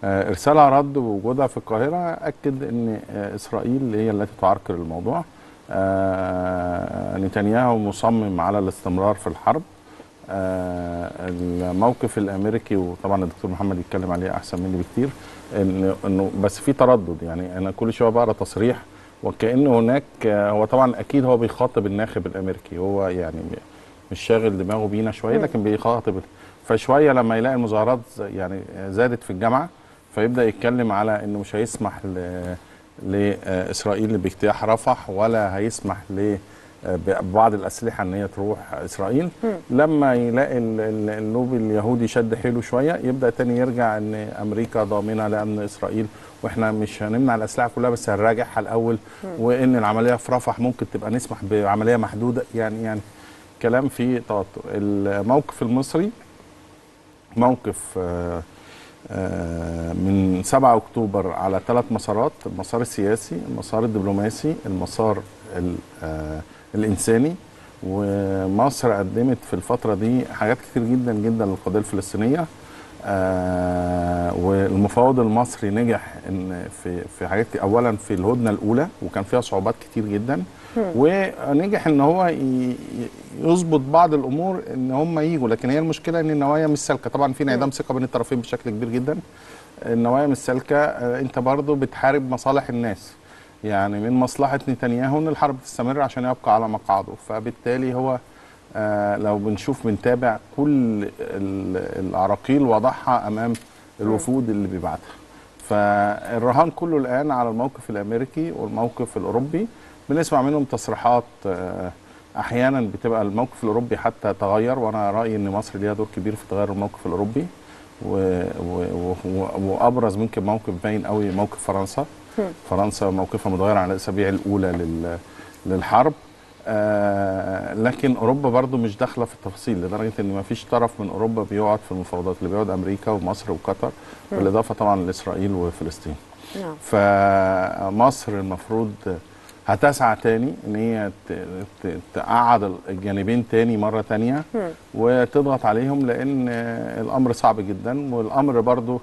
آه، إرسالها رد ووجودها في القاهرة أكد إن إسرائيل هي التي تعرقل الموضوع. نتنياهو مصمم على الاستمرار في الحرب. آه، الموقف الأمريكي وطبعا الدكتور محمد يتكلم عليه أحسن مني بكتير إنه بس في تردد. يعني أنا كل شوية بقرأ تصريح وكأن هناك آه، هو طبعا أكيد هو بيخاطب الناخب الأمريكي. هو يعني مش شاغل دماغه بينا شوية لكن بيخاطب. فشوية لما يلاقي المظاهرات يعني زادت في الجامعة فيبدأ يتكلم على إنه مش هيسمح لإسرائيل باجتياح رفح ولا هيسمح ل ببعض الأسلحة إن هي تروح إسرائيل. لما يلاقي ال- ال- اللوبي اليهودي شد حيله شوية يبدأ تاني يرجع إن أمريكا ضامنة لأمن إسرائيل وإحنا مش هنمنع الأسلحة كلها بس هنراجعها الأول. وإن العملية في رفح ممكن تبقى نسمح بعملية محدودة. يعني يعني كلام فيه توتر. الموقف المصري موقف آه، من 7 أكتوبر على ثلاث مسارات المسار السياسي المسار الدبلوماسي المسار ال- آه، الإنساني. ومصر قدمت في الفترة دي حاجات كتير جدا جدا للقضية الفلسطينية. آه والمفاوض المصري نجح إن في في حاجات. اولا في الهدنة الأولى وكان فيها صعوبات كتير جدا. ونجح إن هو يظبط بعض الأمور إن هم يجوا لكن هي المشكلة إن النوايا مش سالكة. طبعا في انعدام ثقة بين الطرفين بشكل كبير جدا. النوايا مش سالكة. آه، أنت برضو بتحارب مصالح الناس. يعني من مصلحة نتنياهو إن الحرب تستمر عشان يبقى على مقعده. فبالتالي هو آه لو بنشوف بنتابع كل ال- العراقيل وضعها أمام الوفود اللي بيبعتها. فالرهان كله الآن على الموقف الأمريكي والموقف الأوروبي. بنسمع منهم تصريحات آه، أحيانا بتبقى الموقف الأوروبي حتى تغير وأنا رأيي إن مصر ليها دور كبير في تغير الموقف الأوروبي و... و... و... وأبرز ممكن موقف باين قوي موقف فرنسا. فرنسا موقفها متغير عن الأسابيع الأولى لل... للحرب. آه لكن أوروبا برضو مش داخلة في التفاصيل لدرجة إن ما فيش طرف من أوروبا بيقعد في المفاوضات اللي بيقعد أمريكا ومصر وقطر. بالإضافة طبعا لإسرائيل وفلسطين. نعم. فمصر المفروض هتسعى تاني إن هي تقعد الجانبين تاني مرة تانية. وتضغط عليهم لأن الأمر صعب جدا والأمر برضو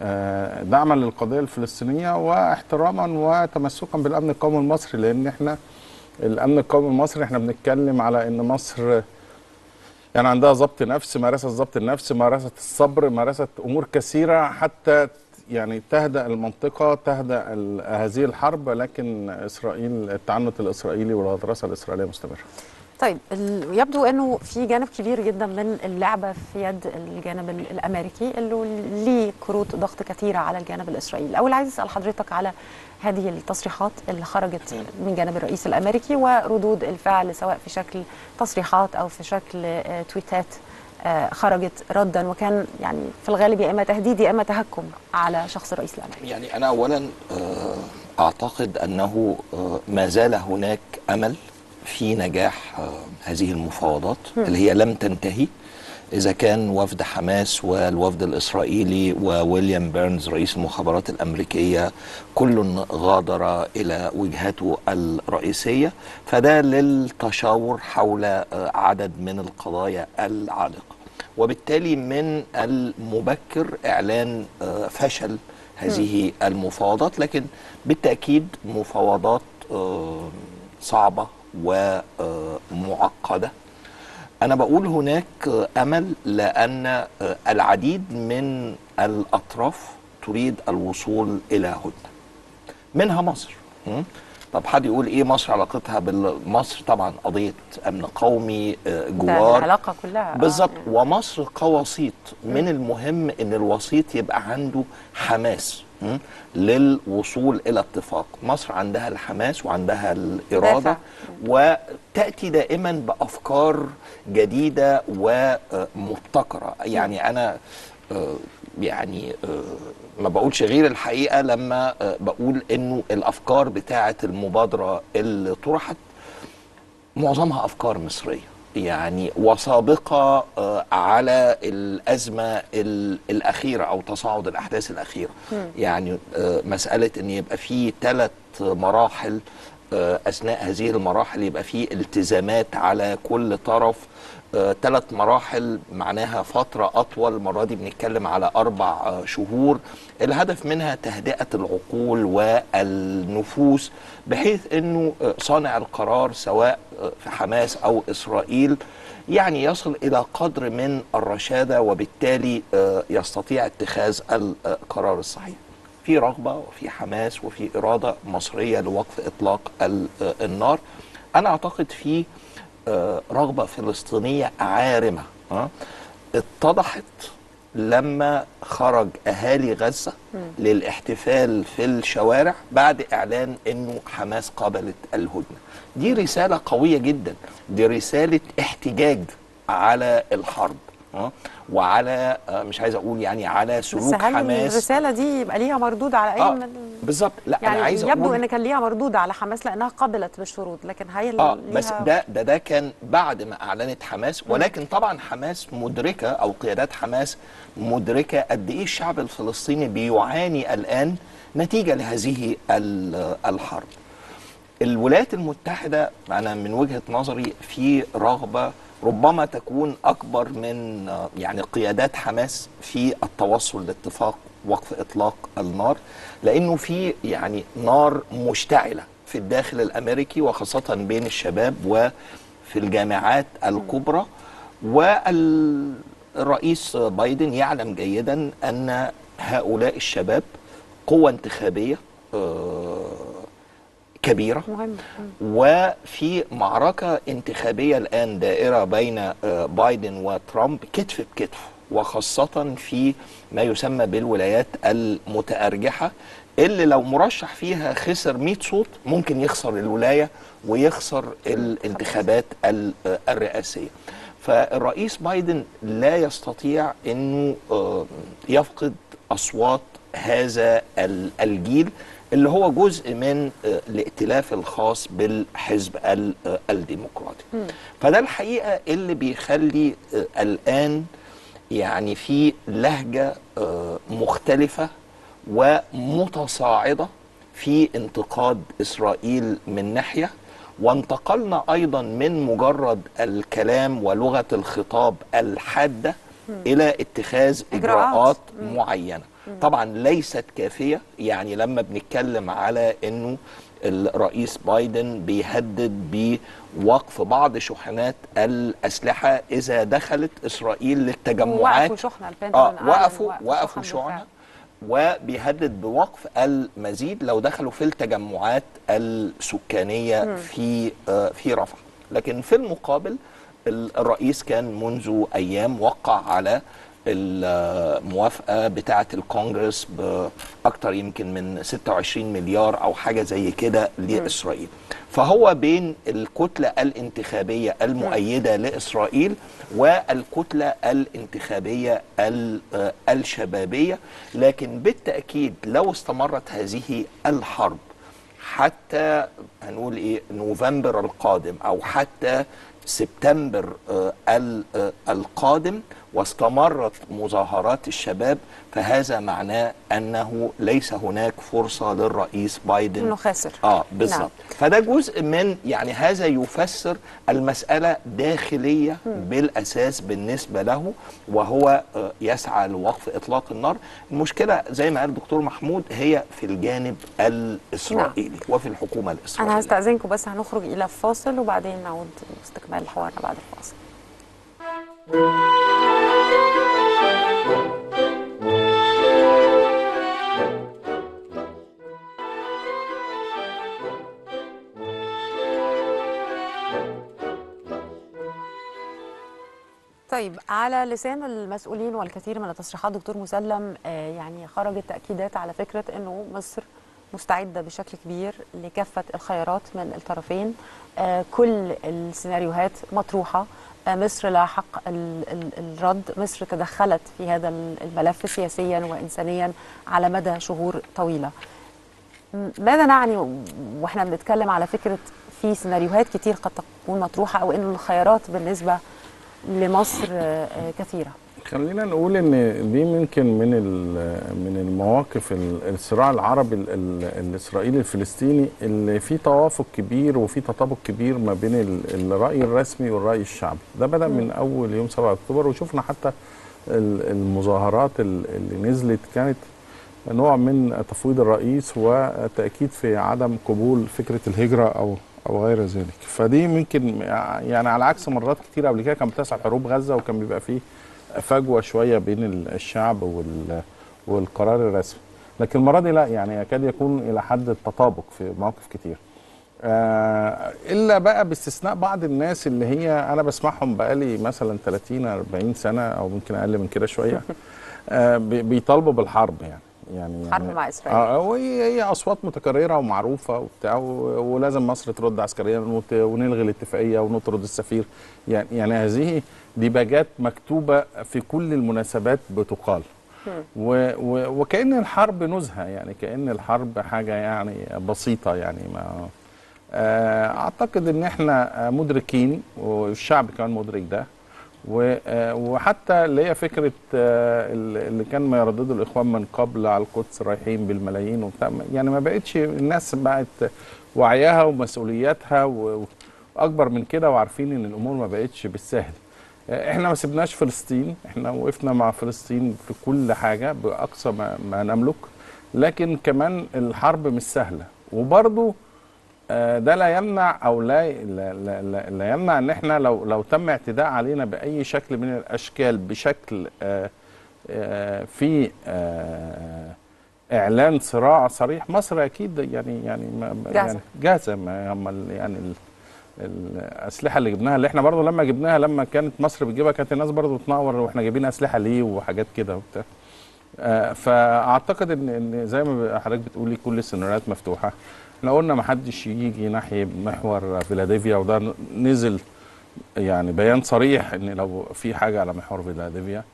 آه، دعما للقضية الفلسطينية واحتراما وتمسكا بالأمن القومي المصري لأن إحنا الأمن القومي المصري إحنا بنتكلم على إن مصر يعني عندها ضبط نفس مارست ضبط النفس مارست الصبر مارست أمور كثيرة حتى يعني تهدأ المنطقة تهدأ هذه الحرب لكن إسرائيل التعنت الإسرائيلي والغطرسة الإسرائيلية مستمرة طيب يبدو إنه في جانب كبير جدا من اللعبة في يد الجانب ال- الأمريكي اللي ليه كروت ضغط كثيرة على الجانب الإسرائيلي. الأول عايز أسأل حضرتك على هذه التصريحات اللي خرجت من جانب الرئيس الأمريكي وردود الفعل سواء في شكل تصريحات أو في شكل آه، تويتات خرجت ردا وكان يعني في الغالب يا إما تهديد يا إما تهكم على شخص الرئيس الأمريكي. يعني أنا أولا آه، أعتقد أنه آه، ما زال هناك أمل في نجاح آه، هذه المفاوضات. اللي هي لم تنتهي إذا كان وفد حماس والوفد الإسرائيلي وويليام بيرنز رئيس المخابرات الأمريكية كل غادر إلى وجهاته الرئيسية فده للتشاور حول آه، عدد من القضايا العالقة. وبالتالي من المبكر إعلان آه، فشل هذه المفاوضات لكن بالتأكيد مفاوضات آه، صعبة ومعقدة أنا بقول هناك أمل لأن العديد من الأطراف تريد الوصول إلى هدنة منها مصر? طب حد يقول إيه مصر علاقتها بمصر طبعا قضية أمن قومي آه، جوار العلاقة كلها آه. بالظبط ومصر كوسيط من المهم إن الوسيط يبقى عنده حماس? للوصول إلى اتفاق مصر عندها الحماس وعندها الإرادة دافع. وتاتي دائما بأفكار جديدة ومبتكرة. يعني أنا آه، يعني آه، ما بقولش غير الحقيقة لما آه، بقول إنه الأفكار بتاعة المبادرة اللي طرحت معظمها أفكار مصرية. يعني وسابقة آه، على الأزمة ال- الأخيرة أو تصاعد الأحداث الأخيرة. مم. يعني مسألة إن يبقى في ثلاث مراحل أثناء هذه المراحل يبقى في التزامات على كل طرف. ثلاث مراحل معناها فترة أطول المرة دي بنتكلم على أربع آه، شهور. الهدف منها تهدئة العقول والنفوس بحيث أنه آه، صانع القرار سواء آه، في حماس أو إسرائيل يعني يصل إلى قدر من الرشادة وبالتالي آه، يستطيع اتخاذ القرار الصحيح. في رغبة وفي حماس وفي إرادة مصرية لوقف إطلاق ال- آه، النار. أنا أعتقد في آه، رغبة فلسطينية عارمة آه، اتضحت لما خرج أهالي غزة للاحتفال في الشوارع بعد إعلان أنه حماس قبلت الهدنة. دي رسالة قوية جدا دي رسالة احتجاج على الحرب وعلى آه، مش عايز أقول يعني على بس سلوك هل حماس. الرسالة دي يبقى ليها مردود على أي آه، من بالظبط. لا يعني أنا عايز يبدو أقول ان كان ليها مردود على حماس لأنها قبلت بالشروط لكن هل آه بس ده ده ده كان بعد ما أعلنت حماس. ولكن طبعا حماس مدركة أو قيادات حماس مدركة قد إيه الشعب الفلسطيني بيعاني الآن نتيجة لهذه ال- الحرب. الولايات المتحدة أنا من وجهة نظري في رغبة ربما تكون أكبر من آه، يعني قيادات حماس في التوصل لاتفاق وقف إطلاق النار لأنه في يعني نار مشتعلة في الداخل الأمريكي وخاصة بين الشباب وفي الجامعات الكبرى. والرئيس بايدن يعلم جيدا أن هؤلاء الشباب قوة انتخابية مهم وفي معركة انتخابية الآن دائرة بين آه، بايدن وترامب كتف بكتف وخاصة في ما يسمى بالولايات المتأرجحة اللي لو مرشح فيها خسر 100 صوت ممكن يخسر الولاية ويخسر الانتخابات ال- آه، الرئاسية. فالرئيس بايدن لا يستطيع أنه آه، يفقد أصوات هذا ال- الجيل. اللي هو جزء من آه، الائتلاف الخاص بالحزب ال- آه، الديمقراطي فده الحقيقة اللي بيخلي آه، الآن يعني في لهجة مختلفة ومتصاعدة في انتقاد إسرائيل من ناحية وانتقلنا أيضا من مجرد الكلام ولغة الخطاب الحادة. إلى اتخاذ إجراءات. إجراءات مم. معينة. طبعا ليست كافية. يعني لما بنتكلم على إنه الرئيس بايدن بيهدد بوقف بعض شحنات الأسلحة إذا دخلت إسرائيل للتجمعات. وقفوا البنتاجون آه أعلن وقفوا وقف وقفوا شحن شحنه وبيهدد بوقف المزيد لو دخلوا في التجمعات السكانية مم. في آه في رفح. لكن في المقابل ال- الرئيس كان منذ أيام وقع على الموافقة بتاعة الكونجرس باكثر يمكن من 26 مليار أو حاجة زي كده لإسرائيل. فهو بين الكتلة الانتخابية المؤيدة لإسرائيل والكتلة الانتخابية ال- الشبابية. لكن بالتأكيد لو استمرت هذه الحرب حتى هنقول إيه نوفمبر القادم أو حتى سبتمبر آه، آه، القادم واستمرت مظاهرات الشباب فهذا معناه أنه ليس هناك فرصة للرئيس بايدن. انه خاسر آه بالظبط. نعم. فده جزء من يعني هذا يفسر المسألة داخلية بالأساس بالنسبة له وهو آه، يسعى لوقف إطلاق النار. المشكلة زي ما قال الدكتور محمود هي في الجانب الإسرائيلي وفي الحكومة الإسرائيلية. أنا هستأذنكم بس هنخرج إلى فاصل وبعدين نعود لاستكمال حوارنا بعد الفاصل. طيب على لسان المسؤولين والكثير من التصريحات دكتور مسلم آه، يعني خرجت تأكيدات على فكرة أنه مصر مستعدة بشكل كبير لكافة الخيارات من الطرفين. آه، كل السيناريوهات مطروحة. مصر لها حق ال- ال- الرد. مصر تدخلت في هذا الملف سياسيا وإنسانيا على مدى شهور طويلة. ماذا نعني وإحنا بنتكلم على فكرة في سيناريوهات كتير قد تكون مطروحة أو أنه الخيارات بالنسبة لمصر آه، كثيرة؟ خلينا نقول إن دي يمكن من من المواقف ال- الصراع العربي ال- ال- الإسرائيلي الفلسطيني اللي فيه توافق كبير وفيه تطابق كبير ما بين ال- الرأي الرسمي والرأي الشعبي. ده بدأ من أول يوم 7 أكتوبر وشفنا حتى ال- المظاهرات ال- اللي نزلت كانت نوع من تفويض الرئيس وتأكيد في عدم قبول فكرة الهجرة أو أو غير ذلك. فدي ممكن يعني على عكس مرات كتير قبل كده كان بتحصل حروب غزة وكان بيبقى فيه فجوة شوية بين ال- الشعب وال والقرار الرسمي. لكن المرة دي لا يعني يكاد يكون إلى حد التطابق في مواقف كتير. آه إلا بقى باستثناء بعض الناس اللي هي أنا بسمعهم بقالي مثلا 30 40 سنة أو ممكن أقل من كده شوية. آه بي- بيطالبوا بالحرب يعني. يعني حرب يعني مع إسرائيل. آه وهي هي أصوات متكررة ومعروفة وبتاع ولازم مصر ترد عسكريا ونلغي الاتفاقية ونطرد السفير. يعني يعني هذه ديباجات مكتوبة في كل المناسبات بتقال. و و وكأن الحرب نزهة يعني كأن الحرب حاجة يعني بسيطة يعني ما آه، أعتقد إن إحنا آه، مدركين والشعب كمان مدرك ده. آه، وحتى اللي هي فكرة آه، اللي كان ما يردده الإخوان من قبل على القدس رايحين بالملايين وبتاع يعني ما بقتش الناس بقت وعيها ومسؤولياتها و- وأكبر من كده وعارفين إن الأمور ما بقتش بالسهل. إحنا ما سيبناش فلسطين إحنا وقفنا مع فلسطين في كل حاجة بأقصى ما, ما نملك لكن كمان الحرب مش سهلة. وبرضو آه، ده لا يمنع أو لا لا, لا, لا, لا يمنع إن إحنا لو لو تم اعتداء علينا بأي شكل من الأشكال بشكل آه، آه، في آه، إعلان صراع صريح مصر أكيد يعني يعني. يعني جاهزة. ال- يعني ال- الأسلحة اللي جبناها اللي إحنا برضو لما جبناها لما كانت مصر بتجيبها كانت الناس برضو تنور وإحنا جايبين أسلحة ليه وحاجات كده وبتاع. آه، فأعتقد إن إن زي ما حضرتك بتقولي كل السيناريوهات مفتوحة. إحنا قلنا ما حدش يجي ناحية محور فيلادلفيا وده نزل يعني بيان صريح إن لو في حاجة على محور فيلادلفيا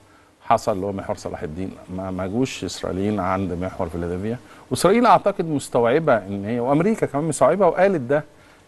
حصل اللي هو محور صلاح الدين. ما ما جوش إسرائيليين عند محور فيلادلفيا واسرائيل أعتقد مستوعبة إن هي وأمريكا كمان مستوعبة وقالت ده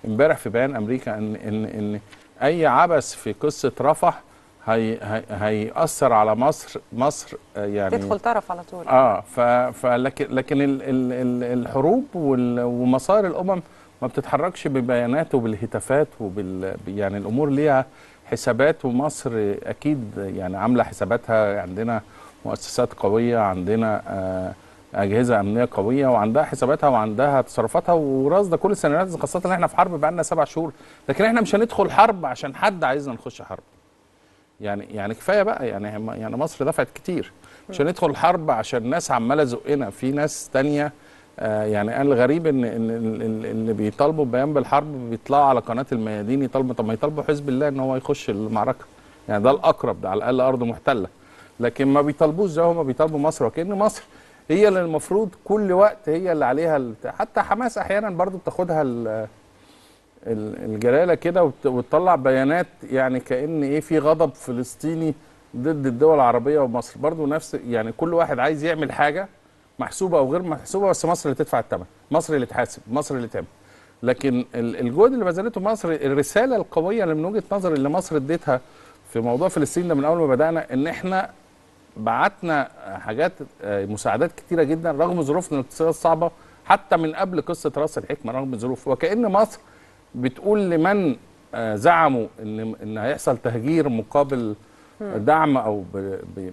امبارح في بيان أمريكا إن إن إن أي عبث في قصة رفح هي هي هيأثر على مصر مصر آه، يعني تدخل طرف على طول. آه ف فلكن لكن ال ال ال الحروب وال ومصائر الأمم ما بتتحركش ببيانات وبالهتافات وبال يعني الأمور ليها حسابات ومصر أكيد يعني عاملة حساباتها. عندنا مؤسسات قوية عندنا آه أجهزة أمنية قوية وعندها حساباتها وعندها تصرفاتها ورصد كل السيناريوهات خاصة إن إحنا في حرب بقالنا سبع شهور. لكن إحنا مش هندخل حرب عشان حد عايزنا نخش حرب. يعني يعني كفاية بقى يعني يعني مصر دفعت كتير. مش هندخل الحرب عشان ناس عمالة زقنا في ناس تانية آه يعني أنا الغريب إن إن ال- ال- اللي بيطالبوا بيان بالحرب بيطلعوا على قناة الميادين يطالبوا. طب ما يطالبوا حزب الله إن هو يخش المعركة. يعني ده الأقرب ده على الأقل أرض محتلة. لكن ما بيطالبوش زي هما بيطالبوا مصر. وكأن مصر هي اللي المفروض كل وقت هي اللي عليها حتى حماس أحيانا برضو بتاخدها الجلاله كده وت- وتطلع بيانات يعني كأن إيه في غضب فلسطيني ضد الدول العربية ومصر. برضو نفس يعني كل واحد عايز يعمل حاجة محسوبة أو غير محسوبة بس مصر اللي تدفع الثمن مصر اللي تحاسب مصر اللي تعمل لكن ال- الجهد اللي بذلته مصر الرسالة القوية اللي من وجهة نظري اللي مصر اديتها في موضوع فلسطين ده من أول ما بدأنا إن إحنا بعتنا حاجات آه، مساعدات كتيرة جدا رغم ظروفنا الاقتصادية الصعبة حتى من قبل قصة رأس الحكمة رغم الظروف وكأن مصر بتقول لمن آه، زعموا إن إن هيحصل تهجير مقابل دعم أو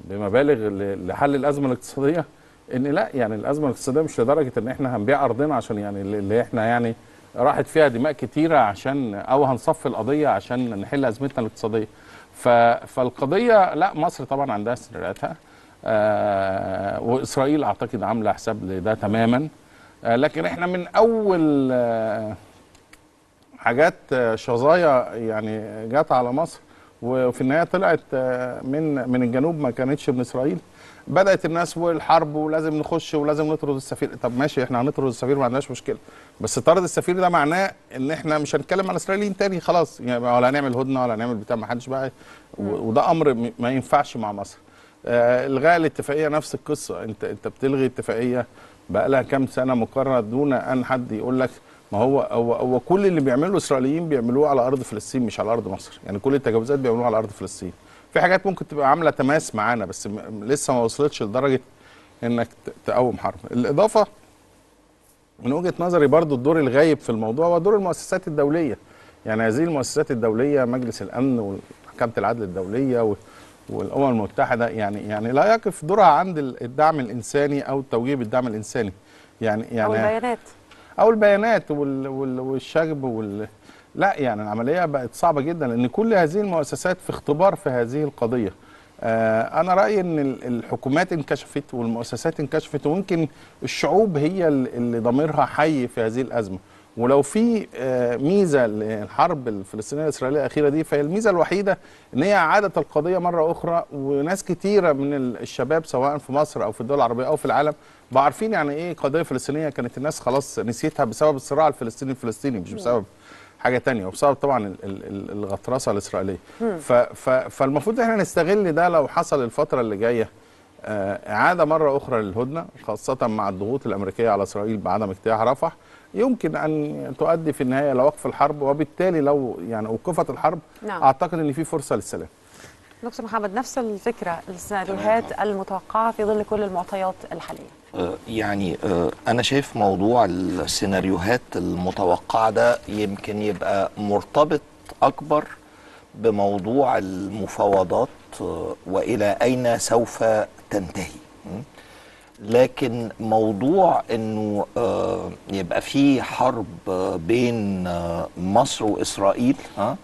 بمبالغ لحل الأزمة الاقتصادية إن لأ يعني الأزمة الاقتصادية مش لدرجة إن إحنا هنبيع أرضنا عشان يعني اللي- إحنا يعني راحت فيها دماء كتيرة عشان أو هنصفي القضية عشان نحل أزمتنا الاقتصادية. فالقضية لأ مصر طبعا عندها سيناريوهاتها آه وإسرائيل أعتقد عاملة حساب لده تماما آه لكن إحنا من أول حاجات آه، شظايا يعني جت على مصر وفي النهاية طلعت آه، من من الجنوب ما كانتش من إسرائيل. بدأت الناس والحرب ولازم نخش ولازم نطرد السفير. طب ماشي إحنا هنطرد السفير ما عندناش مشكلة. بس طرد السفير ده معناه إن إحنا مش هنتكلم على الاسرائيليين تاني خلاص. يعني ولا هنعمل هدنة ولا هنعمل بتاع ما حدش بقى وده أمر ما ينفعش مع مصر. آه، الغاء الاتفاقية نفس القصة. أنت أنت بتلغي اتفاقية بقى لها كام سنة مقررة دون أن حد يقول لك ما هو هو هو كل اللي بيعمله الإسرائيليين بيعملوه على أرض فلسطين مش على أرض مصر. يعني كل التجاوزات بيعملوها على أرض فلسطين. في حاجات ممكن تبقى عاملة تماس معانا بس لسه ما وصلتش لدرجة إنك تقوم حرب. الإضافة من وجهة نظري برضو الدور الغايب في الموضوع هو دور المؤسسات الدولية. يعني هذه المؤسسات الدولية مجلس الأمن ومحكمه العدل الدولية والأمم المتحدة يعني يعني لا يقف دورها عند ال- الدعم الإنساني أو توجيه بالدعم الإنساني. يعني يعني أو البيانات. أو البيانات وال وال والشغب وال لا يعني العملية بقت صعبة جدا لأن كل هذه المؤسسات في اختبار في هذه القضية. آه أنا رأيي إن ال- الحكومات انكشفت والمؤسسات انكشفت ويمكن الشعوب هي ال- اللي ضميرها حي في هذه الأزمة. ولو في آه ميزة للحرب الفلسطينية الإسرائيلية الأخيرة دي فهي الميزة الوحيدة إن هي اعادت القضية مرة أخرى وناس كتيرة من ال- الشباب سواء في مصر أو في الدول العربية أو في العالم بقوا عارفين يعني إيه قضية فلسطينية كانت الناس خلاص نسيتها بسبب الصراع الفلسطيني الفلسطيني مش بسبب حاجة تانية وبسبب طبعا ال- ال- ال- الغطرسة الإسرائيلية مم. ف ف فالمفروض إحنا نستغل ده لو حصل الفترة اللي جاية آه، إعادة مرة أخرى للهدنة خاصة مع الضغوط الأمريكية على إسرائيل بعدم اجتياح رفح يمكن أن تؤدي في النهاية إلى وقف الحرب وبالتالي لو يعني اوقفت الحرب نعم. أعتقد إن في فرصة للسلام دكتور محمد نفس الفكرة السيناريوهات المتوقعة في ظل كل المعطيات الحالية. آه، يعني آه، أنا شايف موضوع السيناريوهات المتوقعة ده يمكن يبقى مرتبط أكبر بموضوع المفاوضات آه، وإلى أين سوف تنتهي? لكن موضوع إنه يبقى في حرب بين مصر وإسرائيل ها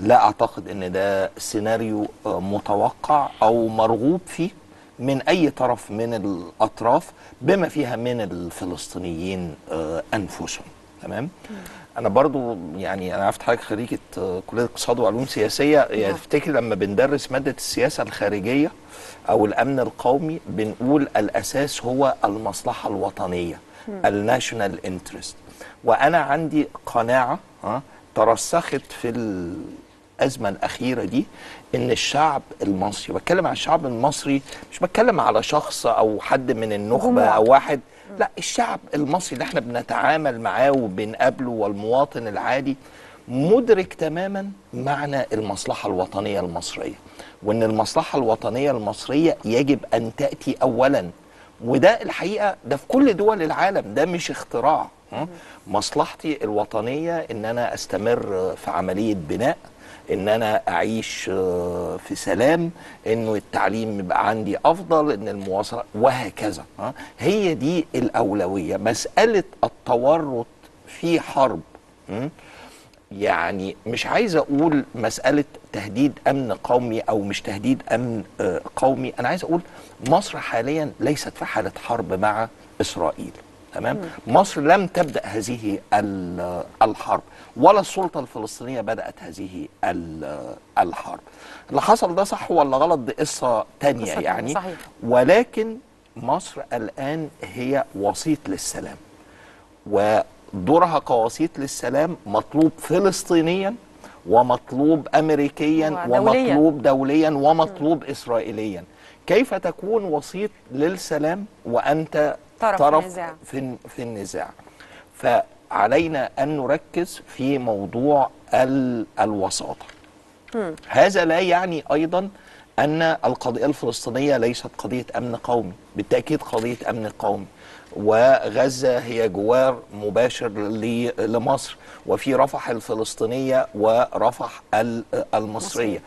لا أعتقد إن ده سيناريو آه، متوقع أو مرغوب فيه من أي طرف من الأطراف بما فيها من الفلسطينيين آه، أنفسهم. تمام؟ أنا برضو يعني أنا عرفت حضرتك خريجة آه، كلية اقتصاد وعلوم سياسية. يعني افتكر لما بندرس مادة السياسة الخارجية أو الأمن القومي بنقول الأساس هو المصلحة الوطنية. الناشونال انترست وأنا عندي قناعة ترسخت في الأزمة الأخيرة دي إن الشعب المصري بتكلم عن الشعب المصري مش بتكلم على شخص أو حد من النخبة. أو واحد. لا الشعب المصري اللي إحنا بنتعامل معاه وبنقابله والمواطن العادي مدرك تماما معنى المصلحة الوطنية المصرية. وإن المصلحة الوطنية المصرية يجب أن تأتي اولا. وده الحقيقة ده في كل دول العالم ده مش اختراع؟ مصلحتي الوطنية إن أنا أستمر في عملية بناء إن أنا أعيش آه، في سلام إنه التعليم يبقى عندي أفضل إن المواصلة وهكذا ها؟ هي دي الأولوية مسألة التورط في حرب? يعني مش عايز أقول مسألة تهديد أمن قومي أو مش تهديد أمن آه، قومي أنا عايز أقول مصر حاليا ليست في حالة حرب مع إسرائيل تمام؟ مصر لم تبدأ هذه ال- الحرب ولا السلطة الفلسطينية بدأت هذه ال- الحرب. اللي حصل ده صح ولا غلط؟ دي قصة تانية قصة تانية، يعني. صحيح. ولكن مصر الآن هي وسيط للسلام ودورها كوسيط للسلام مطلوب فلسطينيا ومطلوب امريكيا ودولياً. ومطلوب دوليا ومطلوب اسرائيليا. كيف تكون وسيط للسلام وأنت طرف في طرف النزاع. في في النزاع. فعلينا أن نركز في موضوع ال- الوساطة. هذا لا يعني أيضا أن القضية الفلسطينية ليست قضية أمن قومي. بالتأكيد قضية أمن قومي. وغزة هي جوار مباشر لمصر. وفي رفح الفلسطينية ورفح ال- المصرية.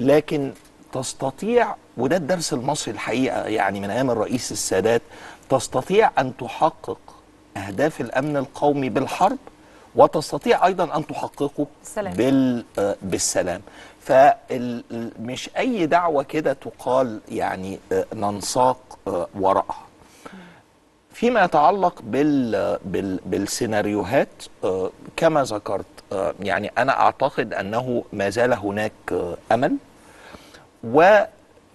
لكن تستطيع وده الدرس المصري الحقيقة يعني من أيام الرئيس السادات تستطيع أن تحقق أهداف الأمن القومي بالحرب وتستطيع أيضا أن تحققه السلام. بال آه، بالسلام فمش أي دعوة كده تقال يعني آه، ننساق آه، وراءها فيما يتعلق بال بال بالسيناريوهات كما ذكرت يعني أنا أعتقد أنه ما زال هناك آه، أمل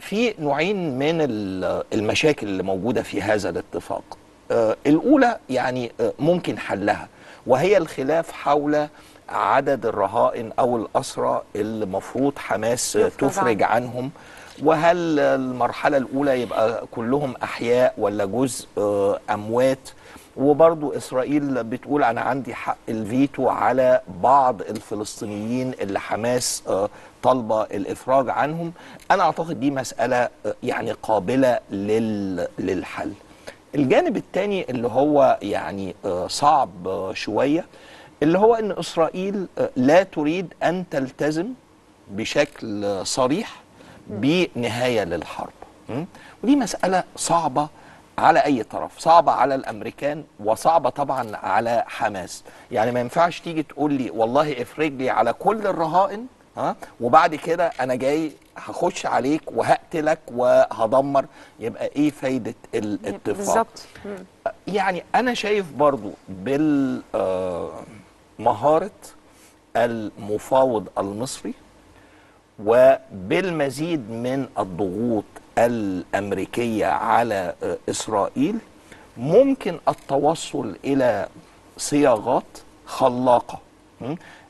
وفي نوعين من ال- المشاكل اللي موجودة في هذا الاتفاق. آه، الأولى يعني آه، ممكن حلها وهي الخلاف حول عدد الرهائن أو الأسرى اللي المفروض حماس تفرج عنهم وهل المرحلة الأولى يبقى كلهم أحياء ولا جزء آه، أموات؟ وبرضو إسرائيل بتقول أنا عندي حق الفيتو على بعض الفلسطينيين اللي حماس طالبة الإفراج عنهم أنا أعتقد دي مسألة آه، يعني قابلة لل- للحل. الجانب الثاني اللي هو يعني آه، صعب شوية اللي هو إن إسرائيل آه، لا تريد أن تلتزم بشكل صريح بنهاية للحرب? ودي مسألة صعبة على أي طرف صعبة على الأمريكان وصعبة طبعا على حماس. يعني ما ينفعش تيجي تقول لي والله افرج لي على كل الرهائن ها؟ وبعد كده أنا جاي هخش عليك وهقتلك وهدمر. يبقى إيه فايدة الاتفاق؟ بالظبط. يعني أنا شايف برضو بالمهارة المفاوض المصري وبالمزيد من الضغوط الأمريكية على آه، إسرائيل ممكن التوصل إلى صياغات خلاقة?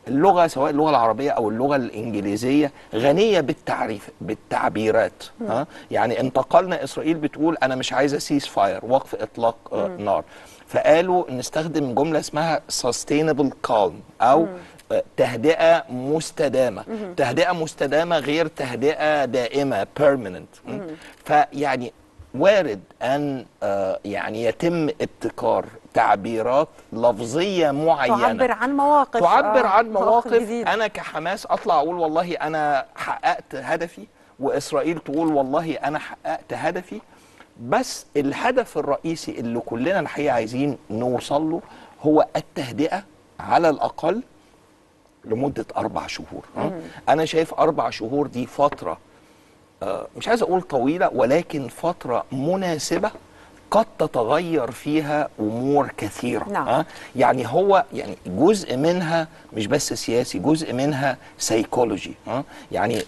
اللغة سواء اللغة العربية أو اللغة الإنجليزية غنية بالتعريف بالتعبيرات. ها يعني انتقلنا إسرائيل بتقول أنا مش عايزة cease fire وقف إطلاق آه،. نار فقالوا نستخدم جملة اسمها sustainable calm أو. آه، تهدئة مستدامة مم. تهدئة مستدامة غير تهدئة دائمة? مم. فيعني وارد أن آه، يعني يتم ابتكار تعبيرات لفظية معينة تعبر عن مواقف تعبر آه، عن مواقف جديدة. أنا كحماس أطلع أقول والله أنا حققت هدفي وإسرائيل تقول والله أنا حققت هدفي بس الهدف الرئيسي اللي كلنا الحقيقة عايزين نوصل له هو التهدئة على الأقل لمدة أربع شهور. أنا شايف أربع شهور دي فترة مش عايز أقول طويلة ولكن فترة مناسبة قد تتغير فيها أمور كثيرة نعم. ها؟ يعني هو يعني جزء منها مش بس سياسي جزء منها سيكولوجي ها يعني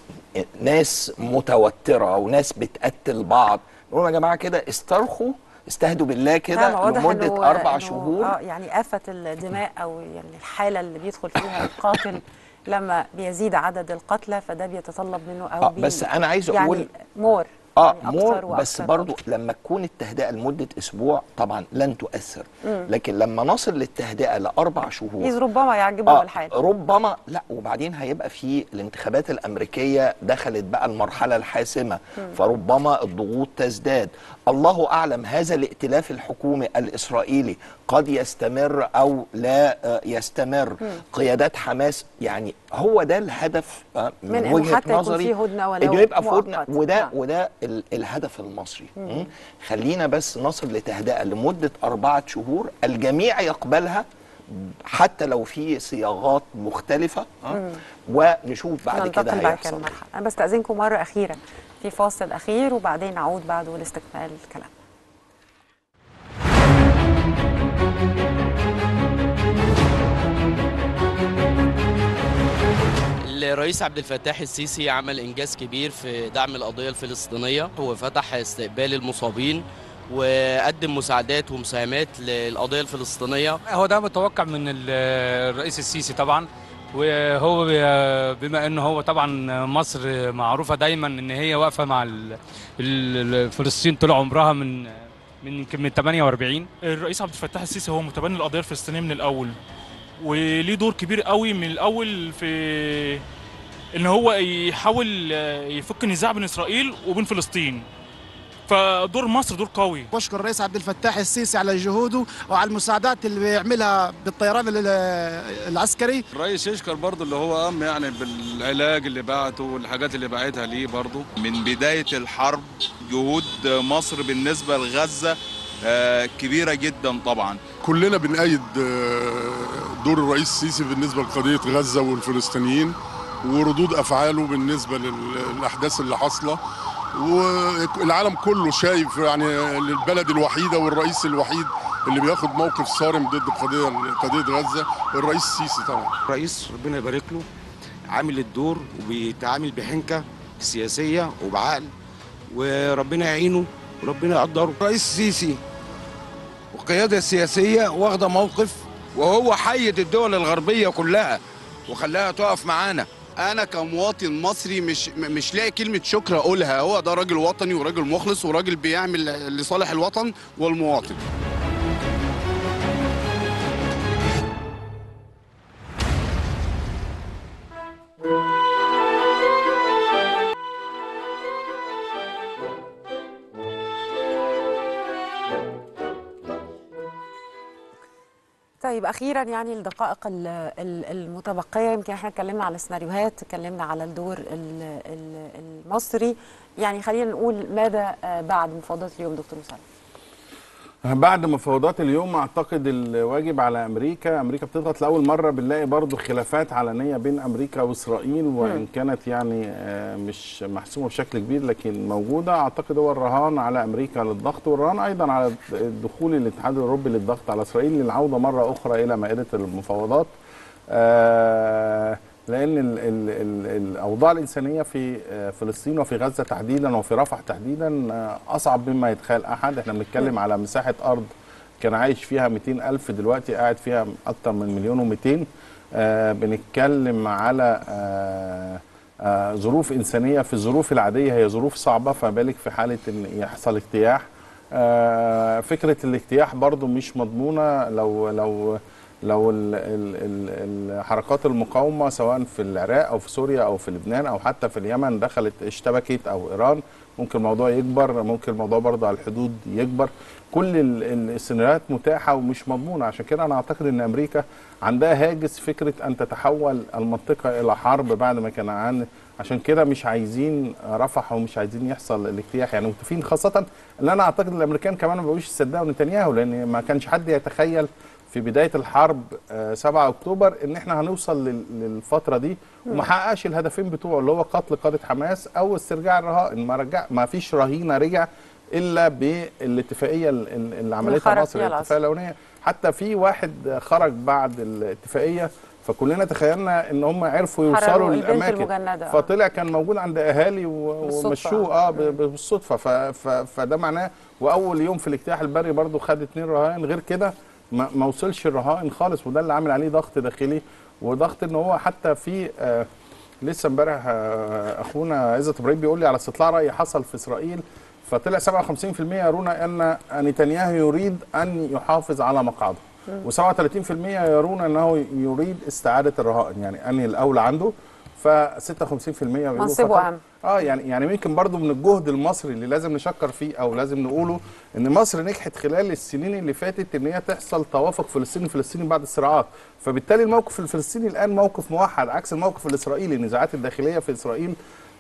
ناس متوترة وناس بتقتل بعض نقول يا جماعة كده استرخوا استهدوا بالله نعم، كده واضح لمدة إنه- أربع إنه- شهور آه يعني آفة الدماء أو يعني الحالة اللي بيدخل فيها القاتل لما بيزيد عدد القتلى فده بيتطلب منه أو آه، بس أنا عايز يعني أقول أمر آه يعني أمر بس. برضو لما تكون التهدئة لمدة أسبوع طبعا لن تؤثر مم. لكن لما نصل للتهدئة لأربع شهور ربما يعجبهم آه الحال ربما لا وبعدين هيبقى في الانتخابات الأمريكية دخلت بقى المرحلة الحاسمة مم. فربما الضغوط تزداد الله أعلم هذا الائتلاف الحكومي الإسرائيلي قد يستمر أو لا آه، يستمر. قيادات حماس يعني هو ده الهدف آه، من من وجهة حتى يكون نظري في هدنة ولو إنه يبقى في مؤقت. وده نعم. وده ال- الهدف المصري مم. خلينا بس نصل لتهدئة لمدة أربعة شهور الجميع يقبلها حتى لو في صياغات مختلفة آه، مم. ونشوف بعد كده هيحصل المرحلة أنا بستأذنكم مرة أخيرة في فاصل أخير وبعدين نعود بعده لاستكمال الكلام. الرئيس عبد الفتاح السيسي عمل إنجاز كبير في دعم القضية الفلسطينية. وفتح استقبال المصابين وقدم مساعدات ومساهمات للقضية الفلسطينية. هو ده متوقع من ال- الرئيس السيسي طبعا. وهو بما ان هو طبعا مصر معروفة دايما إن هي واقفة مع فلسطين طول عمرها من من يمكن من 48 الرئيس عبد الفتاح السيسي هو متبني القضية الفلسطينية من الأول وليه دور كبير قوي من الأول في إن هو يحاول يفك النزاع بين إسرائيل وبين فلسطين. فدور مصر دور قوي. بشكر الرئيس عبد الفتاح السيسي على جهوده وعلى المساعدات اللي بيعملها بالطيران ال- العسكري. الرئيس يشكر برضه اللي هو قام يعني بالعلاج اللي بعته والحاجات اللي بعتها ليه برضه. من بداية الحرب جهود مصر بالنسبة لغزة آه، كبيرة جدا طبعا. كلنا بنأيد آه، دور الرئيس السيسي بالنسبة لقضية غزة والفلسطينيين وردود أفعاله بالنسبة لل- للأحداث اللي حاصلة. والعالم كله شايف يعني البلد الوحيدة والرئيس الوحيد اللي بياخد موقف صارم ضد قضيه قضية غزة الرئيس السيسي طبعا. الرئيس ربنا يبارك له عامل الدور وبيتعامل بحنكة سياسية وبعقل وربنا يعينه وربنا يقدره. الرئيس السيسي والقيادة السياسية واخدة موقف وهو حيد الدول الغربية كلها وخلاها تقف معانا. أنا كمواطن مصري مش مش لاقي كلمة شكر أقولها. هو ده راجل وطني وراجل مخلص وراجل بيعمل لصالح الوطن والمواطن. طيب أخيرا يعني الدقائق ال- ال- المتبقية يمكن إحنا اتكلمنا على السيناريوهات اتكلمنا على الدور ال- ال- المصري. يعني خلينا نقول ماذا آه، بعد مفاوضات اليوم دكتور مسلم؟ بعد مفاوضات اليوم أعتقد الواجب على أمريكا أمريكا بتضغط لأول مرة بنلاقي برضو خلافات علنية بين أمريكا وإسرائيل وإن كانت يعني آه، مش محسومة بشكل كبير لكن موجودة. أعتقد هو الرهان على أمريكا للضغط والرهان أيضا على دخول الاتحاد الأوروبي للضغط على إسرائيل للعودة مرة أخرى إلى مائدة المفاوضات. آه، لأن ال ال ال الأوضاع الإنسانية في آه، فلسطين وفي غزة تحديدا وفي رفح تحديدا آه، أصعب مما يتخيل أحد. إحنا بنتكلم على مساحة أرض كان عايش فيها 200 ألف دلوقتي قاعد فيها أكتر من مليون و200 آه بنتكلم على ظروف إنسانية في الظروف العادية هي ظروف صعبة فما بالك في حالة إن يحصل اجتياح. فكرة الاجتياح برضو مش مضمونة. لو لو لو ال ال ال الحركات المقاومة سواء في العراق أو في سوريا أو في لبنان أو حتى في اليمن دخلت اشتبكت أو إيران ممكن الموضوع يكبر ممكن الموضوع برضه على الحدود يكبر. كل ال- ال- السيناريوهات متاحة ومش مضمونة عشان كده أنا أعتقد أن أمريكا عندها هاجس فكرة أن تتحول المنطقة إلى حرب بعد ما كان عن عشان كده مش عايزين رفح ومش عايزين يحصل الاجتياح يعني متفقين خاصة إن أنا أعتقد الأمريكان كمان ما بقوش يصدقوا نتنياهو لأن ما كانش حد يتخيل في بداية الحرب آه، 7 أكتوبر إن إحنا هنوصل لل- للفترة دي وما حققش الهدفين بتوعه اللي هو قتل قادة حماس أو استرجاع الرهائن ما رجع ما فيش رهينة رجع إلا بالاتفاقية ال- ال- اللي عملتها مصر الاتفاقية الأولانية. حتى في واحد خرج بعد الاتفاقية فكلنا تخيلنا إن هم عرفوا يوصلوا للأماكن. فطلع كان موجود عند أهالي. ومشوه آه بالصدفة. فده معناه وأول يوم في الاجتياح البري برضو خد اتنين رهائن. غير كده ما ما وصلش الرهائن خالص وده اللي عامل عليه ضغط داخلي وضغط إن هو حتى في آه لسه امبارح آه أخونا عزت إبراهيم بيقول لي على استطلاع رأي حصل في إسرائيل فطلع 57% يرون أن نتنياهو يريد أن يحافظ على مقعده و37% يرون إنه يريد استعادة الرهائن يعني أنهي الأولى عنده. ف 56% بيقولوا منصبه أهم. آه يعني يعني يمكن برضو من الجهد المصري اللي لازم نشكر فيه أو لازم نقوله إن مصر نجحت خلال السنين اللي فاتت إن هي تحصل توافق فلسطيني فلسطيني بعد الصراعات. فبالتالي الموقف الفلسطيني الآن موقف موحد عكس الموقف الإسرائيلي. النزاعات الداخلية في إسرائيل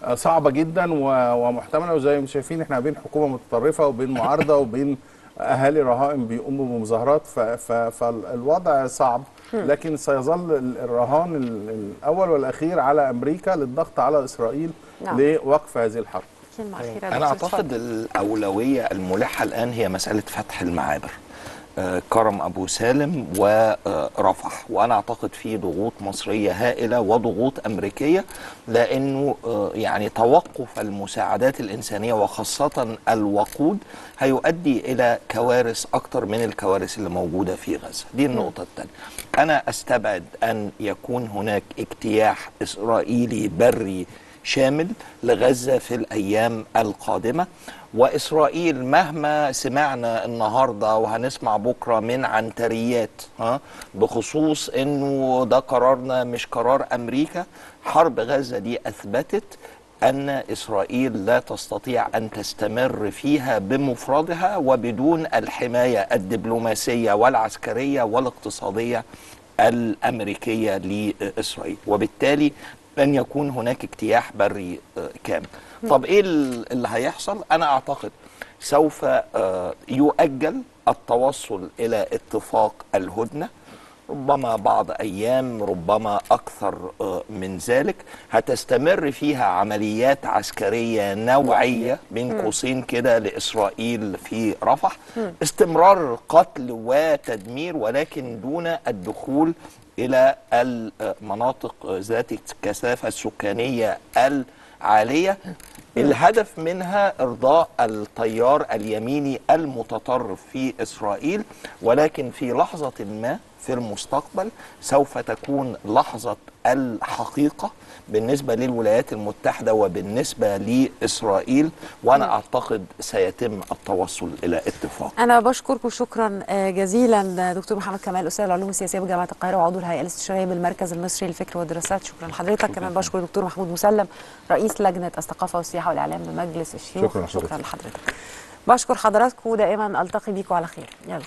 آه، صعبة جدا ومحتملة. وزي ما شايفين إحنا بين حكومة متطرفة وبين معارضة وبين أهالي رهائن بيقوموا بمظاهرات فالوضع صعب. لكن سيظل ال- الرهان ال- الأول والأخير على أمريكا للضغط على إسرائيل نعم. لوقف هذه الحرب. أنا أعتقد الأولوية الملحة الآن هي مسألة فتح المعابر. كرم أبو سالم ورفح. وأنا أعتقد في ضغوط مصرية هائلة وضغوط أمريكية لأنه آه، يعني توقف المساعدات الإنسانية وخاصة الوقود هيؤدي إلى كوارث أكتر من الكوارث اللي موجودة في غزة. دي النقطة الثانية أنا أستبعد أن يكون هناك اجتياح إسرائيلي بري شامل لغزة في الأيام القادمة. وإسرائيل مهما سمعنا النهاردة وهنسمع بكرة من عنتريات ها؟ بخصوص أنه ده قرارنا مش قرار أمريكا. حرب غزة دي أثبتت أن إسرائيل لا تستطيع أن تستمر فيها بمفردها وبدون الحماية الدبلوماسية والعسكرية والاقتصادية الأمريكية لإسرائيل. وبالتالي لن يكون هناك اجتياح بري آه، كامل. طب ال- اللي هيحصل؟ أنا أعتقد سوف آه، يؤجل التوصل إلى اتفاق الهدنة ربما بعض أيام ربما أكثر آه، من ذلك هتستمر فيها عمليات عسكرية نوعية بين. قوسين كده لإسرائيل في رفح. استمرار قتل وتدمير ولكن دون الدخول إلى المناطق ذات الكثافة السكانية العالية الهدف منها إرضاء التيار اليميني المتطرف في إسرائيل ولكن في لحظة ما في المستقبل سوف تكون لحظة الحقيقة بالنسبة للولايات المتحدة وبالنسبة لإسرائيل وأنا أعتقد سيتم التوصل إلى اتفاق. أنا بشكركم شكرا آه، جزيلا دكتور محمد كمال أستاذ العلوم السياسية بجامعة القاهرة وعضو الهيئة الاستشارية بالمركز المصري للفكر والدراسات. شكرا لحضرتك. كمان بشكر دكتور محمود مسلم رئيس لجنة الثقافة والسياحة والإعلام بمجلس الشيوخ. شكراً شكرا لحضرتك. لحضرتك بشكر حضراتكم ودائما ألتقي بيكم على خير. يلا.